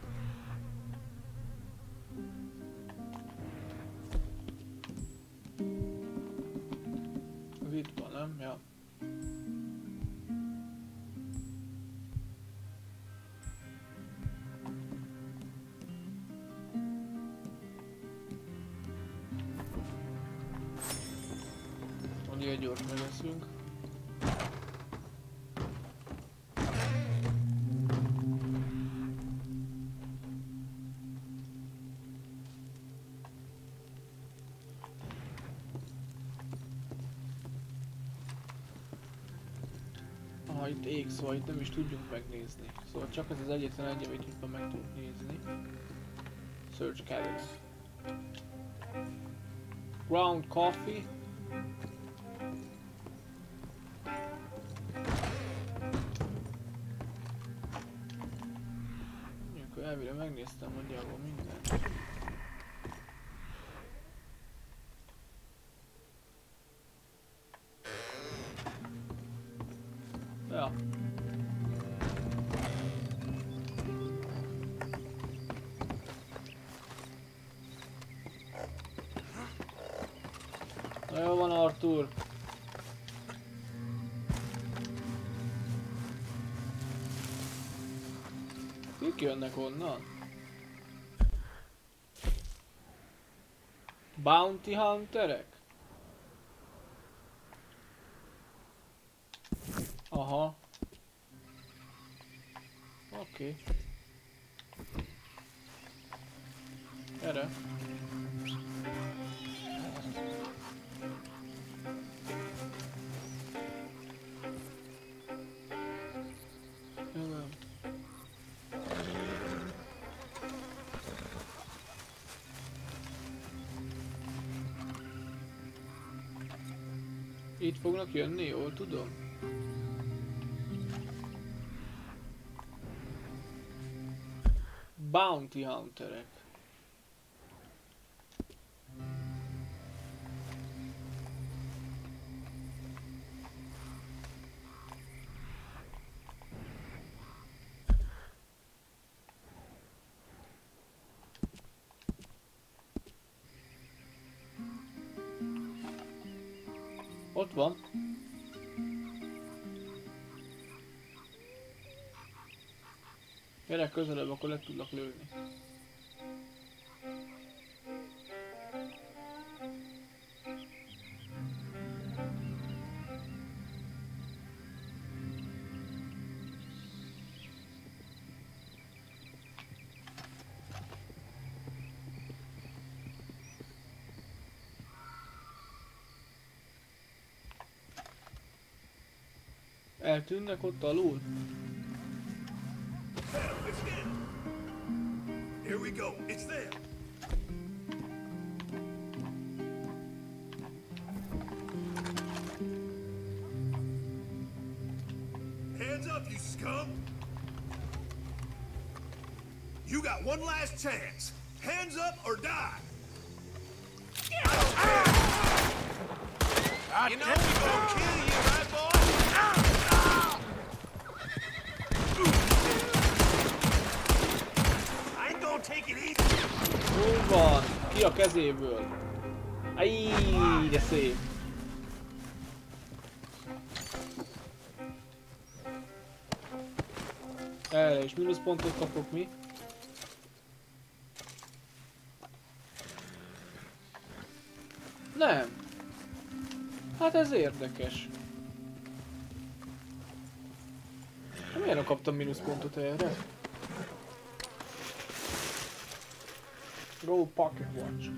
Szóval itt nem is tudjuk megnézni. Szóval csak ez az egyetlen egy, amit itt meg tudunk nézni. Search cabin. Ground coffee. Kik jönnek onnan? Bounty Hunterek? Fognak jönni, jól tudom? Bounty Hunterek. Ott van. Gyere közelebb, akkor le tudlak lőni. Eltűnnek ott alul? Here we go. It's there. Hands up, you scum! You got one last chance. Hands up or die. Kezéből? Aj, de szép. Erre is mínuszpontot kapok mi. Nem. Hát ez érdekes. Hát Miért nem kaptam mínuszpontot erre? Roll pocket watch.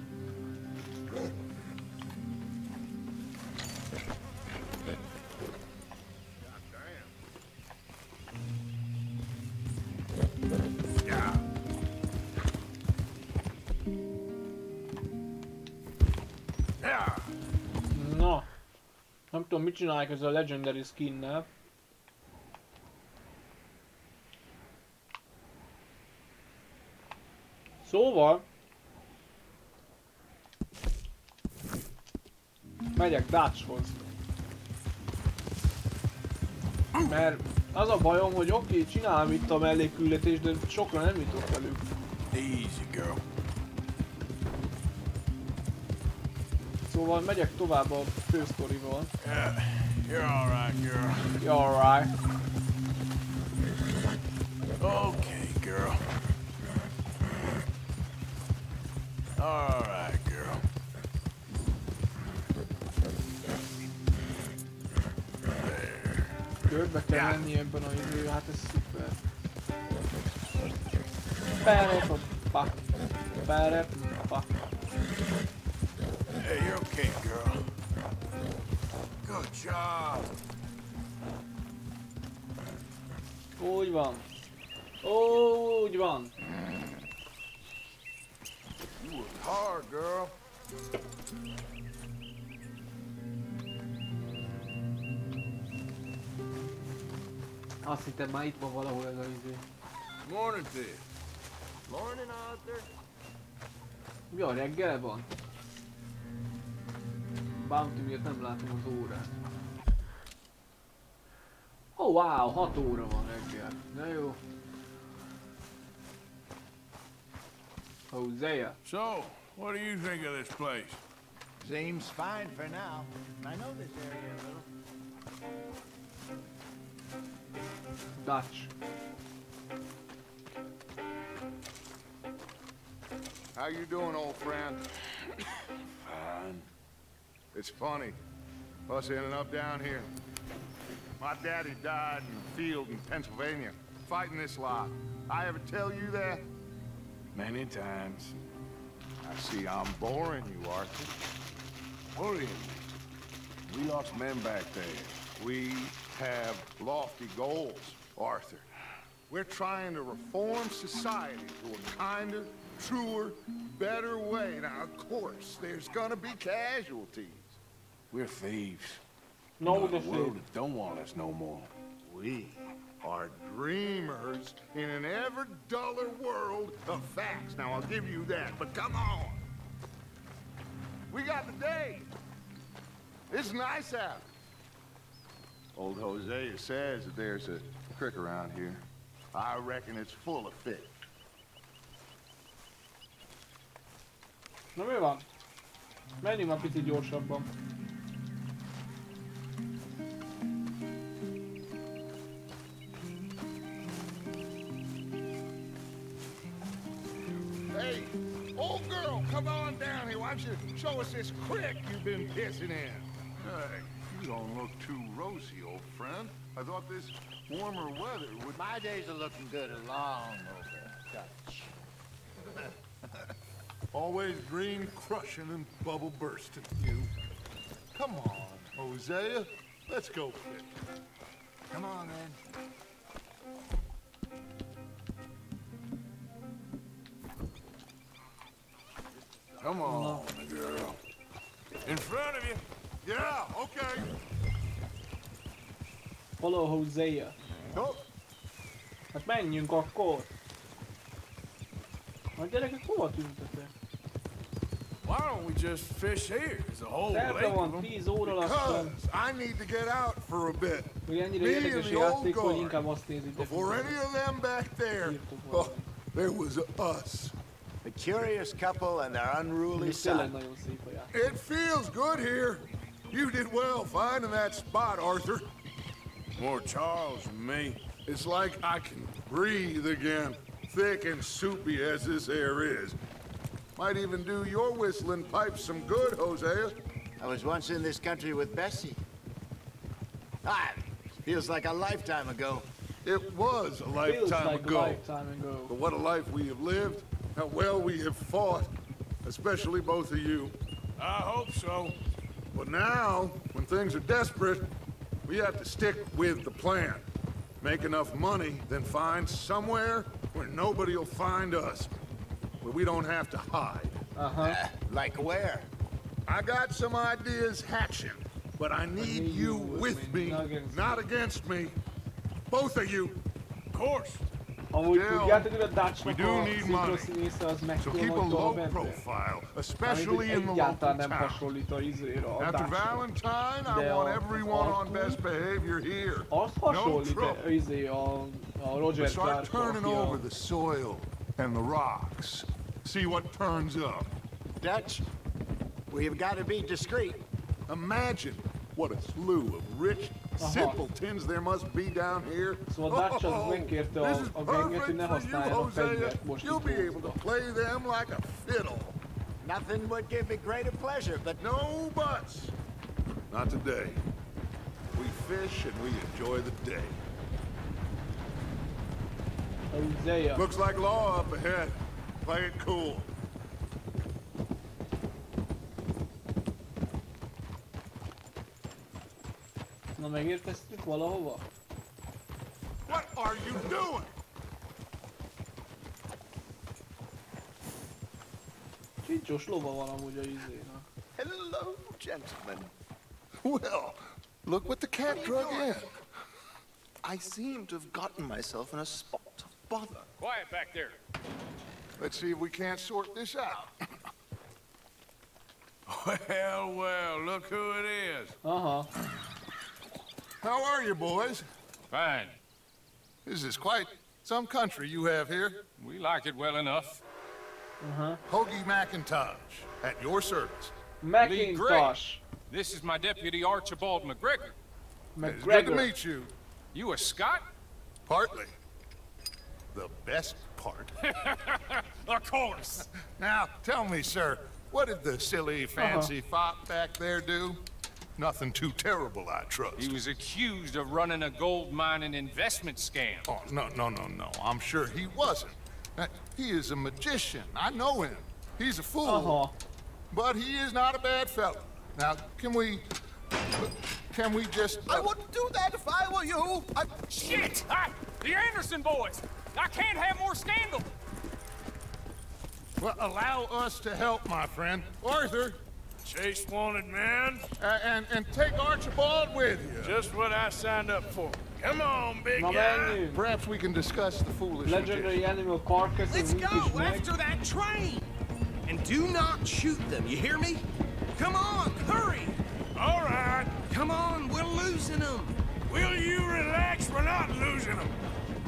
Na. Nem tudom, mit csinálják ezzel a Legendary skinnel. Megyek Dutchhoz. Mert az a bajom, hogy oké, okay, csinálom itt a melléküldetést, de sokra nem jutok velük. Easy, girl. Szóval megyek tovább a fősztorival. Yeah, you're alright, girl. You're alright. Okay, girl. Alright, Körbe kell menni ebben a idő, hát ez szuper. Pereppa. Pereppa. Hey, you're okay, girl. Good job. Úgy van. Úgy van. Azt hittem már itt van valahol ez a izé. Morning, Dick. Morning, Arthur. Mi a reggel van? Bounty miatt nem látom az órát. Oh wow, 6 óra van reggel. Na jó. Hosea. So, what do you think of this place? Seems fine for now. I know this area a little. Dutch. How you doing, old friend? Fine. It's funny, us ending up down here. My daddy died in the field in Pennsylvania, fighting this lot. I ever tell you that? Many times. I see I'm boring you, Arthur. Worrying me. We lost men back there. We have lofty goals, Arthur. We're trying to reform society to a kinder, truer, better way. Now, of course, there's gonna be casualties. We're thieves. No, the world that don't want us no more. We are dreamers in an ever duller world of facts. Now, I'll give you that, but come on. We got the day. It's nice out. Old Jose says that there's a creek around here. I reckon it's full of fish. Na mi van? Menjünk már picit gyorsabban. Hey, old girl, come on down here. Why don't you show us this creek you've been pissing in? Hey, you don't look too rosy, old friend. I thought this warmer weather would... My days are looking good along over Dutch. Always green crushing and bubble bursting, you. Come on, Hosea. Let's go quick. Come on, man. Come on, girl. In front of you. Yeah, okay. Follow Hosea. Go. Hát menjünk akkor. A gyerekek hova tűntetek? Why don't we just fish here? There's a whole Szerda lake of van, them. 10 óra lassan. Because I need to get out for a bit. Hogy ennyire Me érdekes and the old játék, hogy guard. inkább azt nézitek. Before any of them back there, oh, there was us. A curious couple and their unruly son. nagyon szép a játék. It feels good here. You did well finding that spot, Arthur. More Charles than me. It's like I can breathe again, thick and soupy as this air is. Might even do your whistling pipes some good, Hosea. I was once in this country with Bessie. Ah, feels like a lifetime ago. It was a Feels lifetime like a lifetime ago. But what a life we have lived, how well we have fought, especially both of you. I hope so. But now, when things are desperate, we have to stick with the plan. Make enough money, then find somewhere where nobody will find us. Where we don't have to hide. Uh-huh. Like where? I got some ideas hatching, but I need you with me, not against me. Both of you. Of course. Amúgy Still, tudjátok, hogy a we Dutchnak do a need money. szinkroszínésze az So mekkora keep a nagy low benne. profile, Amit especially in the egyáltalán local nem town. hasonlít a izére, a After Dutchra. Valentine, I De want a- everyone on Arthur- best behavior here. Azt No hasonlít trouble. a, izé, a, a Roger We start Clark, turning aki over a... the soil and the rocks. See what turns up. Dutch, we've got to be discreet. Imagine what a slew of rich Aha. Simpletons there must be down here. Szóval Dutch az Oh, megkérte this a, is a genget, hogy ne perfect for you Hosea. You'll be able to play them like a fiddle. Nothing would give me greater pleasure, but No buts. Not today. We fish and we enjoy the day. Hosea. Looks like law up ahead. Play it cool. Na megérkeztük valahova? What are you doing? Csincsos lova van amúgy a izének. Hello, gentlemen. Well, look what the cat drug in. I seem to have gotten myself in a spot of bother. Quiet back there. Let's see if we can't sort this out. Well, well, look who it is. Aha. How are you, boys? Fine. This is quite some country you have here. We like it well enough. Uh-huh. Hoagie McIntosh, at your service. Lee Gray. This is my deputy Archibald McGregor. It's good to meet you. You a Scot? Partly. The best part. of course. Now, tell me, sir, what did the silly, fancy fop back there do? Nothing too terrible, I trust. He was accused of running a gold mining investment scam. Oh, no, no, no, no. I'm sure he wasn't. Uh, He is a magician. I know him. He's a fool. Uh-huh. But he is not a bad fellow. Now, can we... Can we just... I wouldn't do that if I were you. I... Shit! Ah, the Anderson boys! I can't have more scandal! Well, allow us to help, my friend. Arthur, Chase wanted man. uh, and, and take Archibald with you. Just what I signed up for. Come on, big Na guy. menjünk. Perhaps we can discuss the foolish Legendary Animal Carcass Let's go after that train! And do not shoot them, you hear me? Come on, hurry! All right. Come on, we're losing them! Will you relax? We're not losing them.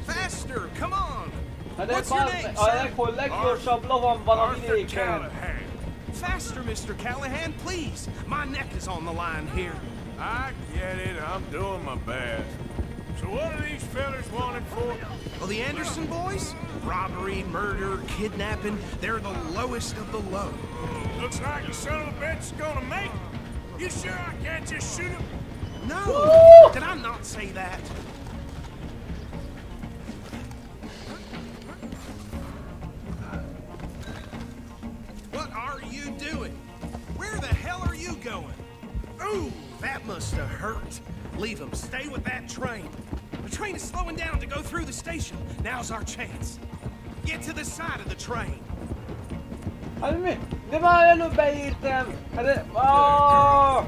Faster, come on! Hát What's your name, meg, sir? leghol leggyorsabb lovam van a Arthur. Callahan. Faster, Mr. Callahan, please! My neck is on the line here. I get it. I'm doing my best. So what are these fellas wanted for? Well, the Anderson boys? Robbery, murder, kidnapping, they're the lowest of the low. Looks like the son of a bitch is gonna make it. You sure I can't just shoot him? No! Did I not say that? What are you doing? Where the hell are you going? Ooh, that must have hurt. Leave him. Stay with that train. The train is slowing down to go through the station. Now's our chance. Get to the side of the train. Hát mi? De már előbb beírtam! Hát de... Ah!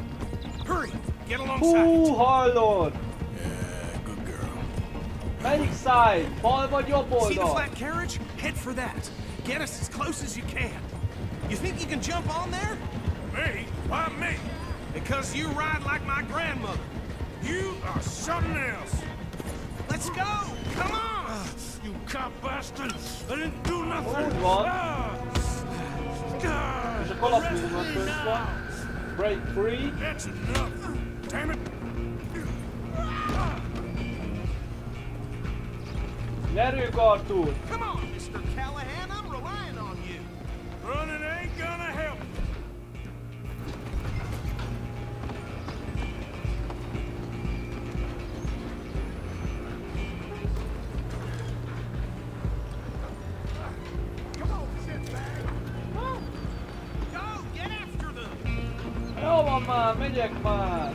Hurry! Get alongside. Hú, hallod! Yeah, good girl. Melyik side? Bal vagy jobb See the flat carriage? Head for that. Get us as close as you can. You think you can jump on there? Me? Why me? Because you ride like my grandmother. You are something else. Let's go! Come on! You cop bastard! I didn't do nothing. Úgy van. Ah! És a kalapunk van fönt van. Break free. That's enough. Damn it. Nyerünk, Artur! Come on, Mr. Callahan, I'm relying on you. Running ain't gonna help. Go, get after them! Jó van már, megyek már!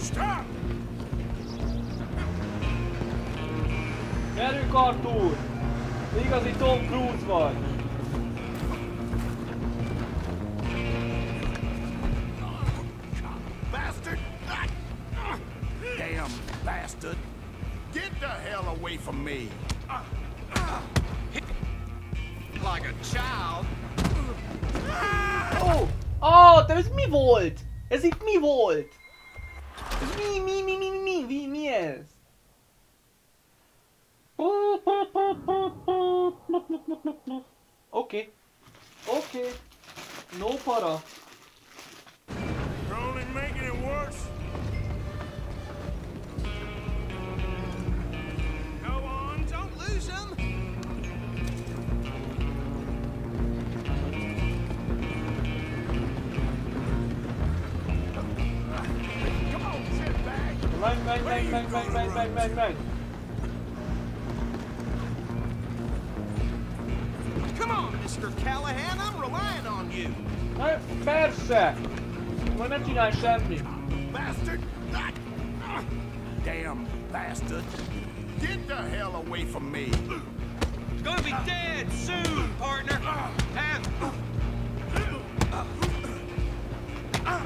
Stop! Gyerünk, Artur! Igazi Tom Cruise vagy! Bastard! Damn bastard! Get the hell away from me. Like a child. Oh, oh, ez mi volt? Ez itt mi volt? Ez mi, mi, mi, mi, mi, mi, mi ez? Oké. Oké. No para. You're only making it worse. Go on, don't lose them! Menj, menj, menj, menj, menj, menj, menj, menj, menj! Come on, Mr. Callahan, I'm relying on you. Na, persze! Majd ne csinálj me? Bastard! Ah, damn bastard! Get the hell away from me! He's gonna be dead soon, partner. Ah. Have ah.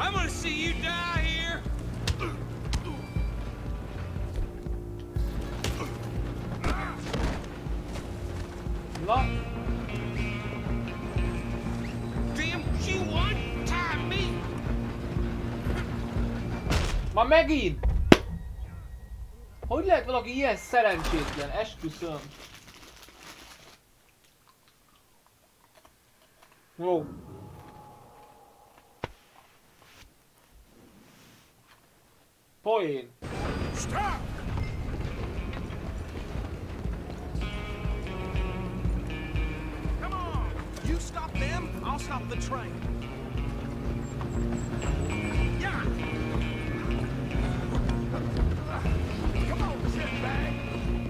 I'm gonna see you die here. Na, Damn you one time me. ma megint! Hogy lehet valaki ilyen szerencsétlen? Esküszöm. Jó. Poén. Stop! Come on! You stop them, I'll stop the train. Yeah!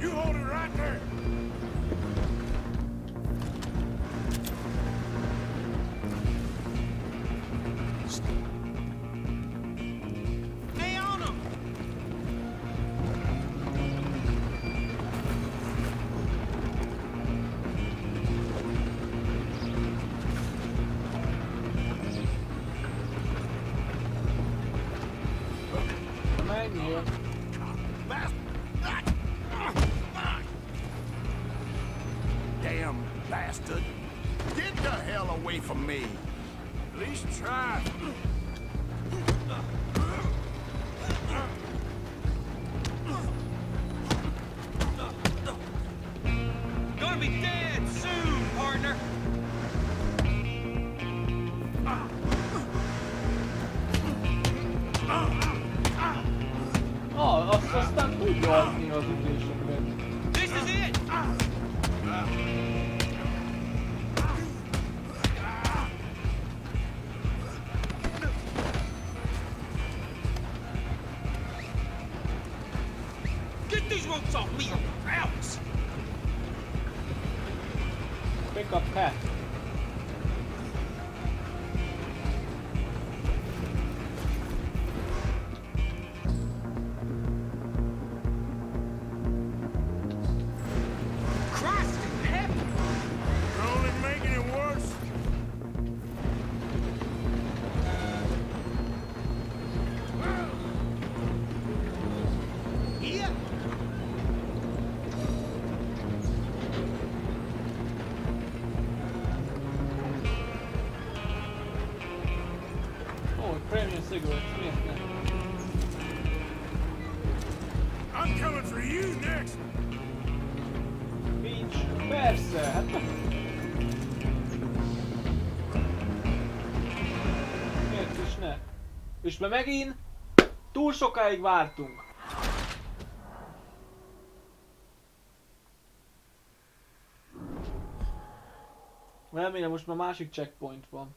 You hold it right there! Stay Maneiro. Be megint túl sokáig vártunk. Remélem most már másik checkpoint van.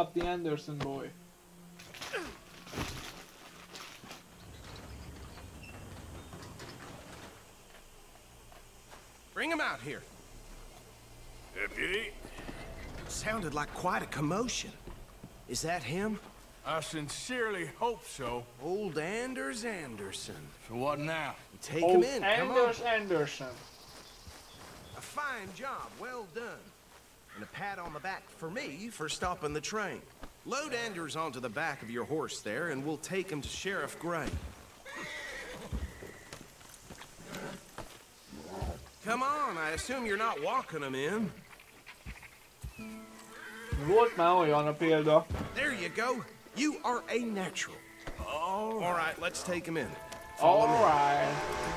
Up the Anderson boy. Bring him out here. Deputy, Sounded like quite a commotion. Is that him? I sincerely hope so. Old Anders Anderson. So what now? Take oh, him in, come on. Anders Anderson. A fine job, well done. And a pat on the back for me for stopping the train. Load Anders onto the back of your horse there, and we'll take him to Sheriff Gray. Come on, I assume you're not walking him in. Volt már olyan a példa. There you go. You are a natural. Oh. All right, let's take him in. Follow me. Alright.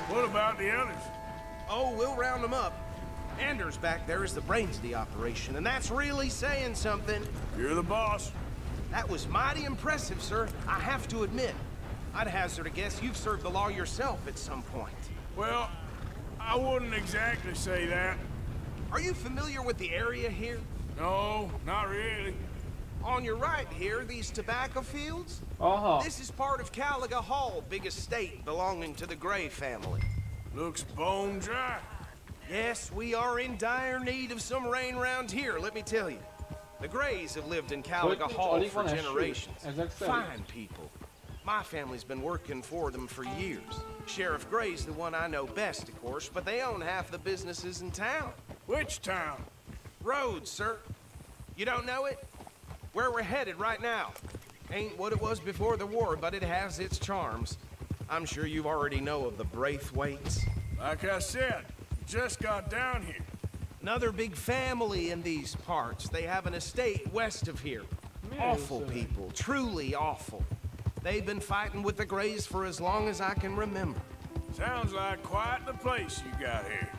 What about the others? Oh, we'll round them up. Anders back there is the brains of the operation, and that's really saying something. You're the boss. That was mighty impressive, sir. I have to admit. I'd hazard a guess you've served the law yourself at some point. Well, I wouldn't exactly say that. Are you familiar with the area here? No, not really. On your right here, these tobacco fields? Aha. This is part of Caliga Hall, big estate belonging to the Gray family. Looks bone dry. Yes, we are in dire need of some rain round here, let me tell you. The Grays have lived in Caliga Hall for generations. Fine people. My family's been working for them for years. Sheriff Gray's the one I know best, of course, but they own half the businesses in town. Which town? Rhodes, sir. You don't know it? Where we're headed right now. Ain't what it was before the war, but it has its charms. I'm sure you already know of the Braithwaites. Like I said, just got down here. Another big family in these parts. They have an estate west of here. Awful sir. people, truly awful. They've been fighting with the Grays for as long as I can remember. Sounds like quite the place you got here.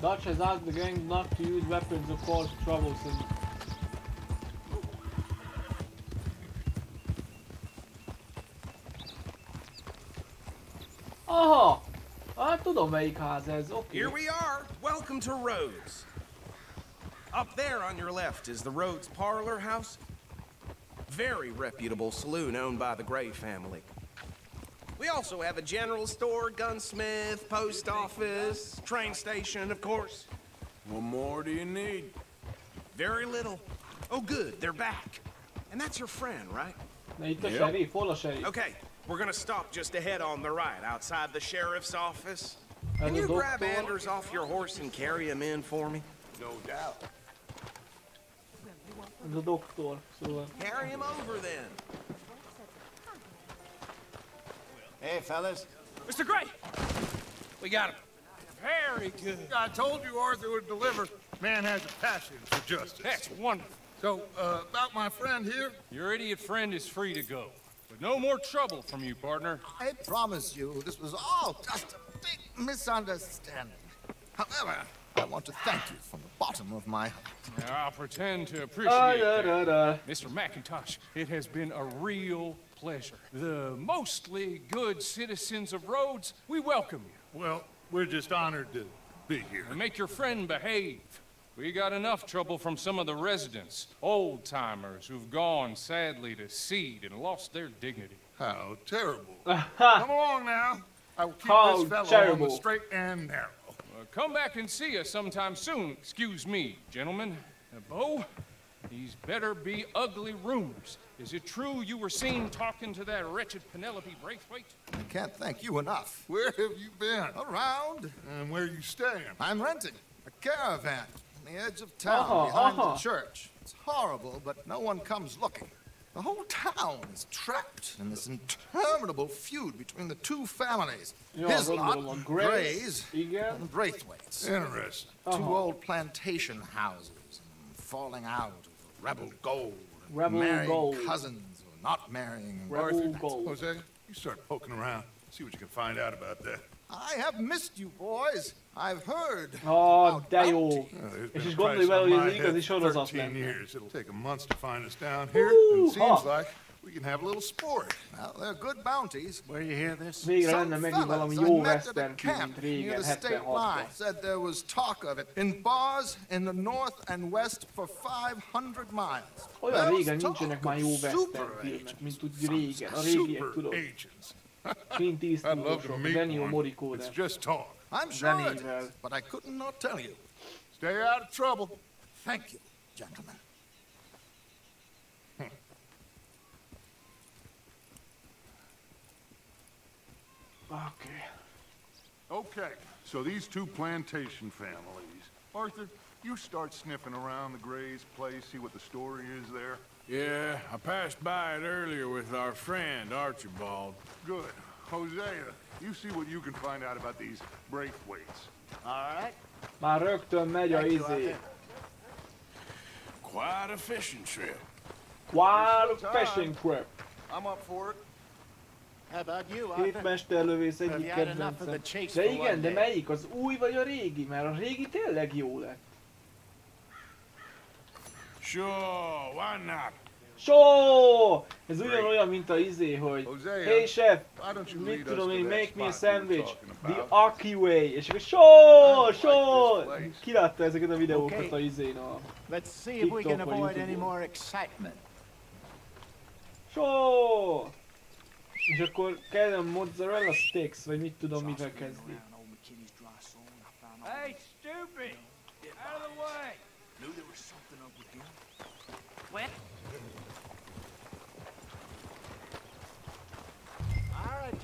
Dutch has asked the gang not to use weapons or cause trouble since... Aha! Hát tudom melyik ház ez, oké. Here we are. Welcome to Rhodes. Up there on your left is the Rhodes Parlor House. Very reputable saloon owned by the Gray family. We also have a general store, gunsmith, post office, train station, of course. What more do you need? Very little. Oh, good, they're back. And that's your friend, right? Na itt a sheriff, hol a sheriff? Okay, we're gonna stop just ahead on the right, outside the sheriff's office. Can you grab. Anders off your horse and carry him in for me? No doubt. Ez a doktor, szóval... Carry him over then. Hey, fellas. Mr. Gray! We got him. Very good. I told you Arthur would deliver. Man has a passion for justice. That's wonderful. So, uh, about my friend here? Your idiot friend is free to go. But no more trouble from you, partner. I promise you, this was all just a big misunderstanding. However, I want to thank you from the bottom of my heart. Now, I'll pretend to appreciate Ah, da, da, da. Mr. McIntosh, it has been a real pleasure. The mostly good citizens of Rhodes, we welcome you. Well, we're just honored to be here. And make your friend behave. We got enough trouble from some of the residents, old timers who've gone sadly to seed and lost their dignity. How terrible. Come along now. I will keep How this fellow on the straight and narrow. Uh, come back and see us sometime soon. Excuse me, gentlemen. Uh, Bo, these better be ugly rumors. Is it true you were seen talking to that wretched Penelope Braithwaite? I can't thank you enough. Where have you been? Around, And where you staying? I'm renting a caravan on the edge of town Uh-huh, behind uh-huh. the church. It's horrible, but no one comes looking. The whole town is trapped in this interminable feud between the two families. Ja, His gondolom, lot, a Grays, Grays, igen. and Braithwaites. Interesting. Two Uh-huh. old plantation houses, and falling out of rebel gold, Rebel marrying gold. cousins or not marrying. Rebel gold. Jose, you start poking around. See what you can find out about that. I have missed you, boys. I've heard. Ah, de jó. Uh, there's És been is a gondolj price bele, on hogy my ez igazi head sorozat 13 lenne. years. It'll take a month to find us down here, and it seems Hoo-ha. like we can have a little sport. Well, they're good bounties. Where you hear this? Végre Some lenne megint valami fellas I met at a western film, mint camp near the state line said there was talk of it in bars in the north and west for 500 miles. Olyan There was régen talk nincsenek of már jó super western filmek, mint úgy régen. A régiek, Super tudod. agents. I'd love to meet one. Morricone. It's just talk. I'm sure it zenével. but I couldn't not tell you. Stay out of trouble. Thank you, gentlemen. Okay. Okay, so these two plantation families. Arthur, you start sniffing around the Gray's place, see what the story is there. Yeah, I passed by it earlier with our friend, Archibald. Good. Hosea, you see what you can find out about these Braithwaites. All right. Már rögtön megy a izé. Quite a fishing trip. Wild fishing trip. I'm up for it. How about you, Két mesterlövész egyik kedvencem. the chase De igen, de melyik? Az új vagy a régi? Mert a régi tényleg jó lett. Sure, why not? So! Ez ugyanolyan, mint a izé, hogy Hosea, Hey chef, why don't you mit tudom én, make me a sandwich, the? Aki way, és akkor so, so! Kilátta ezeket a videókat a izén a Let's see if we can avoid any YouTube-on. more excitement. So! És akkor kellene mozzarella sticks, vagy mit tudom, mivel kezdni. Hey,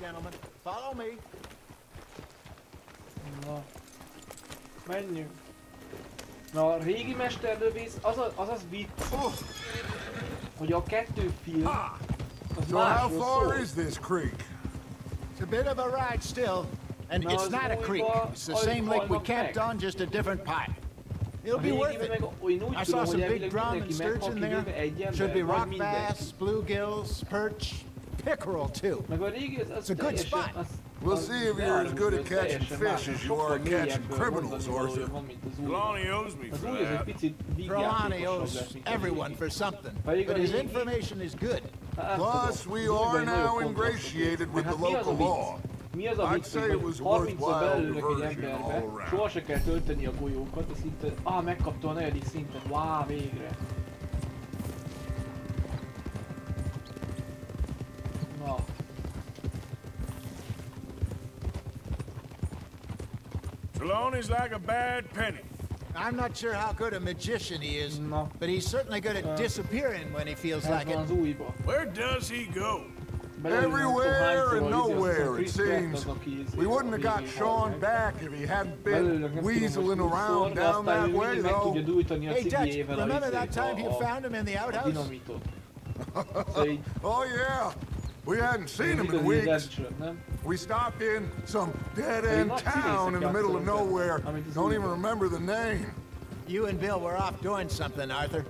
gentlemen, follow me. Na. Menjünk. Na, a régi mesterlövész, az, a, az az vicc, hogy a kettő film, az ah. So how far szól. is this creek? It's a bit of a ride still, and No, it's it's not a creek. It's the same lake we camped pack. on, just a different pipe. It'll be worth it. meg én úgy I saw some big drum and mindenki sturgeon there. Should be vagy rock bass, bluegills, perch, pickerel too. Meg a régi, az, az It's a good teljesen, spot. az, We'll az see if you're beállom, as good hogy at az catching teljesen fish más, as you sokkal are at catching mélyebből criminals, mondani valója Arthur. van, mint az új. Trelawney owes me Az for új az egy that. picit Trelawney vígjátékosabb owes lesz, mint a everyone régi. for something, Pedig a but his régi- information is good. Hát nem Plus, tudom, we az újban are egy now nagyobb kontrasztot ingratiated with Hát the mi az a local vicc? law. Mi az a I'd vicc, say it hogy was 30 szor worthwhile belőlök egy diversion emberbe, all around. soha se kell tölteni a golyókat, azt szinte, ah, megkapta a negyedik szintet, wow, végre. Na, Trelawney's like a bad penny. I'm not sure how good a magician he is, No. but he's certainly good at Uh, disappearing when he feels like it. Where does he go? Belőlünk nem tudom Everywhere and a izé, azt hiszem nowhere, it seems. az, aki izé We wouldn't have got Sean back if he hadn't been nem tudom, hogy weaseling around de down that way, mindig meg tudja though. Hey, Dutch, remember that time you found him in the outhouse? dinamitot. Szóval így, Oh, yeah. We hadn't seen him in weeks. We stopped in some dead-end town in the middle of nowhere. benne, Don't even remember the name. You and Bill were off doing something, Arthur.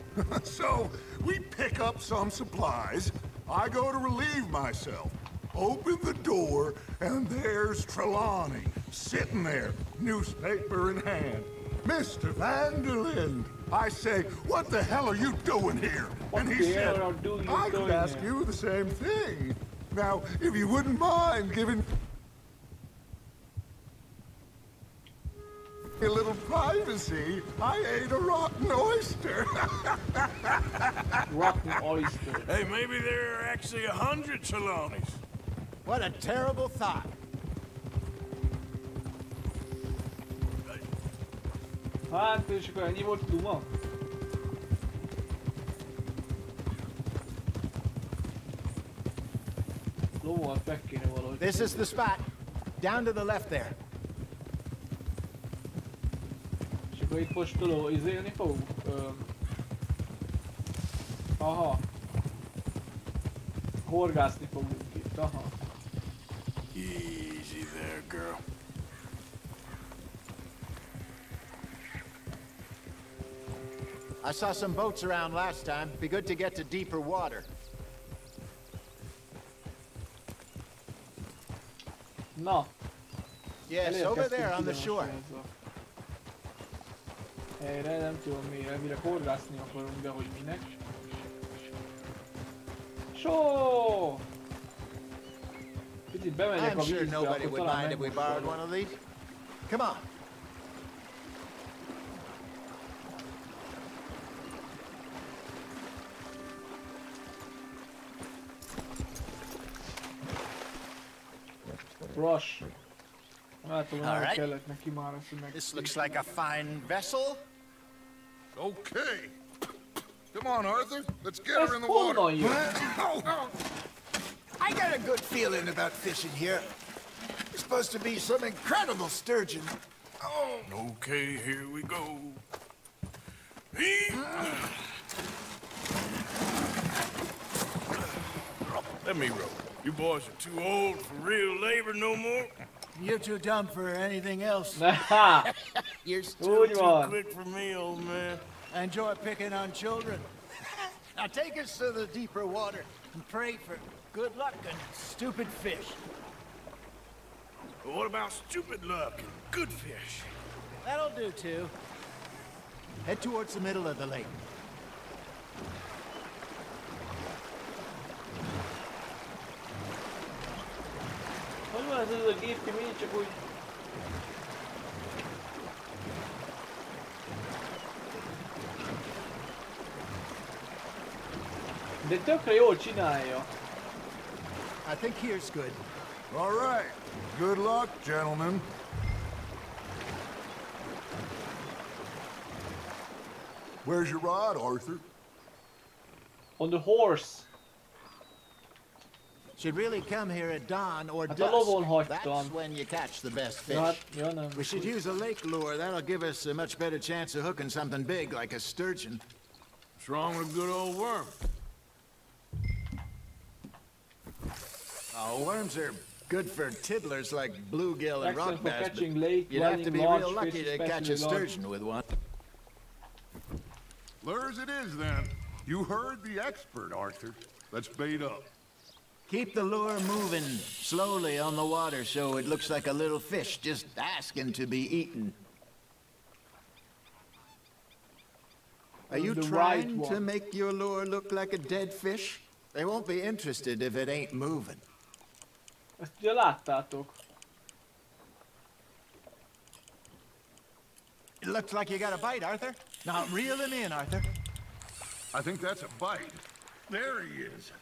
so we pick up some supplies. I go to relieve myself. Open the door, and there's Trelawney sitting there, newspaper in hand. Mr. Vanderlyn. I say, what the hell are you doing here? and he said, hell are you I could ask here?" you the same thing. Now, if you wouldn't mind giving a little privacy, I ate a rotten oyster. Rotten oyster. Hey, maybe there are actually a hundred Trelawneys. What a terrible thought. Hát, és akkor ennyi volt Duma? Lóval meg kéne valahogy. This is the spot. Down to the left there. És akkor itt most tudod, izélni fogunk? Öm. Aha. Horgászni fogunk itt, aha. Easy there, girl. I saw some boats around last time. Be good to get to deeper water. No. Yes, over there on the shore. a Helyre, nem tudom mi, elvileg horgászni akarunk, de hogy minek. Só! Picit bemegyek I'm a sure vízbe, nobody akkor would mind if we borrowed one of these. Come on. Rush. Látom, All kellett neki már azt, hogy. This looks like a fine vessel. Okay. Come on, Arthur. Let's get Ez her in the honnan water. jön? Oh, oh. I got a good feeling about fishing here. It's supposed to be some incredible sturgeon. Oh. Okay, here we go. Let me row. You boys are too old for real labor no more. You're too dumb for anything else. You're Úgy still van. too quick for me, old man. I enjoy picking on children. now take us to the deeper water and pray for good luck and stupid fish. But what about stupid luck and good fish? That'll do too. Head towards the middle of the lake. this is a gift to me, I think here's good. All right. Good luck, gentlemen. Where's your rod, Arthur? On the horse. Should really come here at dawn or Hát dusk. That's when you catch the best fish. Ja, ja nem. We should use a lake lure. That'll give us a much better chance of hooking something big like a sturgeon. What's wrong with a good old worm? Oh, worms are good for tiddlers like bluegill and Excellent rock bass. catching but You'd have to be real lucky to catch a especially large. sturgeon with one. Lures it is, then. You heard the expert, Arthur. Let's bait up. Keep the lure moving slowly on the water so it looks like a little fish just asking to be eaten. Are you The right trying to make your lure look like a dead fish? They won't be interested if it ain't moving. Ezt ugye láttátok. It looks like you got a bite, Arthur. Now reel him in, Arthur. I think that's a bite. There he is.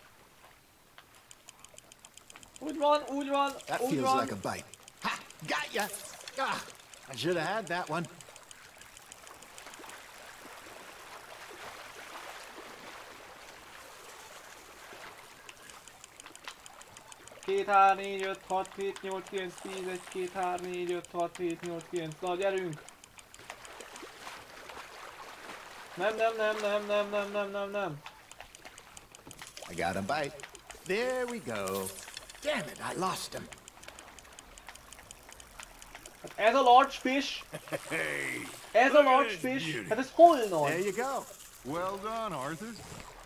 Úgy van, úgy van, That feels van. like a bite. Ha! Got ya! Ah, I should have had that one. Két, hár, négy, öt, hat, hét, nyolc, kilenc, tíz, egy, két, hár, négy, öt, hat, hét, nyolc, kilenc. Na, gyerünk! Nem, nem, nem, nem, nem, nem, nem, nem, nem. I got a bite. There we go. Damn it, I lost him. As a large fish, Hey, as a large fish, hát ez hol There you go. well done, Arthur.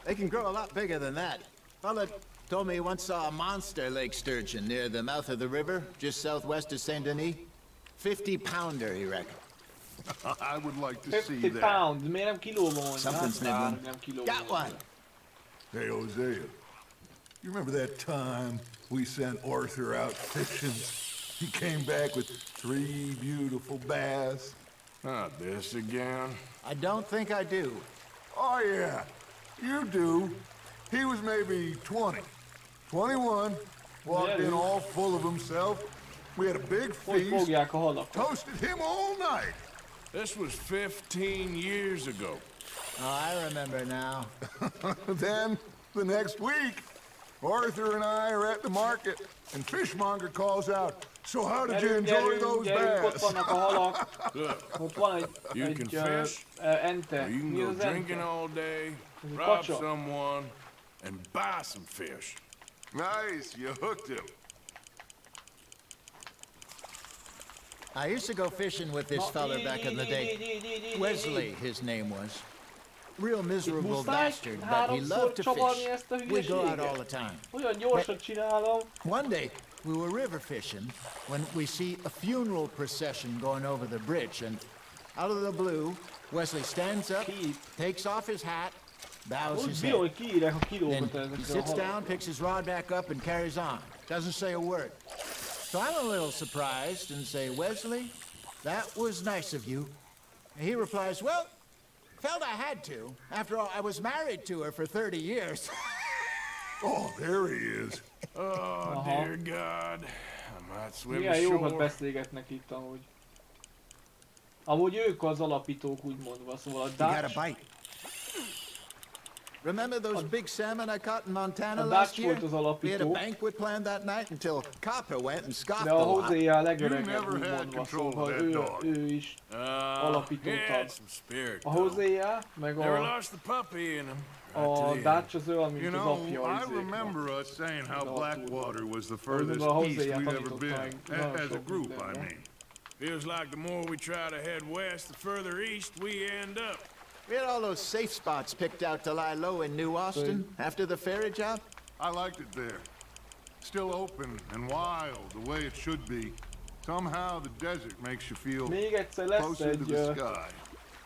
They can grow a lot bigger than that. Fella told me he once saw a monster lake sturgeon near the mouth of the river, just southwest of Saint Denis. 50 pounder, he reckoned. I would like to see 50 that. pound, miért nem kilóban mondja? Something's Hát már nibbling. nem kilóban Got one. Hey, Hosea. You remember that time we sent Arthur out fishing? He came back with three beautiful bass. Not this again. I don't think I do. Oh, yeah. You do. He was maybe 20. 21. Walked Yeah, in all full of himself. We had a big feast. fogják a halakat? Toasted him all night. This was 15 years ago. Oh, I remember now. then, the next week, Arthur and I are at the market, and Fishmonger calls out, So how did you enjoy gyerünk, those gyerünk, ott bass? vannak a halak. Look, Ott You can fish, or you can go drinking all day, rob someone, and buy some fish. Nice, you hooked him. I used to go fishing with this Na, fella back in the day. Wesley, his name was. Real miserable bastard, but he loved to fish. We go out all the time. Olyan gyorsan csinálom. One day, we were river fishing when we see a funeral procession going over the bridge, and out of the blue, Wesley stands up, takes off his hat, bows his head. Then he sits down, picks his rod back up, and carries on. Doesn't say a word. So I'm a little surprised and say, Wesley, that was nice of you. And he replies, Well, felt I had to. After all, I was married to her for 30 years. Oh, there he is. Oh, Aha. dear God. I might swim Milyen jókat beszélgetnek itt amúgy. Amúgy ők az alapítók úgy mondva, szóval a Dutch. Remember those big salmon I caught in Montana a last year? az We had a banquet planned that night until Copper went and scoffed de a a lot. Hozé a legöregebb never úgy had mondva, control of that ő, dog. ő is Uh, alapító he had some spirit, A though. Hozéja, meg Never lost the puppy in him. a Right to the end. Dutch az olyan, You mint az know, apja I remember us saying how Blackwater was the furthest east we'd ever been, trying- a- no, as a group, I no? mean. Feels like the more we try to head west, the further east we end up. We had all those safe spots picked out to lie low in New Austin after the ferry job. I liked it there. Still open and wild, the way it should be. Somehow the desert makes you feel Még egyszer lesz closer to the sky.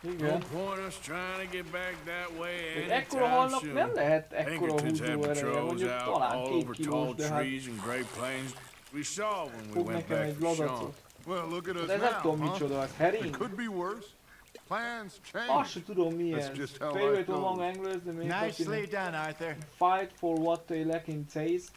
Igen. No point us trying to get back that way Egy anytime ekkora halnak soon. nem lehet ekkora Pinkertons húzó have ereje, patrols mondjuk out talán all két over kilós, tall de hát trees and great plains. We saw when we fog went nekem back egy for Sean. Well, look at us De ez nem now, tudom huh? micsoda, ez It could be worse. Plans change. Azt se tudom mi That's ez. just Favorite among anglers, the main Nicely continent. done, Arthur. Fight for what they lack in taste.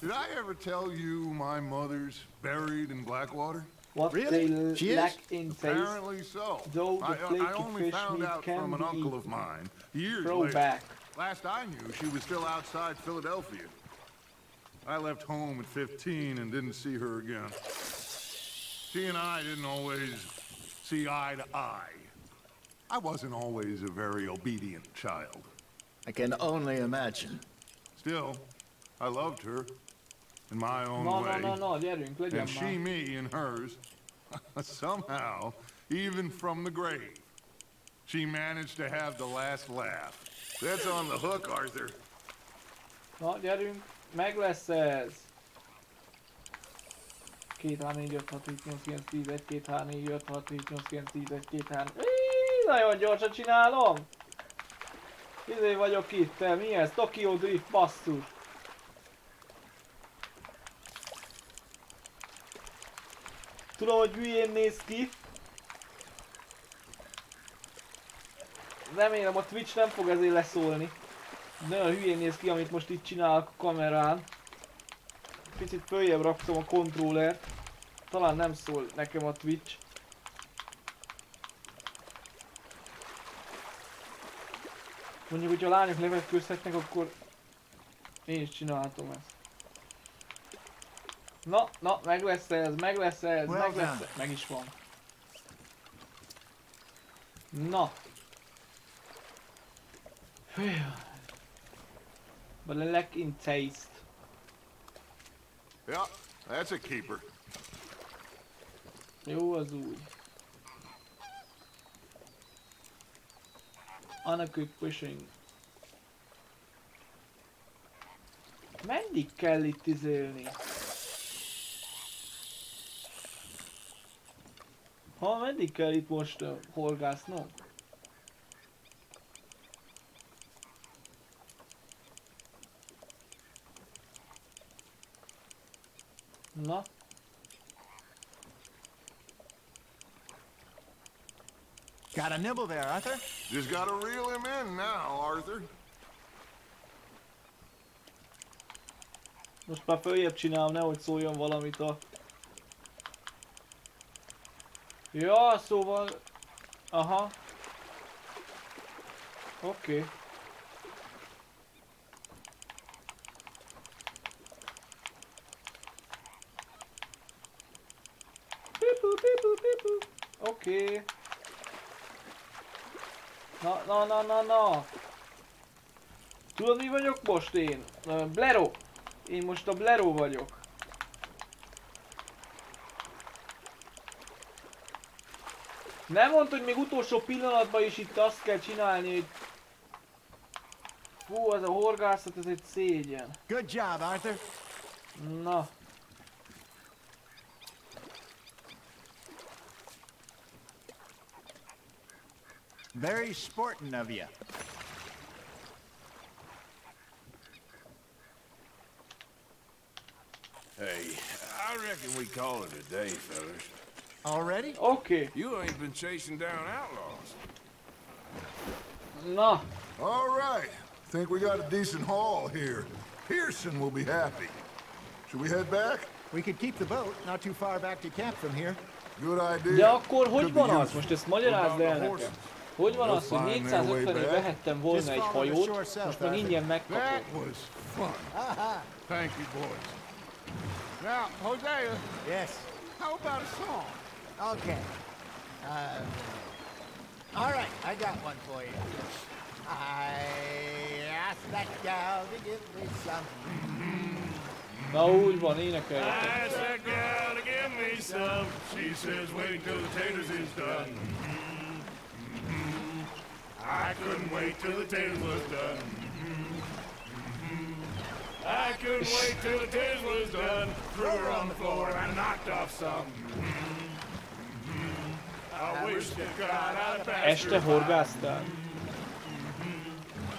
Did I ever tell you my mother's buried in Blackwater? What Really? they She is? lack in taste. Apparently so. Though the I, I only fish found meat out can from an uncle of mine years Throw later. back. Last I knew, she was still outside Philadelphia. I left home at 15 and didn't see her again. She and I didn't always see eye to eye. I wasn't always a very obedient child. I can only imagine. Still, I loved her in my own Na, na, way. na, na, gyerünk, legyen And she me in hers. Somehow, even from the grave, she managed to have the last laugh. That's on the hook, Arthur. Na, gyerünk, meg lesz ez. 2, 3, 4, 5, 6, 7, 8, 9, 10, 1, 2, 3, 4, 5, 6, 7, 8, 9, 10, 1, 2, 3. Íííí, Nagyon gyorsan csinálom. Izé vagyok itt, te mi ez? Tokyo Drift, basszus. Tudom, hogy hülyén néz ki. Remélem a Twitch nem fog ezért leszólni. Nagyon hülyén néz ki, amit most itt csinálok a kamerán. Picit följebb rakszom a kontrollert. Talán nem szól nekem a Twitch. Mondjuk, hogyha a lányok levetkőzhetnek, akkor én is csinálhatom ezt. Na, na, meg lesz ez, meg lesz ez, Well meg lesz ez. Meg is van. Na. But I lack in taste. Yeah, that's a keeper. Jó az úgy. On a pushing. Meddig kell itt izélni? Ha, meddig kell itt most uh, horgásznom? Na, Got a nibble there, Arthur? Just gotta reel him in now, Arthur. most már följebb csinálom, nehogy szóljon valamit a... Ja, szóval... Aha. Oké. Okay. Oké. Okay. Na, na, na. Tudod mi vagyok most én? Blero. Én most a Blero vagyok. Nem mondta, hogy még utolsó pillanatban is itt azt kell csinálni, hogy... Fú, ez a horgászat, ez egy szégyen. Good job, Arthur. Na. Very sporting of you. Hey, I reckon we call it a day, fellas. Already? Okay. You ain't been chasing down outlaws. No. All right. Think we got a decent haul here. Pearson will be happy. Should we head back? We could keep the boat not too far back to camp from here. Good idea. De akkor hogy Could van az? Most ezt magyarázd el nekem. Hogy van az, hogy They'll find their 450 way ért back. vehettem volna egy hajót, most meg ingyen That megkapom. was fun. Thank you, boys. Now, Hosea. Yes. How about a song? Okay. Uh, all right, I got one for you. I asked that gal to give me some. Na úgy van, énekelj. Ask that gal to give me some. She says, wait till the taters is done. I couldn't wait till the taters was done. I couldn't wait till the taters was done. Threw her on the floor and I knocked off some. I wish to God I'd passed her by. horgásztál?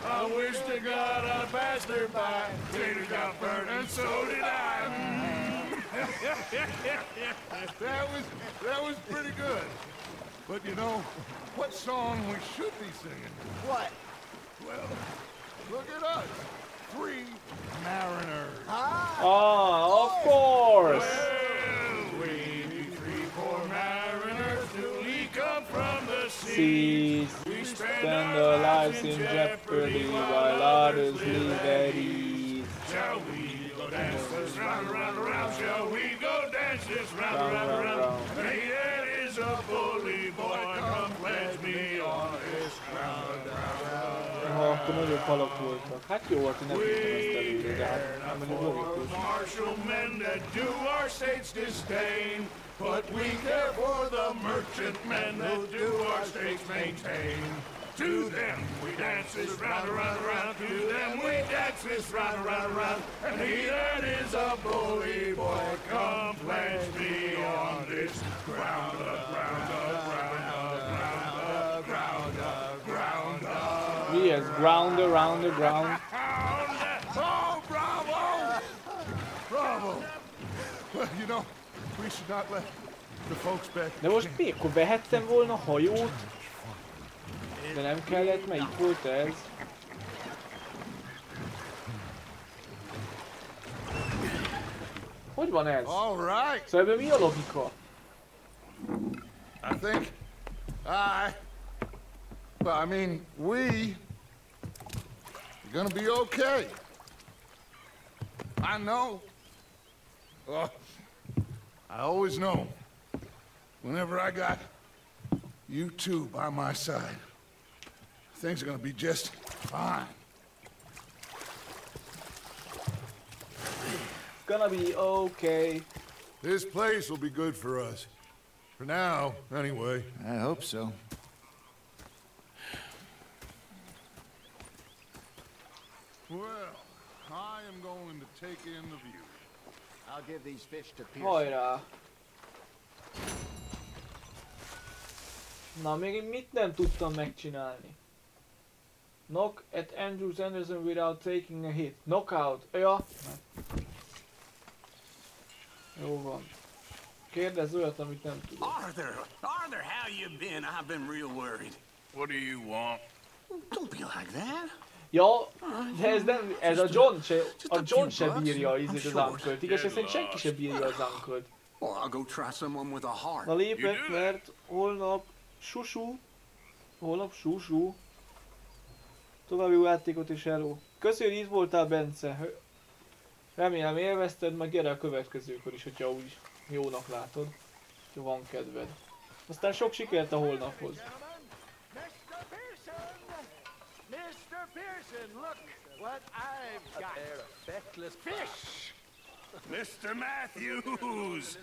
I wish to God I passed her by. Taters got burnt and so did I. that was that was pretty good. But you know, what song we should be singing? What? Well, look at us. Three mariners. Ah, of course! We be three poor mariners till we come from the sea. Seas We spend their lives in jeopardy while others live at ease. Shall we go dance this round, round, round? Shall we go dance this round, Round, round, round, round? round. Hey, that is a bully akkor nagyobb halak voltak. Hát jó volt, hogy nem tudtam ezt előre, de hát nem mondjuk logikus. Martial men that do our state's disdain. But we care for the merchantmen that do our states maintain. To them we dance this round, around, around. To them we dance this round, around, around. And he that is a bully boy, come pledge me on this ground, ground, ground, Mi? Ground around the ground. Oh, bravo! Bravo! Well, you know, we should not let the folks back. De most mi? Akkor vehettem volna hajót? De nem kellett, mert itt volt ez. Hogy van ez? All right. Szóval ebből mi a logika? I think I, well, I mean, we are gonna be okay. I know. Oh, I always know. Whenever I got you two by my side, things are gonna be just fine. Gonna be okay. This place will be good for us. For now, anyway. I hope so. Well, I am going to take in the view. I'll give these fish to Pearson. Hajrá! Na, még én mit nem tudtam megcsinálni? Knock at Andrews Anderson without taking a hit. Knockout. Ja. Jó van. Kérdezz olyat, amit nem tudok. Arthur, Arthur, how you been? I've been real worried. What do you want? Don't be like that. Ja, de ez nem, ez a John se, a John se bírja izét az uncle Igaz, szerint senki se bírja az uncle. Na lépek, mert holnap susú, holnap susú. További jó játékot is eló. Köszönjük, hogy itt voltál, Bence. Remélem élvezted, meg gyere a következőkor is, hogyha úgy jónak látod. Ha van kedved. Aztán sok sikert a holnaphoz. Pearson, look what I've got. A pair of feckless fish. Mr. Matthews!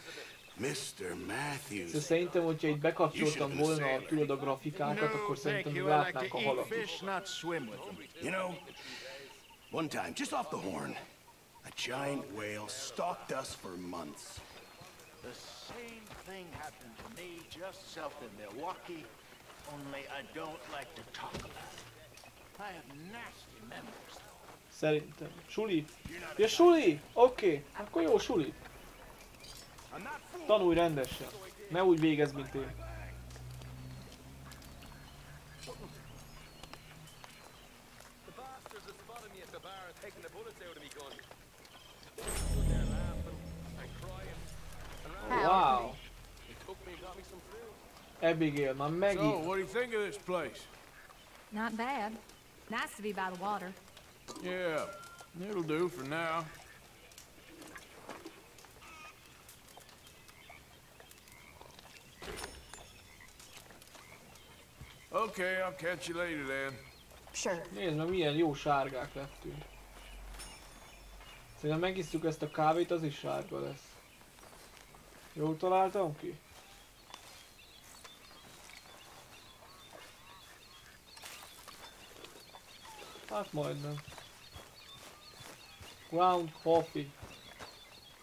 Mr. Matthews. Szóval szerintem, hogyha itt bekapcsoltam volna a tudod a grafikákat, akkor szerintem látnánk a halat is. not swim with them. You know, one time, just off the horn, a giant whale stalked us for months. The same thing happened to me just south of Milwaukee, only I don't like to talk about it. Szerintem. Suli? Ja, Suli? Oké, okay. akkor jó, Suli. Tanulj rendesen. Ne úgy végez, mint én. Wow. Abigail, már megint. So, what do you think of this place? Not bad. Nice to be by the water. Yeah, it'll do for now. Okay, I'll catch you later then. Sure. Nézd meg, milyen jó sárgák lettünk. Szerintem megisztjuk ezt a kávét, az is sárga lesz. Jól találtam ki? Hát majdnem. Ground coffee.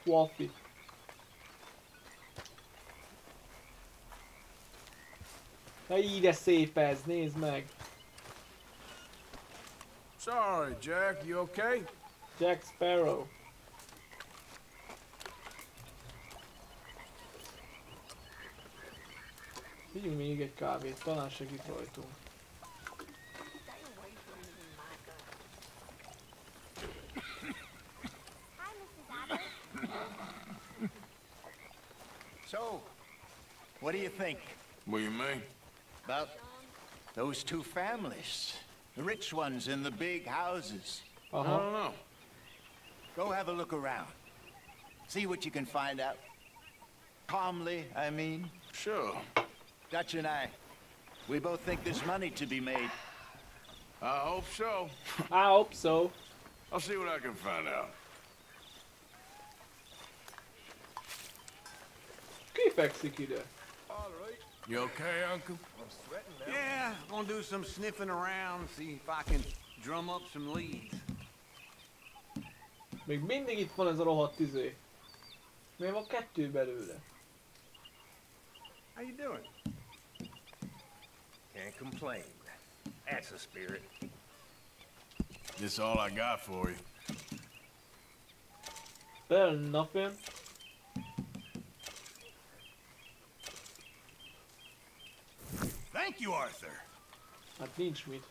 Coffee. Na így de szép ez, nézd meg. Sorry, Jack, you okay? Jack Sparrow. Vigyünk még egy kávét, talán segít rajtunk. Think? What do you mean? About those two families. The rich ones in the big houses. I don't uh-huh. know. Go have a look around. See what you can find out. Calmly, I mean. Sure. Dutch and I, we both think there's money to be made. I hope so. I hope so. I'll see what I can find out. Ki fekszik ide? You okay, Uncle? i'm sweating Yeah, I'm gonna do some sniffing around, see if I can drum up some leads. Még mindig itt van ez a rohadt izé. Miért van kettő belőle? How you doing? Can't complain. That's the spirit. This all I got for you. Better than nothing. Thank you, Arthur. Hát nincs mit.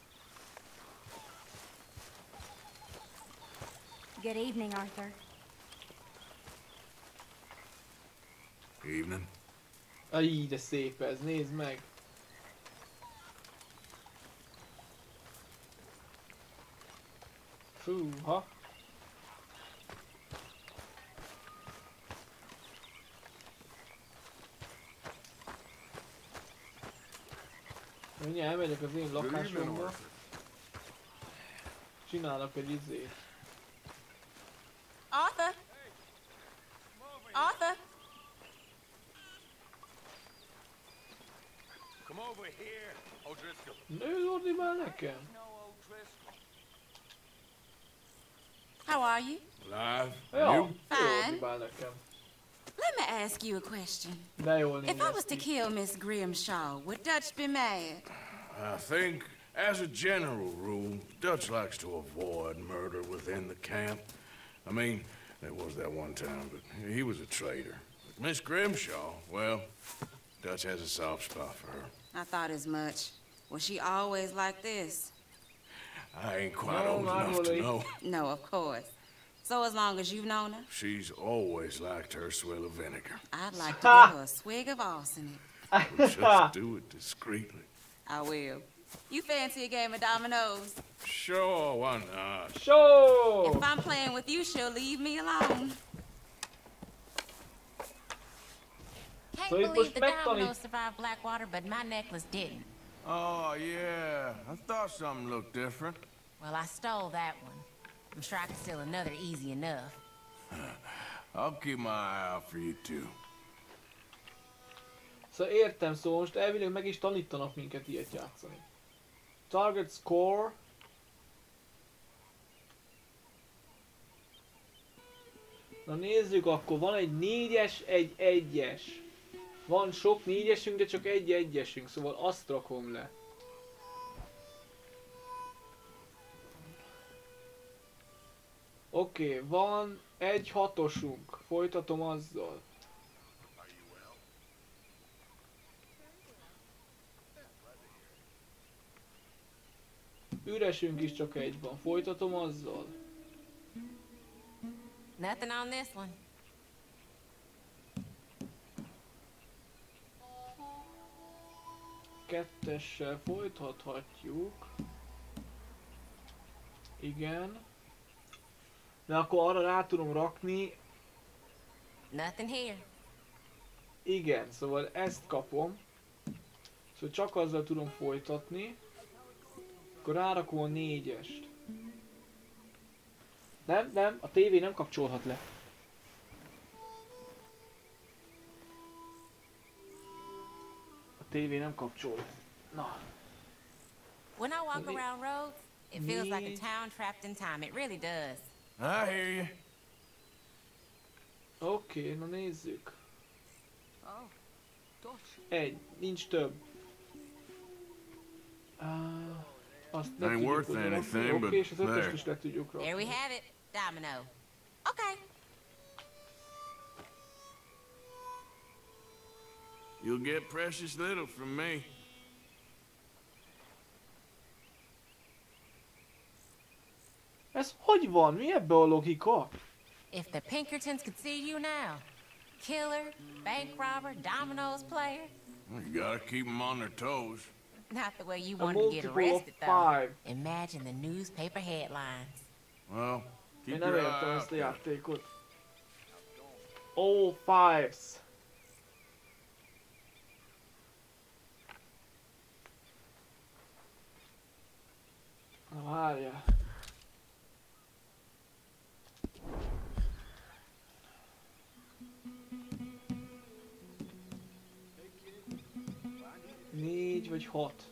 Good evening, Arthur. Evening. Aj, de szép ez, nézd meg. Fú, Mindjárt elmegyek az én lakásomba. Csinálok egy izét. Arthur? Arthur? Come over here, O'Driscoll. Ordibál nekem? How are you? Live? Ja, You? ő Fine. nekem. Let me ask you a question. De jól If I was to kill Miss Grimshaw, would Dutch be mad? I think, as a general rule, Dutch likes to avoid murder within the camp. I mean, there was that one time, but he was a traitor. But Miss Grimshaw, well, Dutch has a soft spot for her. I thought as much. Was she always like this? I ain't quite No, old enough really. to know. No, of course. So as long as you've known her, She's always liked her swill of vinegar. I'd like to give her a swig of arsenic. Just do it discreetly. I will. You fancy a game of dominoes? Sure, why not? Sure! If I'm playing with you, she'll leave me alone. Can't So believe the dominoes survived Blackwater, but my necklace didn't. Oh, yeah. I thought something looked different. Well, I stole that one. I'm sure I can steal another easy enough. I'll keep my eye out for you, too. Szóval értem, szóval most elvileg meg is tanítanak minket ilyet játszani. Target score. Na nézzük, akkor van egy négyes, egy egyes. Van sok négyesünk, de csak egy egyesünk, szóval azt rakom le. Oké, okay, van egy hatosunk. Folytatom azzal. Üresünk is csak egy van. Folytatom azzal. Nothing on this one. Kettessel folytathatjuk. Igen. De akkor arra rá tudom rakni. Nothing here. Igen, szóval ezt kapom. Szóval csak azzal tudom folytatni. Akkor rárakom a négyest. Nem, nem, a tévé nem kapcsolhat le. A tévé nem kapcsol. Na. When I walk around roads, it feels like a town trapped in time. It really does. I hear you. Oké, okay, na nézzük. Egy, nincs több. Uh, azt ne Ain't worth anything, Oké, but és az ötöst there. is le tudjuk rakni. There we have it. Domino. Okay. You'll get precious little from me. Ez hogy van? Mi ebbe a logika? If the Pinkertons could see you now. Killer, bank robber, dominoes player. You gotta keep them on their toes. Not the way you want to get multiple of arrested, though. Imagine the newspaper headlines. Well, Én keep nem your értem eye ezt a out. játékot. All fives. Na várjál. Négy vagy hat.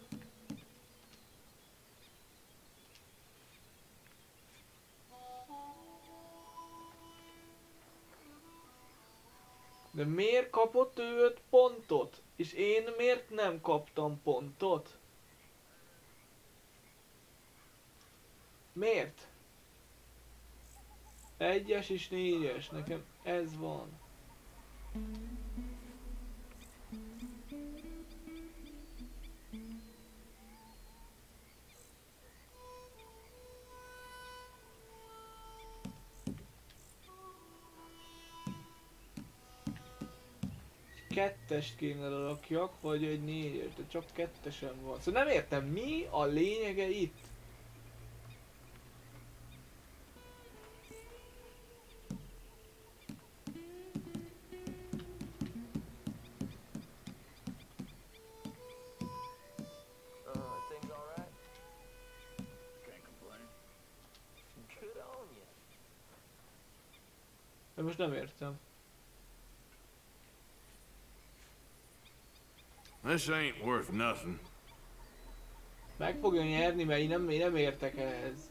De miért kapott ő 5 pontot? És én miért nem kaptam pontot? Miért? Egyes és négyes, nekem ez van. Kettest kéne rakjak, vagy egy négyes, de csak kettesen van. Szóval nem értem, mi a lényege itt? Uh. De most nem értem. This ain't worth nothing. Meg fogja nyerni, mert én nem, én nem értek ehhez.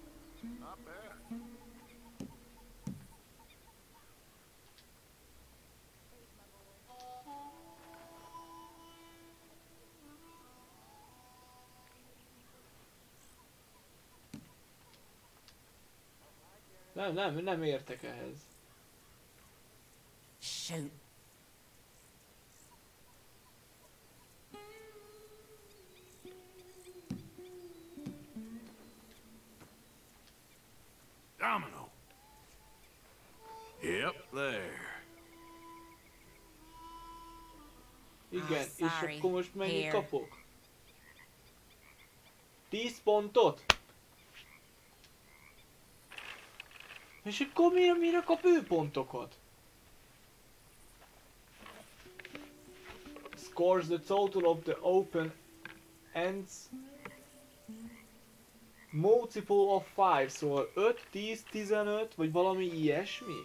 Nem, nem, nem értek ehhez. Shoot. There. Igen, Ah, és akkor most mennyit Here. kapok? 10 pontot? És akkor mire, mire kap ő pontokat? Scores the total of the open ends multiple of 5, szóval 5, 10, 15, vagy valami ilyesmi?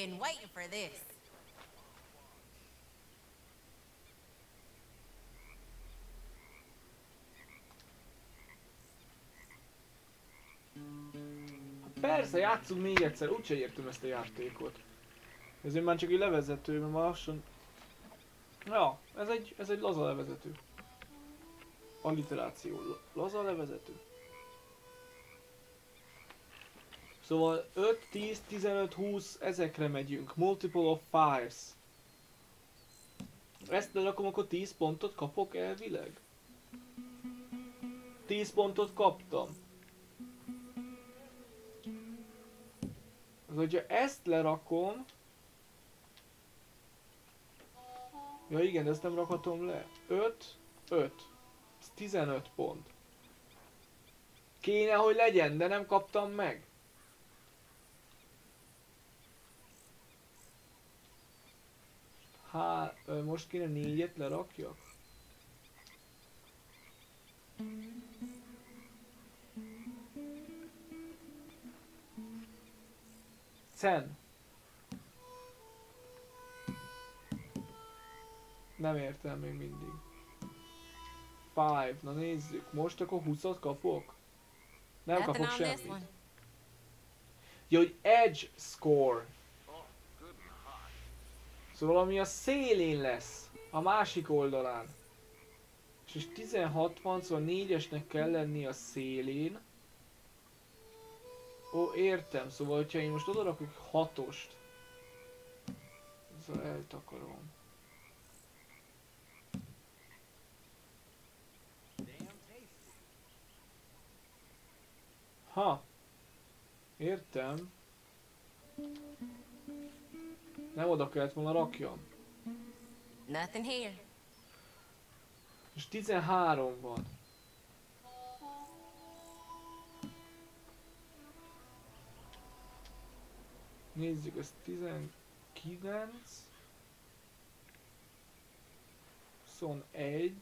Been waiting for this. Persze, játszunk még egyszer, úgyse értem ezt a játékot. Ezért már csak egy levezető, mert már lassan... Ja, ez egy, ez egy laza levezető. Alliteráció. Laza levezető. Szóval 5, 10, 15, 20, ezekre megyünk. Multiple of fires. Ezt lerakom, akkor 10 pontot kapok elvileg? 10 pontot kaptam. Az, hogyha ezt lerakom... Ja igen, ezt nem rakhatom le. 5, 5. Ez 15 pont. Kéne, hogy legyen, de nem kaptam meg. Há, most kéne négyet lerakjak? Cen. Nem értem még mindig. Five, na nézzük. Most akkor 20-at kapok? Nem Nothing kapok semmit. Ja, hogy edge score. Szóval ami a szélén lesz, a másik oldalán. És, és 16 van, szóval 4-esnek kell lenni a szélén. Ó, értem, szóval hogyha én most oda rakok 6-ost. Szóval eltakarom. Ha. Értem. Nem oda kellett volna rakjam. Nothing here. És 13 van. Nézzük, ez 19. 21.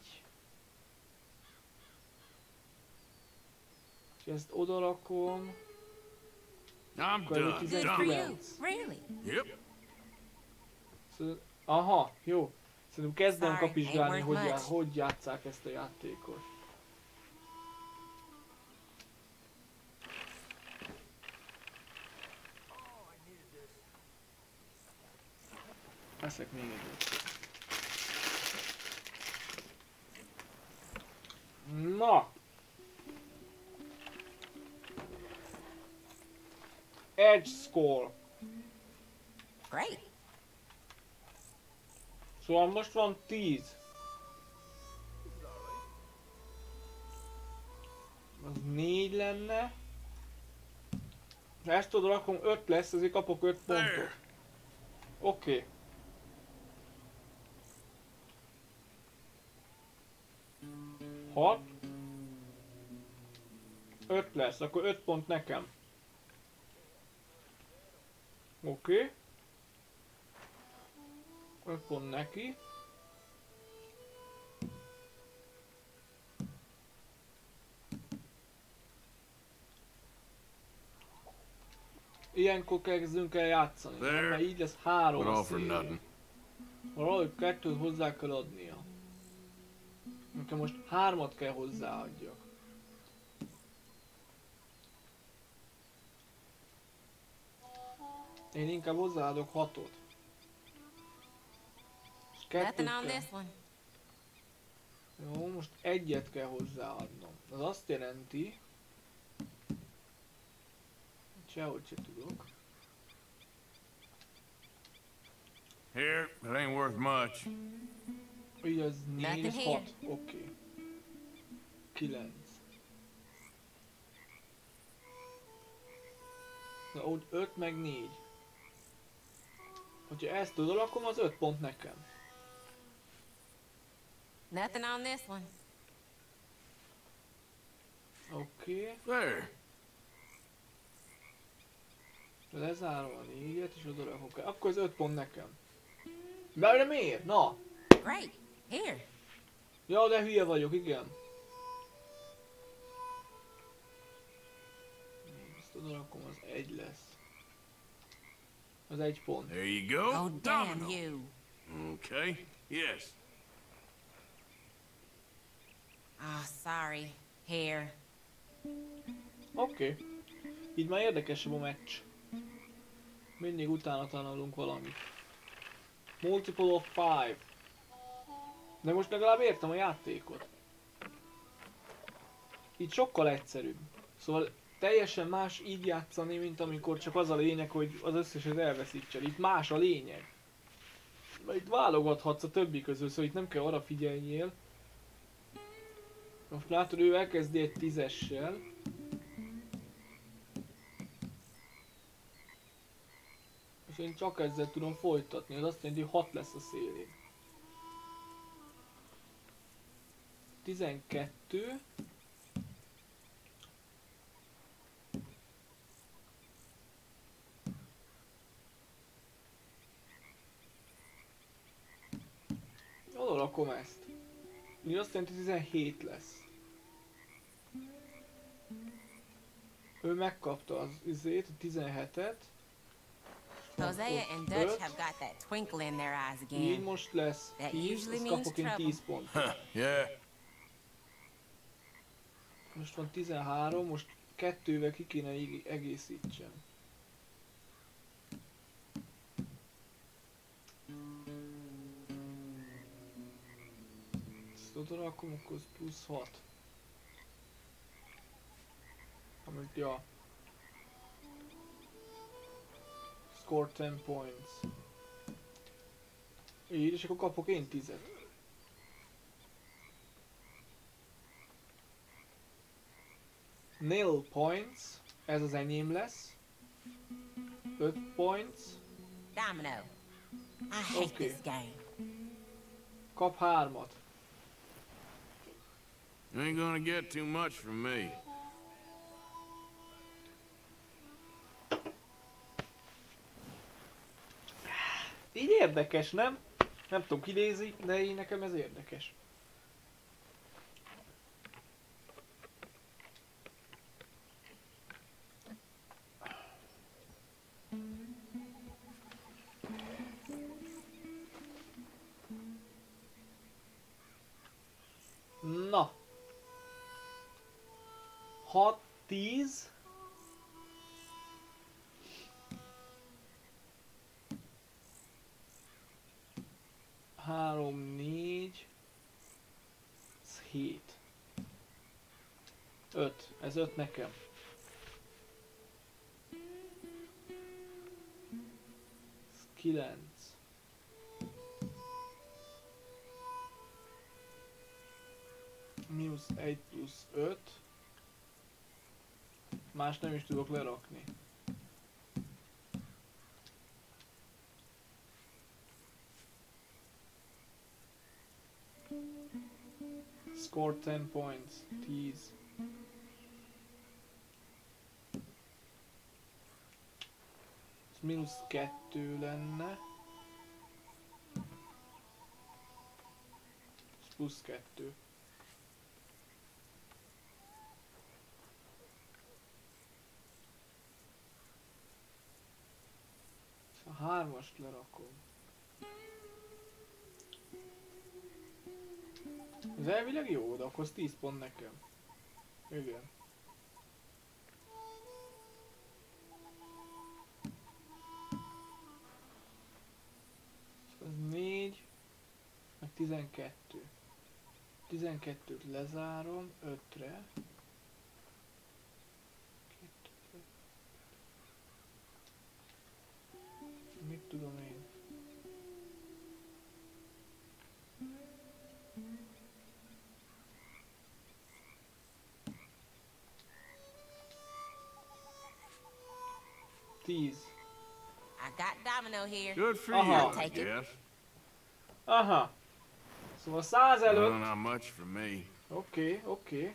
És ezt odarakom. I'm done. 19. Really? Yep. Aha, jó. Szerintem kezdem kapizsgálni, hogy, já, hogy játszák ezt a játékot. Eszek még egyet. Na! Edge score. Great. Szóval most van 10. Az 4 lenne. Ha ezt oda rakom 5 lesz, ezért kapok 5 pontot. Oké. Okay. Hat. 5 lesz, akkor 5 pont nekem. Oké. Okay. 5 pont neki. Ilyenkor kezdünk el játszani? There. mert így lesz három nothing. Valahogy kettőt hozzá kell adnia. Nekem most hármat kell hozzáadjak. Én inkább hozzáadok hatot. Kettőt Nothing on kell. this one. Jó, most egyet kell hozzáadnom. Az azt jelenti... Sehogy se tudok. Here, it ain't worth much. Így az 4, Nothing az here. 6. Oké. Okay. 9. Na úgy 5 meg 4. Hogyha ezt oda rakom, az 5 pont nekem. Nothing on this one. Oké. Okay. There. Lezárom a 4-et és oda rakok el. Akkor az 5 pont nekem. De de miért? Na! Great. Here. Ja, de hülye vagyok, igen. Ezt oda rakom, az 1 lesz. Az egy pont. There you go. Oh, damn you. Okay. Yes. Oh, sorry. Here. Oké. Okay. Így már érdekesebb a meccs. Mindig utána tanulunk valamit. Multiple of five. De most legalább értem a játékot. Így sokkal egyszerűbb. Szóval teljesen más így játszani, mint amikor csak az a lényeg, hogy az összeset elveszítsen. Itt más a lényeg. Itt válogathatsz a többi közül, szóval itt nem kell arra figyeljél. Most látod, ő elkezdi egy tízessel. És én csak ezzel tudom folytatni, az azt jelenti, hogy 6 lesz a szélén. 12. Oda rakom ezt. Mi azt jelenti, hogy 17 lesz. Ő megkapta az izét, a 17-et. Hosea and Dutch have got that twinkle in their eyes Így again. most lesz That 10, usually azt kapok én trouble. 10 pont. yeah. Most van 13, most kettővel ki kéne egészítsem. Oda rakom, akkor az plusz 6. Amit, ja. Score 10 points. Így, és akkor kapok én 10 -et. Nil points, ez az enyém lesz. 5 points, Domino. I hate Okay. this game. kap hármat. You ain't gonna get too much from me. Így érdekes, nem? Nem tudom ki nézi, de így nekem ez érdekes. 6, 10. Három, négy, hét. Öt. Ez öt nekem. Ez kilenc. Mínusz egy plusz öt. Más nem is tudok lerakni. Score 10 points. Tease. Ez mínusz 2 lenne. Ez plusz 2. hármast lerakom. Ez elvileg jó, de akkor az 10 pont nekem. Igen. Ez 4, meg 12. 12-t lezárom 5-re. Mit tudom én? Tíz. I got Domino here. Good for Uh-huh. you, I'll I take it. guess. Aha. Szóval 100 Well, előtt. not much for me. Oké, oké.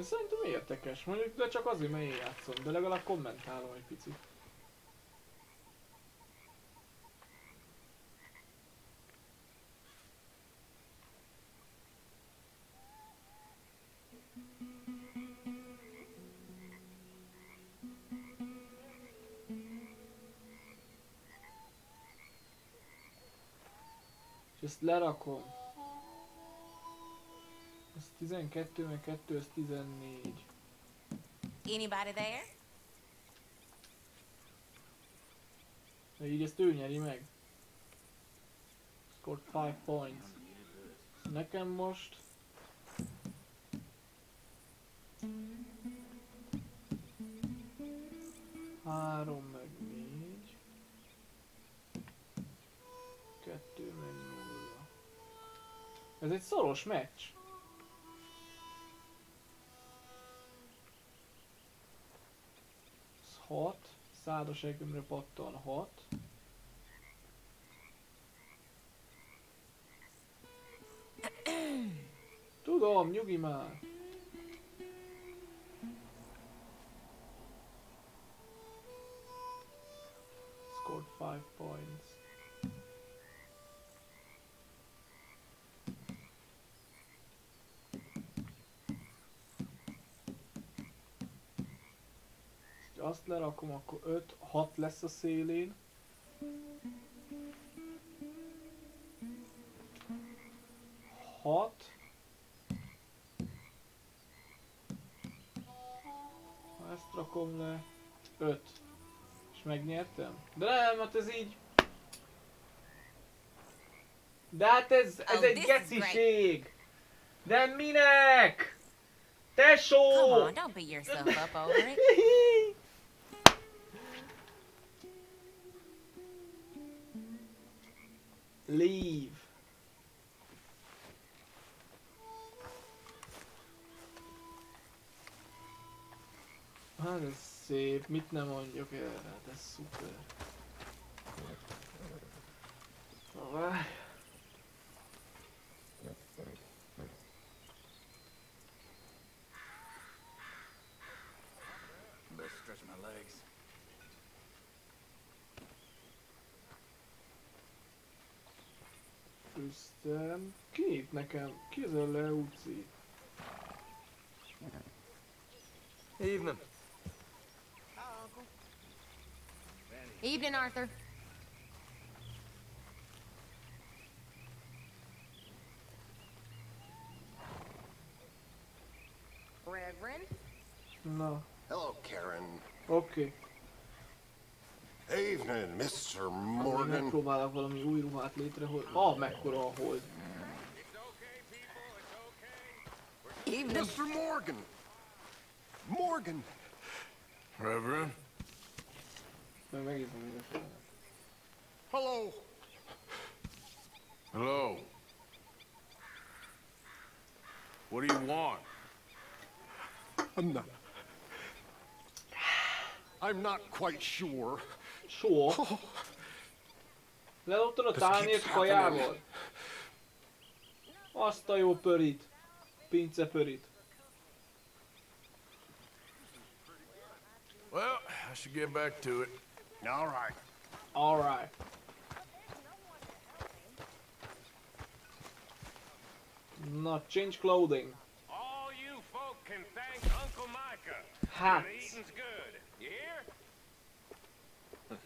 Ez szerintem érdekes, mondjuk, de csak azért, mert én játszom, de legalább kommentálom egy picit. És ezt lerakom. Ez 12, meg 2, ez 14. Anybody there? De így ezt ő nyeri meg. Scored 5 points. Nekem most... Három meg négy. Kettő meg nulla. Ez egy szoros meccs. Ez hat. Szádos egymre pattan hat. Tudom, nyugi már. Scored five points. Azt lerakom, akkor 5, 6 lesz a szélén. Hat. Ha ezt rakom le, 5. És megnyertem? De nem, hát ez így... De hát ez, ez Oh, egy geciség! De minek? Tesó! Come on, don't beat yourself up over it. Leave. Hát ez szép, mit nem mondjuk erre, hát ez szuper. Várj. Üstem. Ki itt nekem? Ki ez a Leuci? Evening. Evening, Arthur. Reverend? Na, Hello, Karen. oké. Evening, Mr. Okay. Morgan. Megpróbálok valami új ruhát létrehozni. Ah, mekkora a hold. Evening. Mr. Morgan. Morgan. Reverend? Meg megízom még a fejemet. Hello. Hello. What do you want? I'm not. I'm not quite sure. Sure. Leloptad a keeps kajával? Azt a jó pörit. Pince pörit. Well, I should get back to it. All right. Alright. Na, change clothing. All you folk can thank Uncle Micah. Hats. The eating's good. You hear?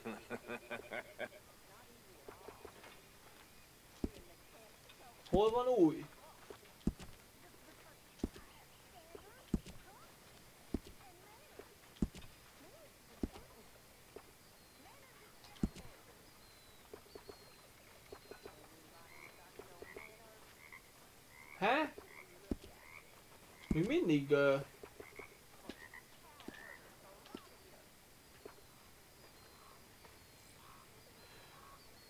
Hol van új? He? Még mindig... Uh...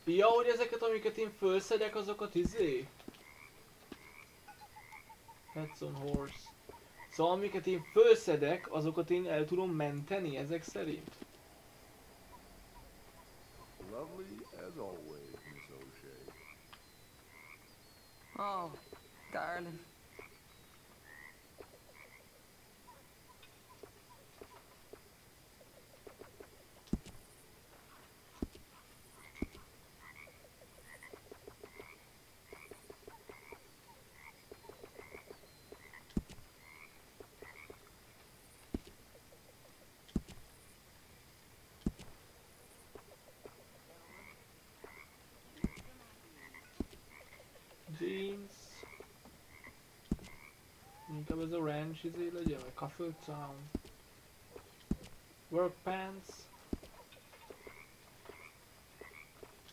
Ja, hogy ezeket, amiket én fölszedek, azokat izé? Pets on horse. Szóval amiket én fölszedek, azokat én el tudom menteni ezek szerint? Lovely as always, Miss O'Shea. Oh, darling. A ranch izé legyen, vagy Cuffle Town. Work pants.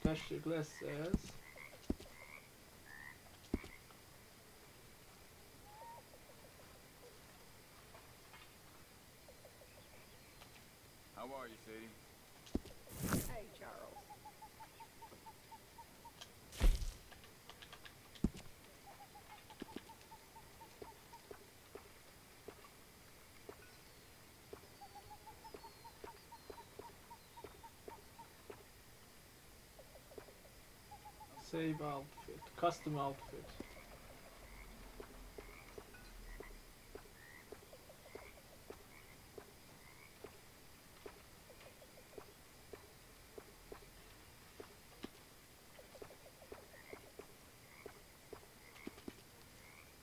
Tessék, lesz ez. Save outfit. Custom outfit.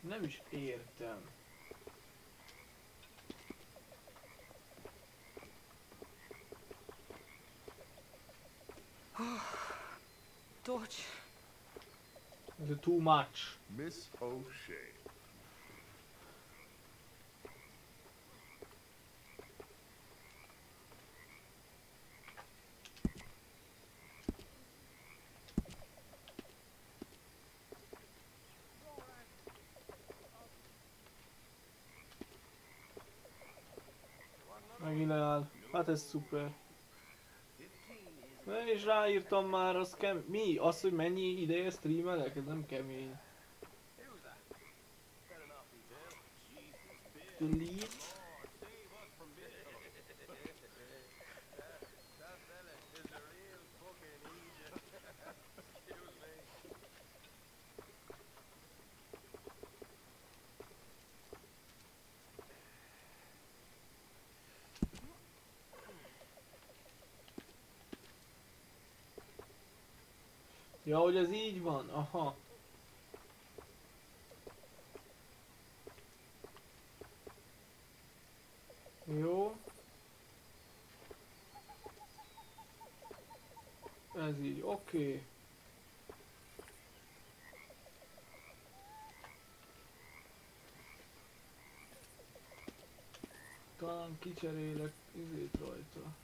Nem is értem. Dodge. Too much. Miss O'Shea. Leáll. Hát ez szuper. Ráírtam már, az kem... Mi? Az, hogy mennyi ideje streamelek? Ez nem kemény. Delete. Ja, hogy ez így van? Aha. Jó. Ez így, oké. Okay. Talán kicserélek izét rajta.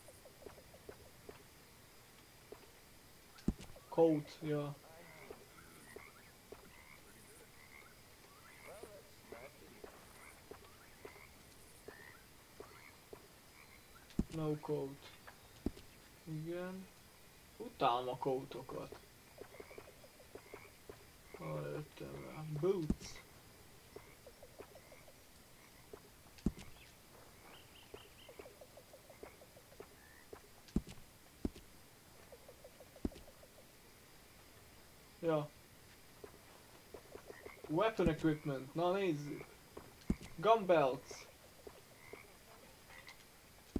Coat, ja. No coat. Igen. Utálom a coatokat. Arra jöttem. Boots. Weapon equipment, na nézzük. Gun belts.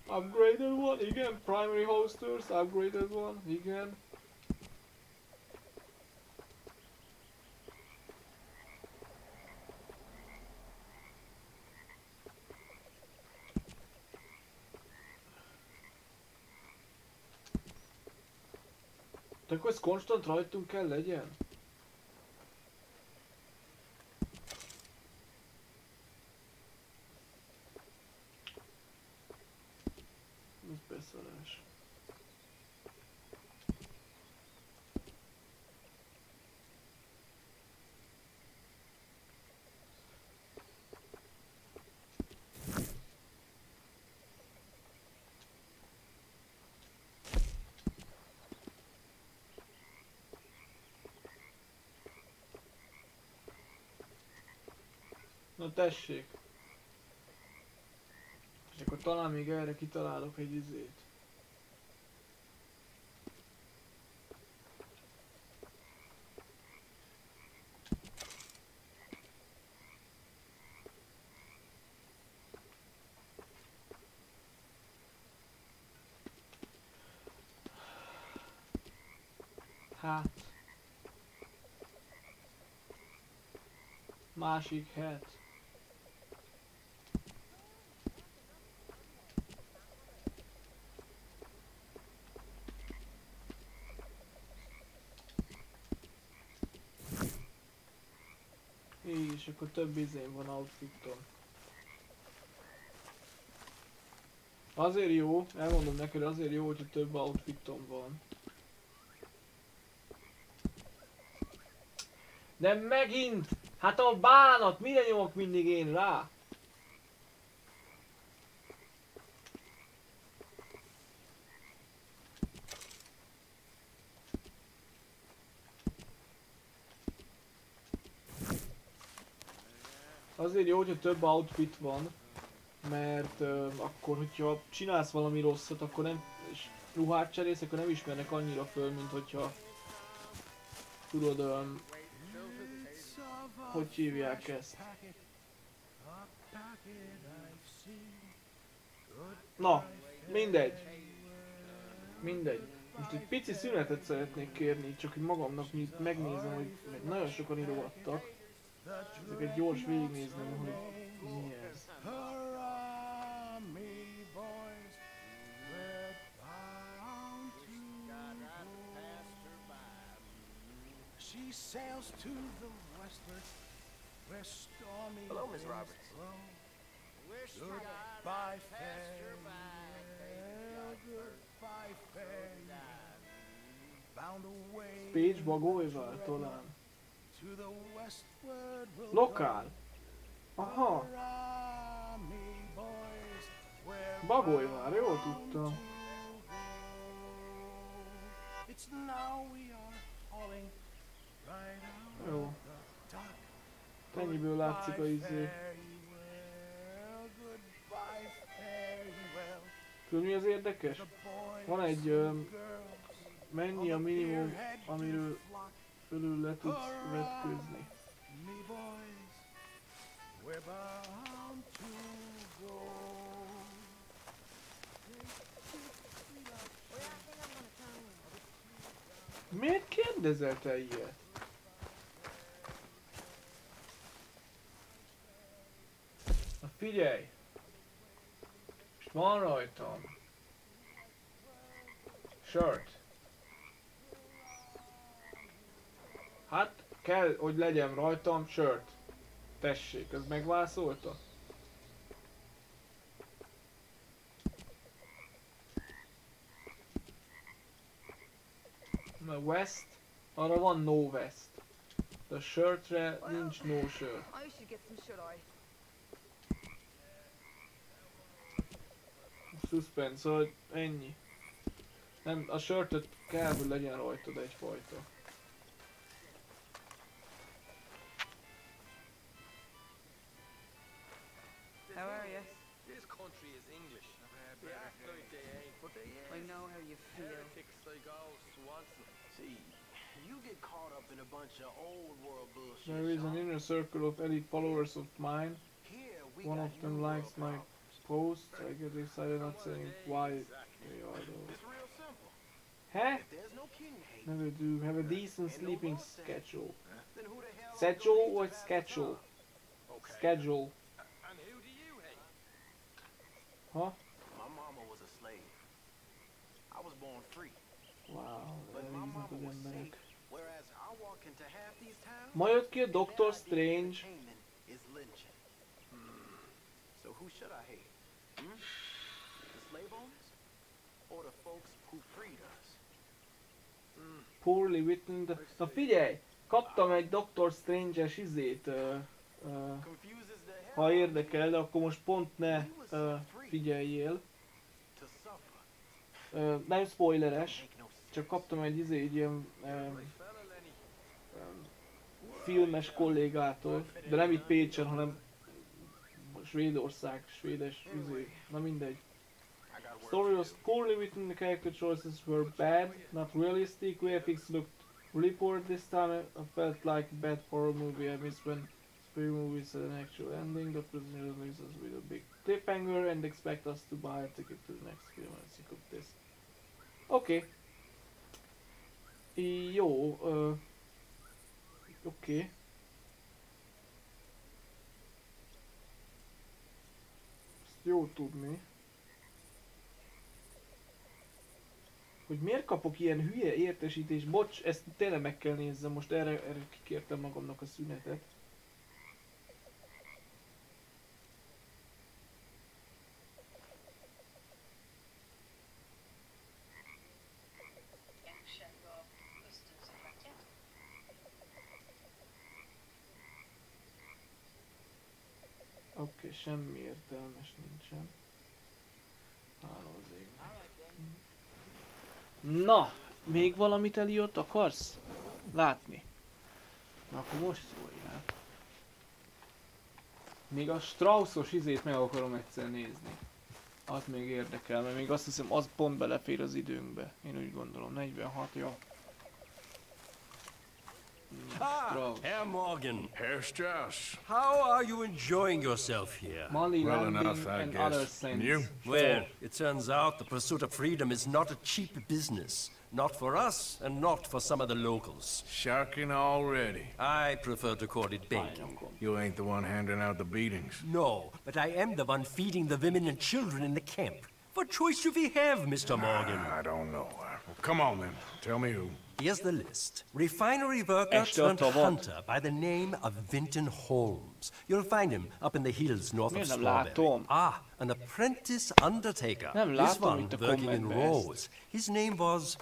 Upgraded one, again, Primary holsters, upgraded one, igen. De akkor ez konstant rajtunk kell legyen? Tessék. És akkor talán még erre kitalálok egy izét. Hát. Másik het. és akkor több izén van outfitom. Azért jó, elmondom neked, azért jó, hogy több outfitom van. De megint! Hát a bánat, mire nyomok mindig én rá? Azért jó, hogyha több outfit van, mert ö, akkor, hogyha csinálsz valami rosszat, akkor nem, és ruhát cserélsz, akkor nem ismernek annyira föl, mint hogyha tudod, ö, hogy hívják ezt. Na, mindegy. Mindegy. Most egy pici szünetet szeretnék kérni, csak hogy magamnak megnézem, hogy nagyon sokan írogattak. Csak egy gyors végignéznem, hogy mi ez. She sails to the westward, where stormy Hello, Miss Roberts. blow. Goodbye, farewell, goodbye, farewell. Bound away Pécs Bagolyval talán. Lokál. Aha, where Bagolyvár, jól tudtam. Jó. Ennyiből látszik a izé. Tudod mi az érdekes? Van egy ö, mennyi a minimum, amiről fölül le tudsz vetkőzni. Me boys, we're bound. Miért kérdezel te ilyet? Na figyelj! Most van rajtam. Shirt. Hát kell, hogy legyen rajtam shirt. Tessék, ez megválaszolta? Na West, arra van no vest. De a shirtre nincs no shirt. Suspense, szóval ennyi. Nem, a shirtet kell, hogy legyen rajtad egyfajta. How are you? This country is English. They act like they ain't, but they is. I know how you feel. Heretics like old Swanson. See, you get caught up in a bunch of old world bullshit. There is an inner circle of elite followers of mine. One of them new likes my post. I get excited not saying why they are though. It's real simple. Huh? If there's no king hate, Never do. Have a decent sleeping schedule. then who the hell Schedule or schedule? Schedule. and who do you hate? Huh? My mama was a slave. I was born free. Wow, But my mama was safe. Whereas I walk into half these towns, Ma jött ki a Doctor Strange. Is lynching. Hmm. So who should I hate? Hmm? The slave owners? Or the folks who freed us? Hmm. Poorly written. The... Na figyelj! Kaptam egy Doctor Strange-es izét. Uh, uh, Confuses the hell ha érdekel, de akkor most pont ne uh, figyeljél. Uh, nem spoileres, csak kaptam egy izé, egy ilyen um, filmes kollégától, de nem itt Pécsen, hanem Svédország, svédes izé, na mindegy. Story was poorly written, the character choices were bad, not realistic, VFX looked poor this time, I felt like a bad horror movie I miss when movies had an actual ending, the prisoner releases with a big cliffhanger and expect us to buy a ticket to the next film, sick of this. Oké. Okay. Jó, ö... Oké. Okay. Ezt jó tudni. Hogy miért kapok ilyen hülye értesítést? Bocs, ezt tényleg meg kell nézzem, most erre, erre kikértem magamnak a szünetet. és semmi értelmes nincsen. Ég. Na, még valamit Eliott akarsz látni? Na akkor most szóljál. Még a Straussos izét meg akarom egyszer nézni. Az még érdekel, mert még azt hiszem az pont belefér az időnkbe. Én úgy gondolom, 46, jó. Ah, Herr Morgan. Herr Strauss. How are you enjoying yourself here? Money Well enough, I and guess. other And things. you? Well, it turns out the pursuit of freedom is not a cheap business. Not for us, and not for some of the locals. Sharking already. I prefer to call it banking. You ain't the one handing out the beatings. No, but I am the one feeding the women and children in the camp. What choice do we have, Mr. Morgan? I don't know. Well, come on then. Tell me who. Here's the list. Refinery worker turned tavat. hunter by the name of Vinton Holmes. You'll find him up in the hills north of Miért nem Strawberry. Ah, an apprentice undertaker. This one working in kommentbe. Rose. His name was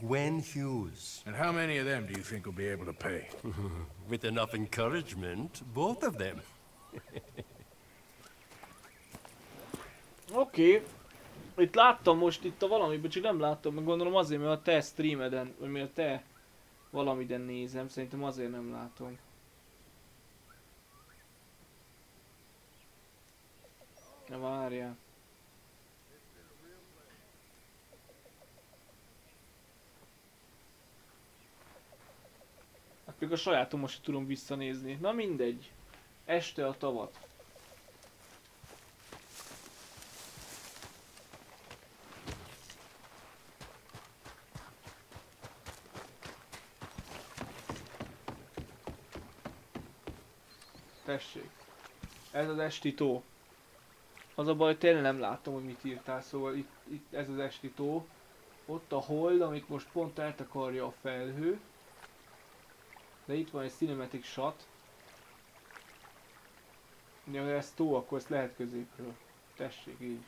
Gwen Hughes. And how many of them do you think will be able to pay? With enough encouragement, both of them. Okay. Itt láttam most itt a valamiben, csak nem láttam, meg gondolom azért, mert a te streameden, vagy mert te valamiden nézem, szerintem azért nem látom. Na várjál. Hát még a sajátom most tudom visszanézni. Na mindegy. Este a tavat. Tessék. Ez az esti tó. Az a baj, tényleg nem látom, hogy mit írtál, szóval itt, itt ez az esti tó. Ott a hold, amit most pont eltakarja a felhő. De itt van egy cinematic shot. Ja, ha ez tó, akkor ezt lehet középről. Tessék, így.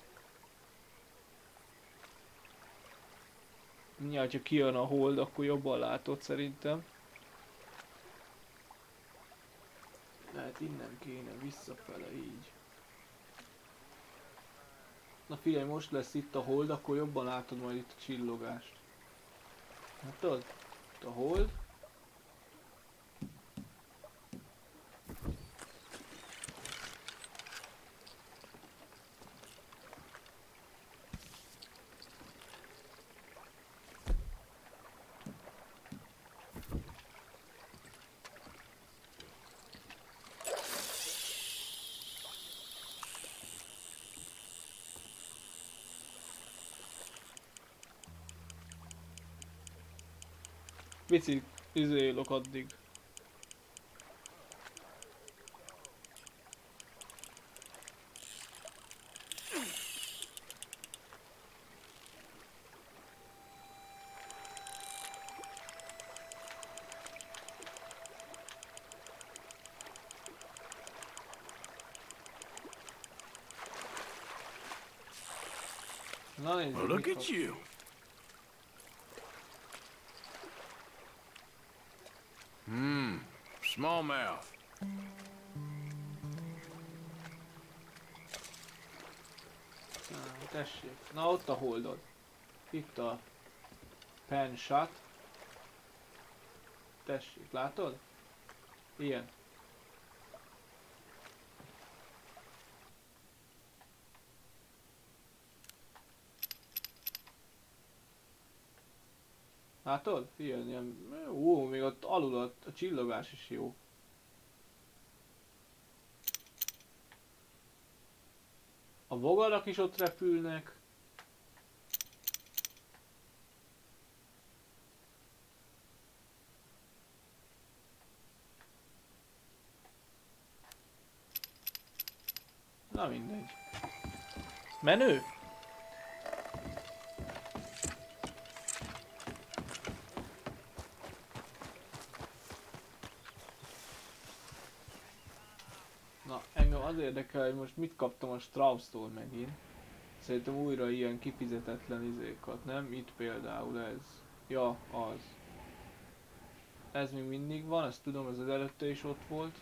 Mindjárt, ha kijön a hold, akkor jobban látod szerintem. Lehet innen kéne, visszafele, így. Na figyelj, most lesz itt a hold, akkor jobban látod majd itt a csillogást. Látod? Itt a hold. Pici izélok addig. Na nézzük, Well, look mit at kap. you. Tessék. Na ott a holdod. Itt a pen shot. Tessék, látod? Ilyen. Látod? Ilyen, ilyen. Ó, még ott alul a, a csillogás is jó. A bogarak is ott repülnek. Na mindegy. Menő? Na, engem az érdekel, hogy most mit kaptam a Strauss-tól megint. Szerintem újra ilyen kifizetetlen izékat, nem? Itt például ez. Ja, az. Ez még mindig van, ezt tudom, ez az előtte is ott volt.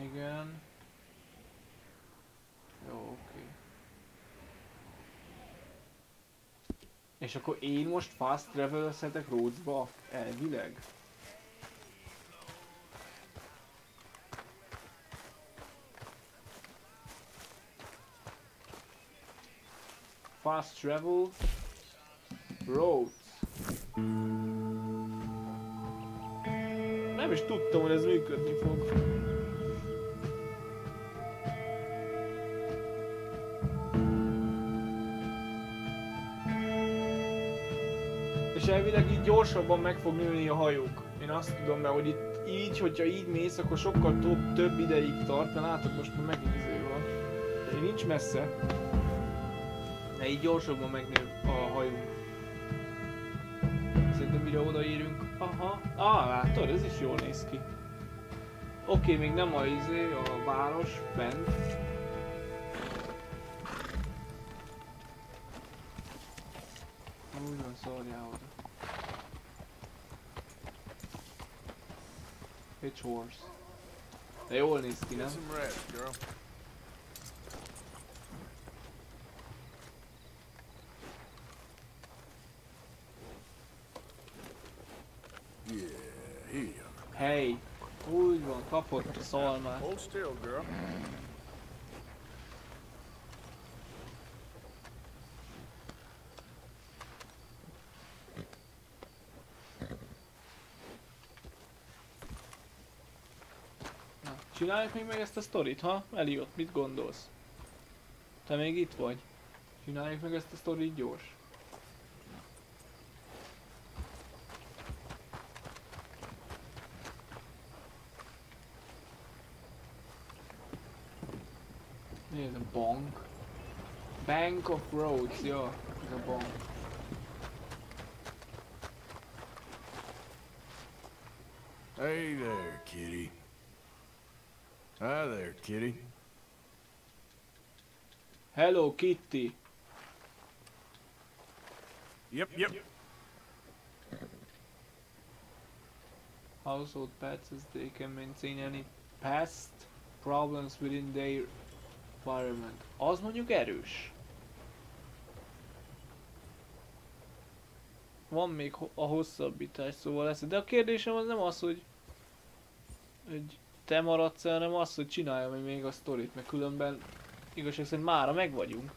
Igen. Jó, oké. És akkor én most fast travelözhetek Rhodesba elvileg? Fast travel Rhodes. Nem is tudtam, hogy ez működni fog. És elvileg így gyorsabban meg fog nőni a hajók. Én azt tudom, mert hogy itt így, hogyha így mész, akkor sokkal több, több ideig tart, mert látod most már megint izé van. Nincs messze. De így gyorsabban megnő a hajónk. Szerintem mire odaérünk. Aha. Ah, látod, ez is jól néz ki. Oké, okay, még nem a izé, a város bent. Úgy van, szarjál oda. Pitch Horse. De jól néz ki, nem? Get some rest, girl. Yeah, here you are. Hey, úgy van, a szalmát. Hold still, girl. Csináljuk még meg ezt a sztorit, ha? Eliott, mit gondolsz? Te még itt vagy? Csináljuk meg ezt a sztorit gyors. Bank of Roads, ja, ez a bank. Hey there, kitty. Hi there, kitty. Hello Kitty! Yep, yep. household pets as they can maintain any pest problems within their environment. Az mondjuk erős. Van még a hosszabbítás, szóval lesz. De a kérdésem az nem az, hogy, hogy te maradsz el, hanem az, hogy csináljam még a sztorit, mert különben igazság szerint mára meg vagyunk.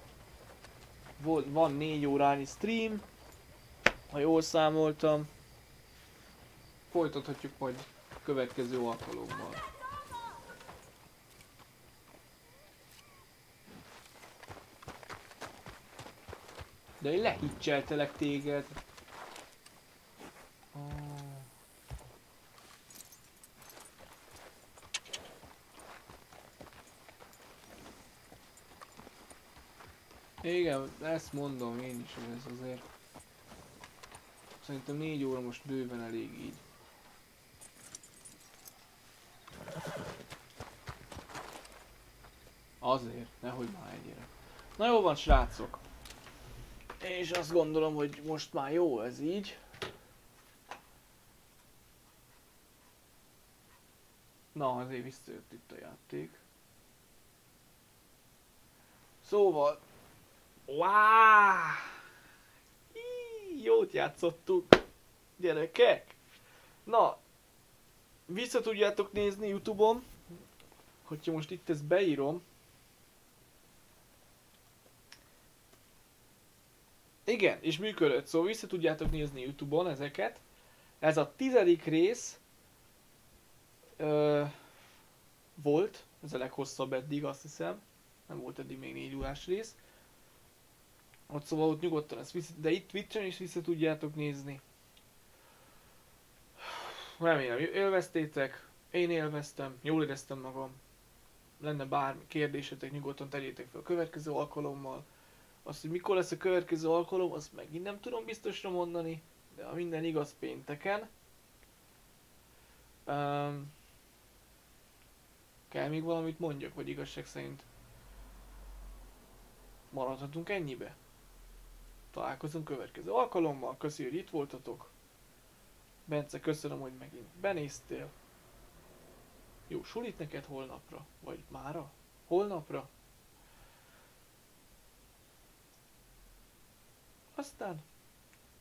Volt, van négy órányi stream, ha jól számoltam. Folytathatjuk majd következő alkalommal. De én lehiccseltelek téged. Igen, ezt mondom én is, hogy ez azért... Szerintem négy óra most bőven elég így. Azért, nehogy már ennyire. Na jó van, srácok. És azt gondolom, hogy most már jó ez így. Na, azért visszajött itt a játék. Szóval... Wow! Í, Jót játszottuk, gyerekek! Na, vissza tudjátok nézni Youtube-on, hogyha most itt ezt beírom. Igen, és működött, szóval vissza tudjátok nézni Youtube-on ezeket. Ez a tizedik rész ö, volt, ez a leghosszabb eddig, azt hiszem. Nem volt eddig még négy órás rész. Ott szóval ott nyugodtan ezt vissza, de itt Twitch-en is vissza tudjátok nézni. Remélem élveztétek, én élveztem, jól éreztem magam. Lenne bármi kérdésetek, nyugodtan tegyétek fel a következő alkalommal. Azt, hogy mikor lesz a következő alkalom, azt megint nem tudom biztosra mondani, de ha minden igaz pénteken. Um, kell még valamit mondjak, vagy igazság szerint maradhatunk ennyibe? Találkozunk következő alkalommal, köszi, hogy itt voltatok. Bence, köszönöm, hogy megint benéztél. Jó sulit neked holnapra? Vagy mára? Holnapra? Aztán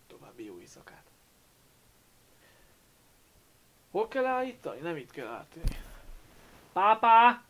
további jó éjszakát. Hol kell állítani? Nem itt kell állítani. Pápá!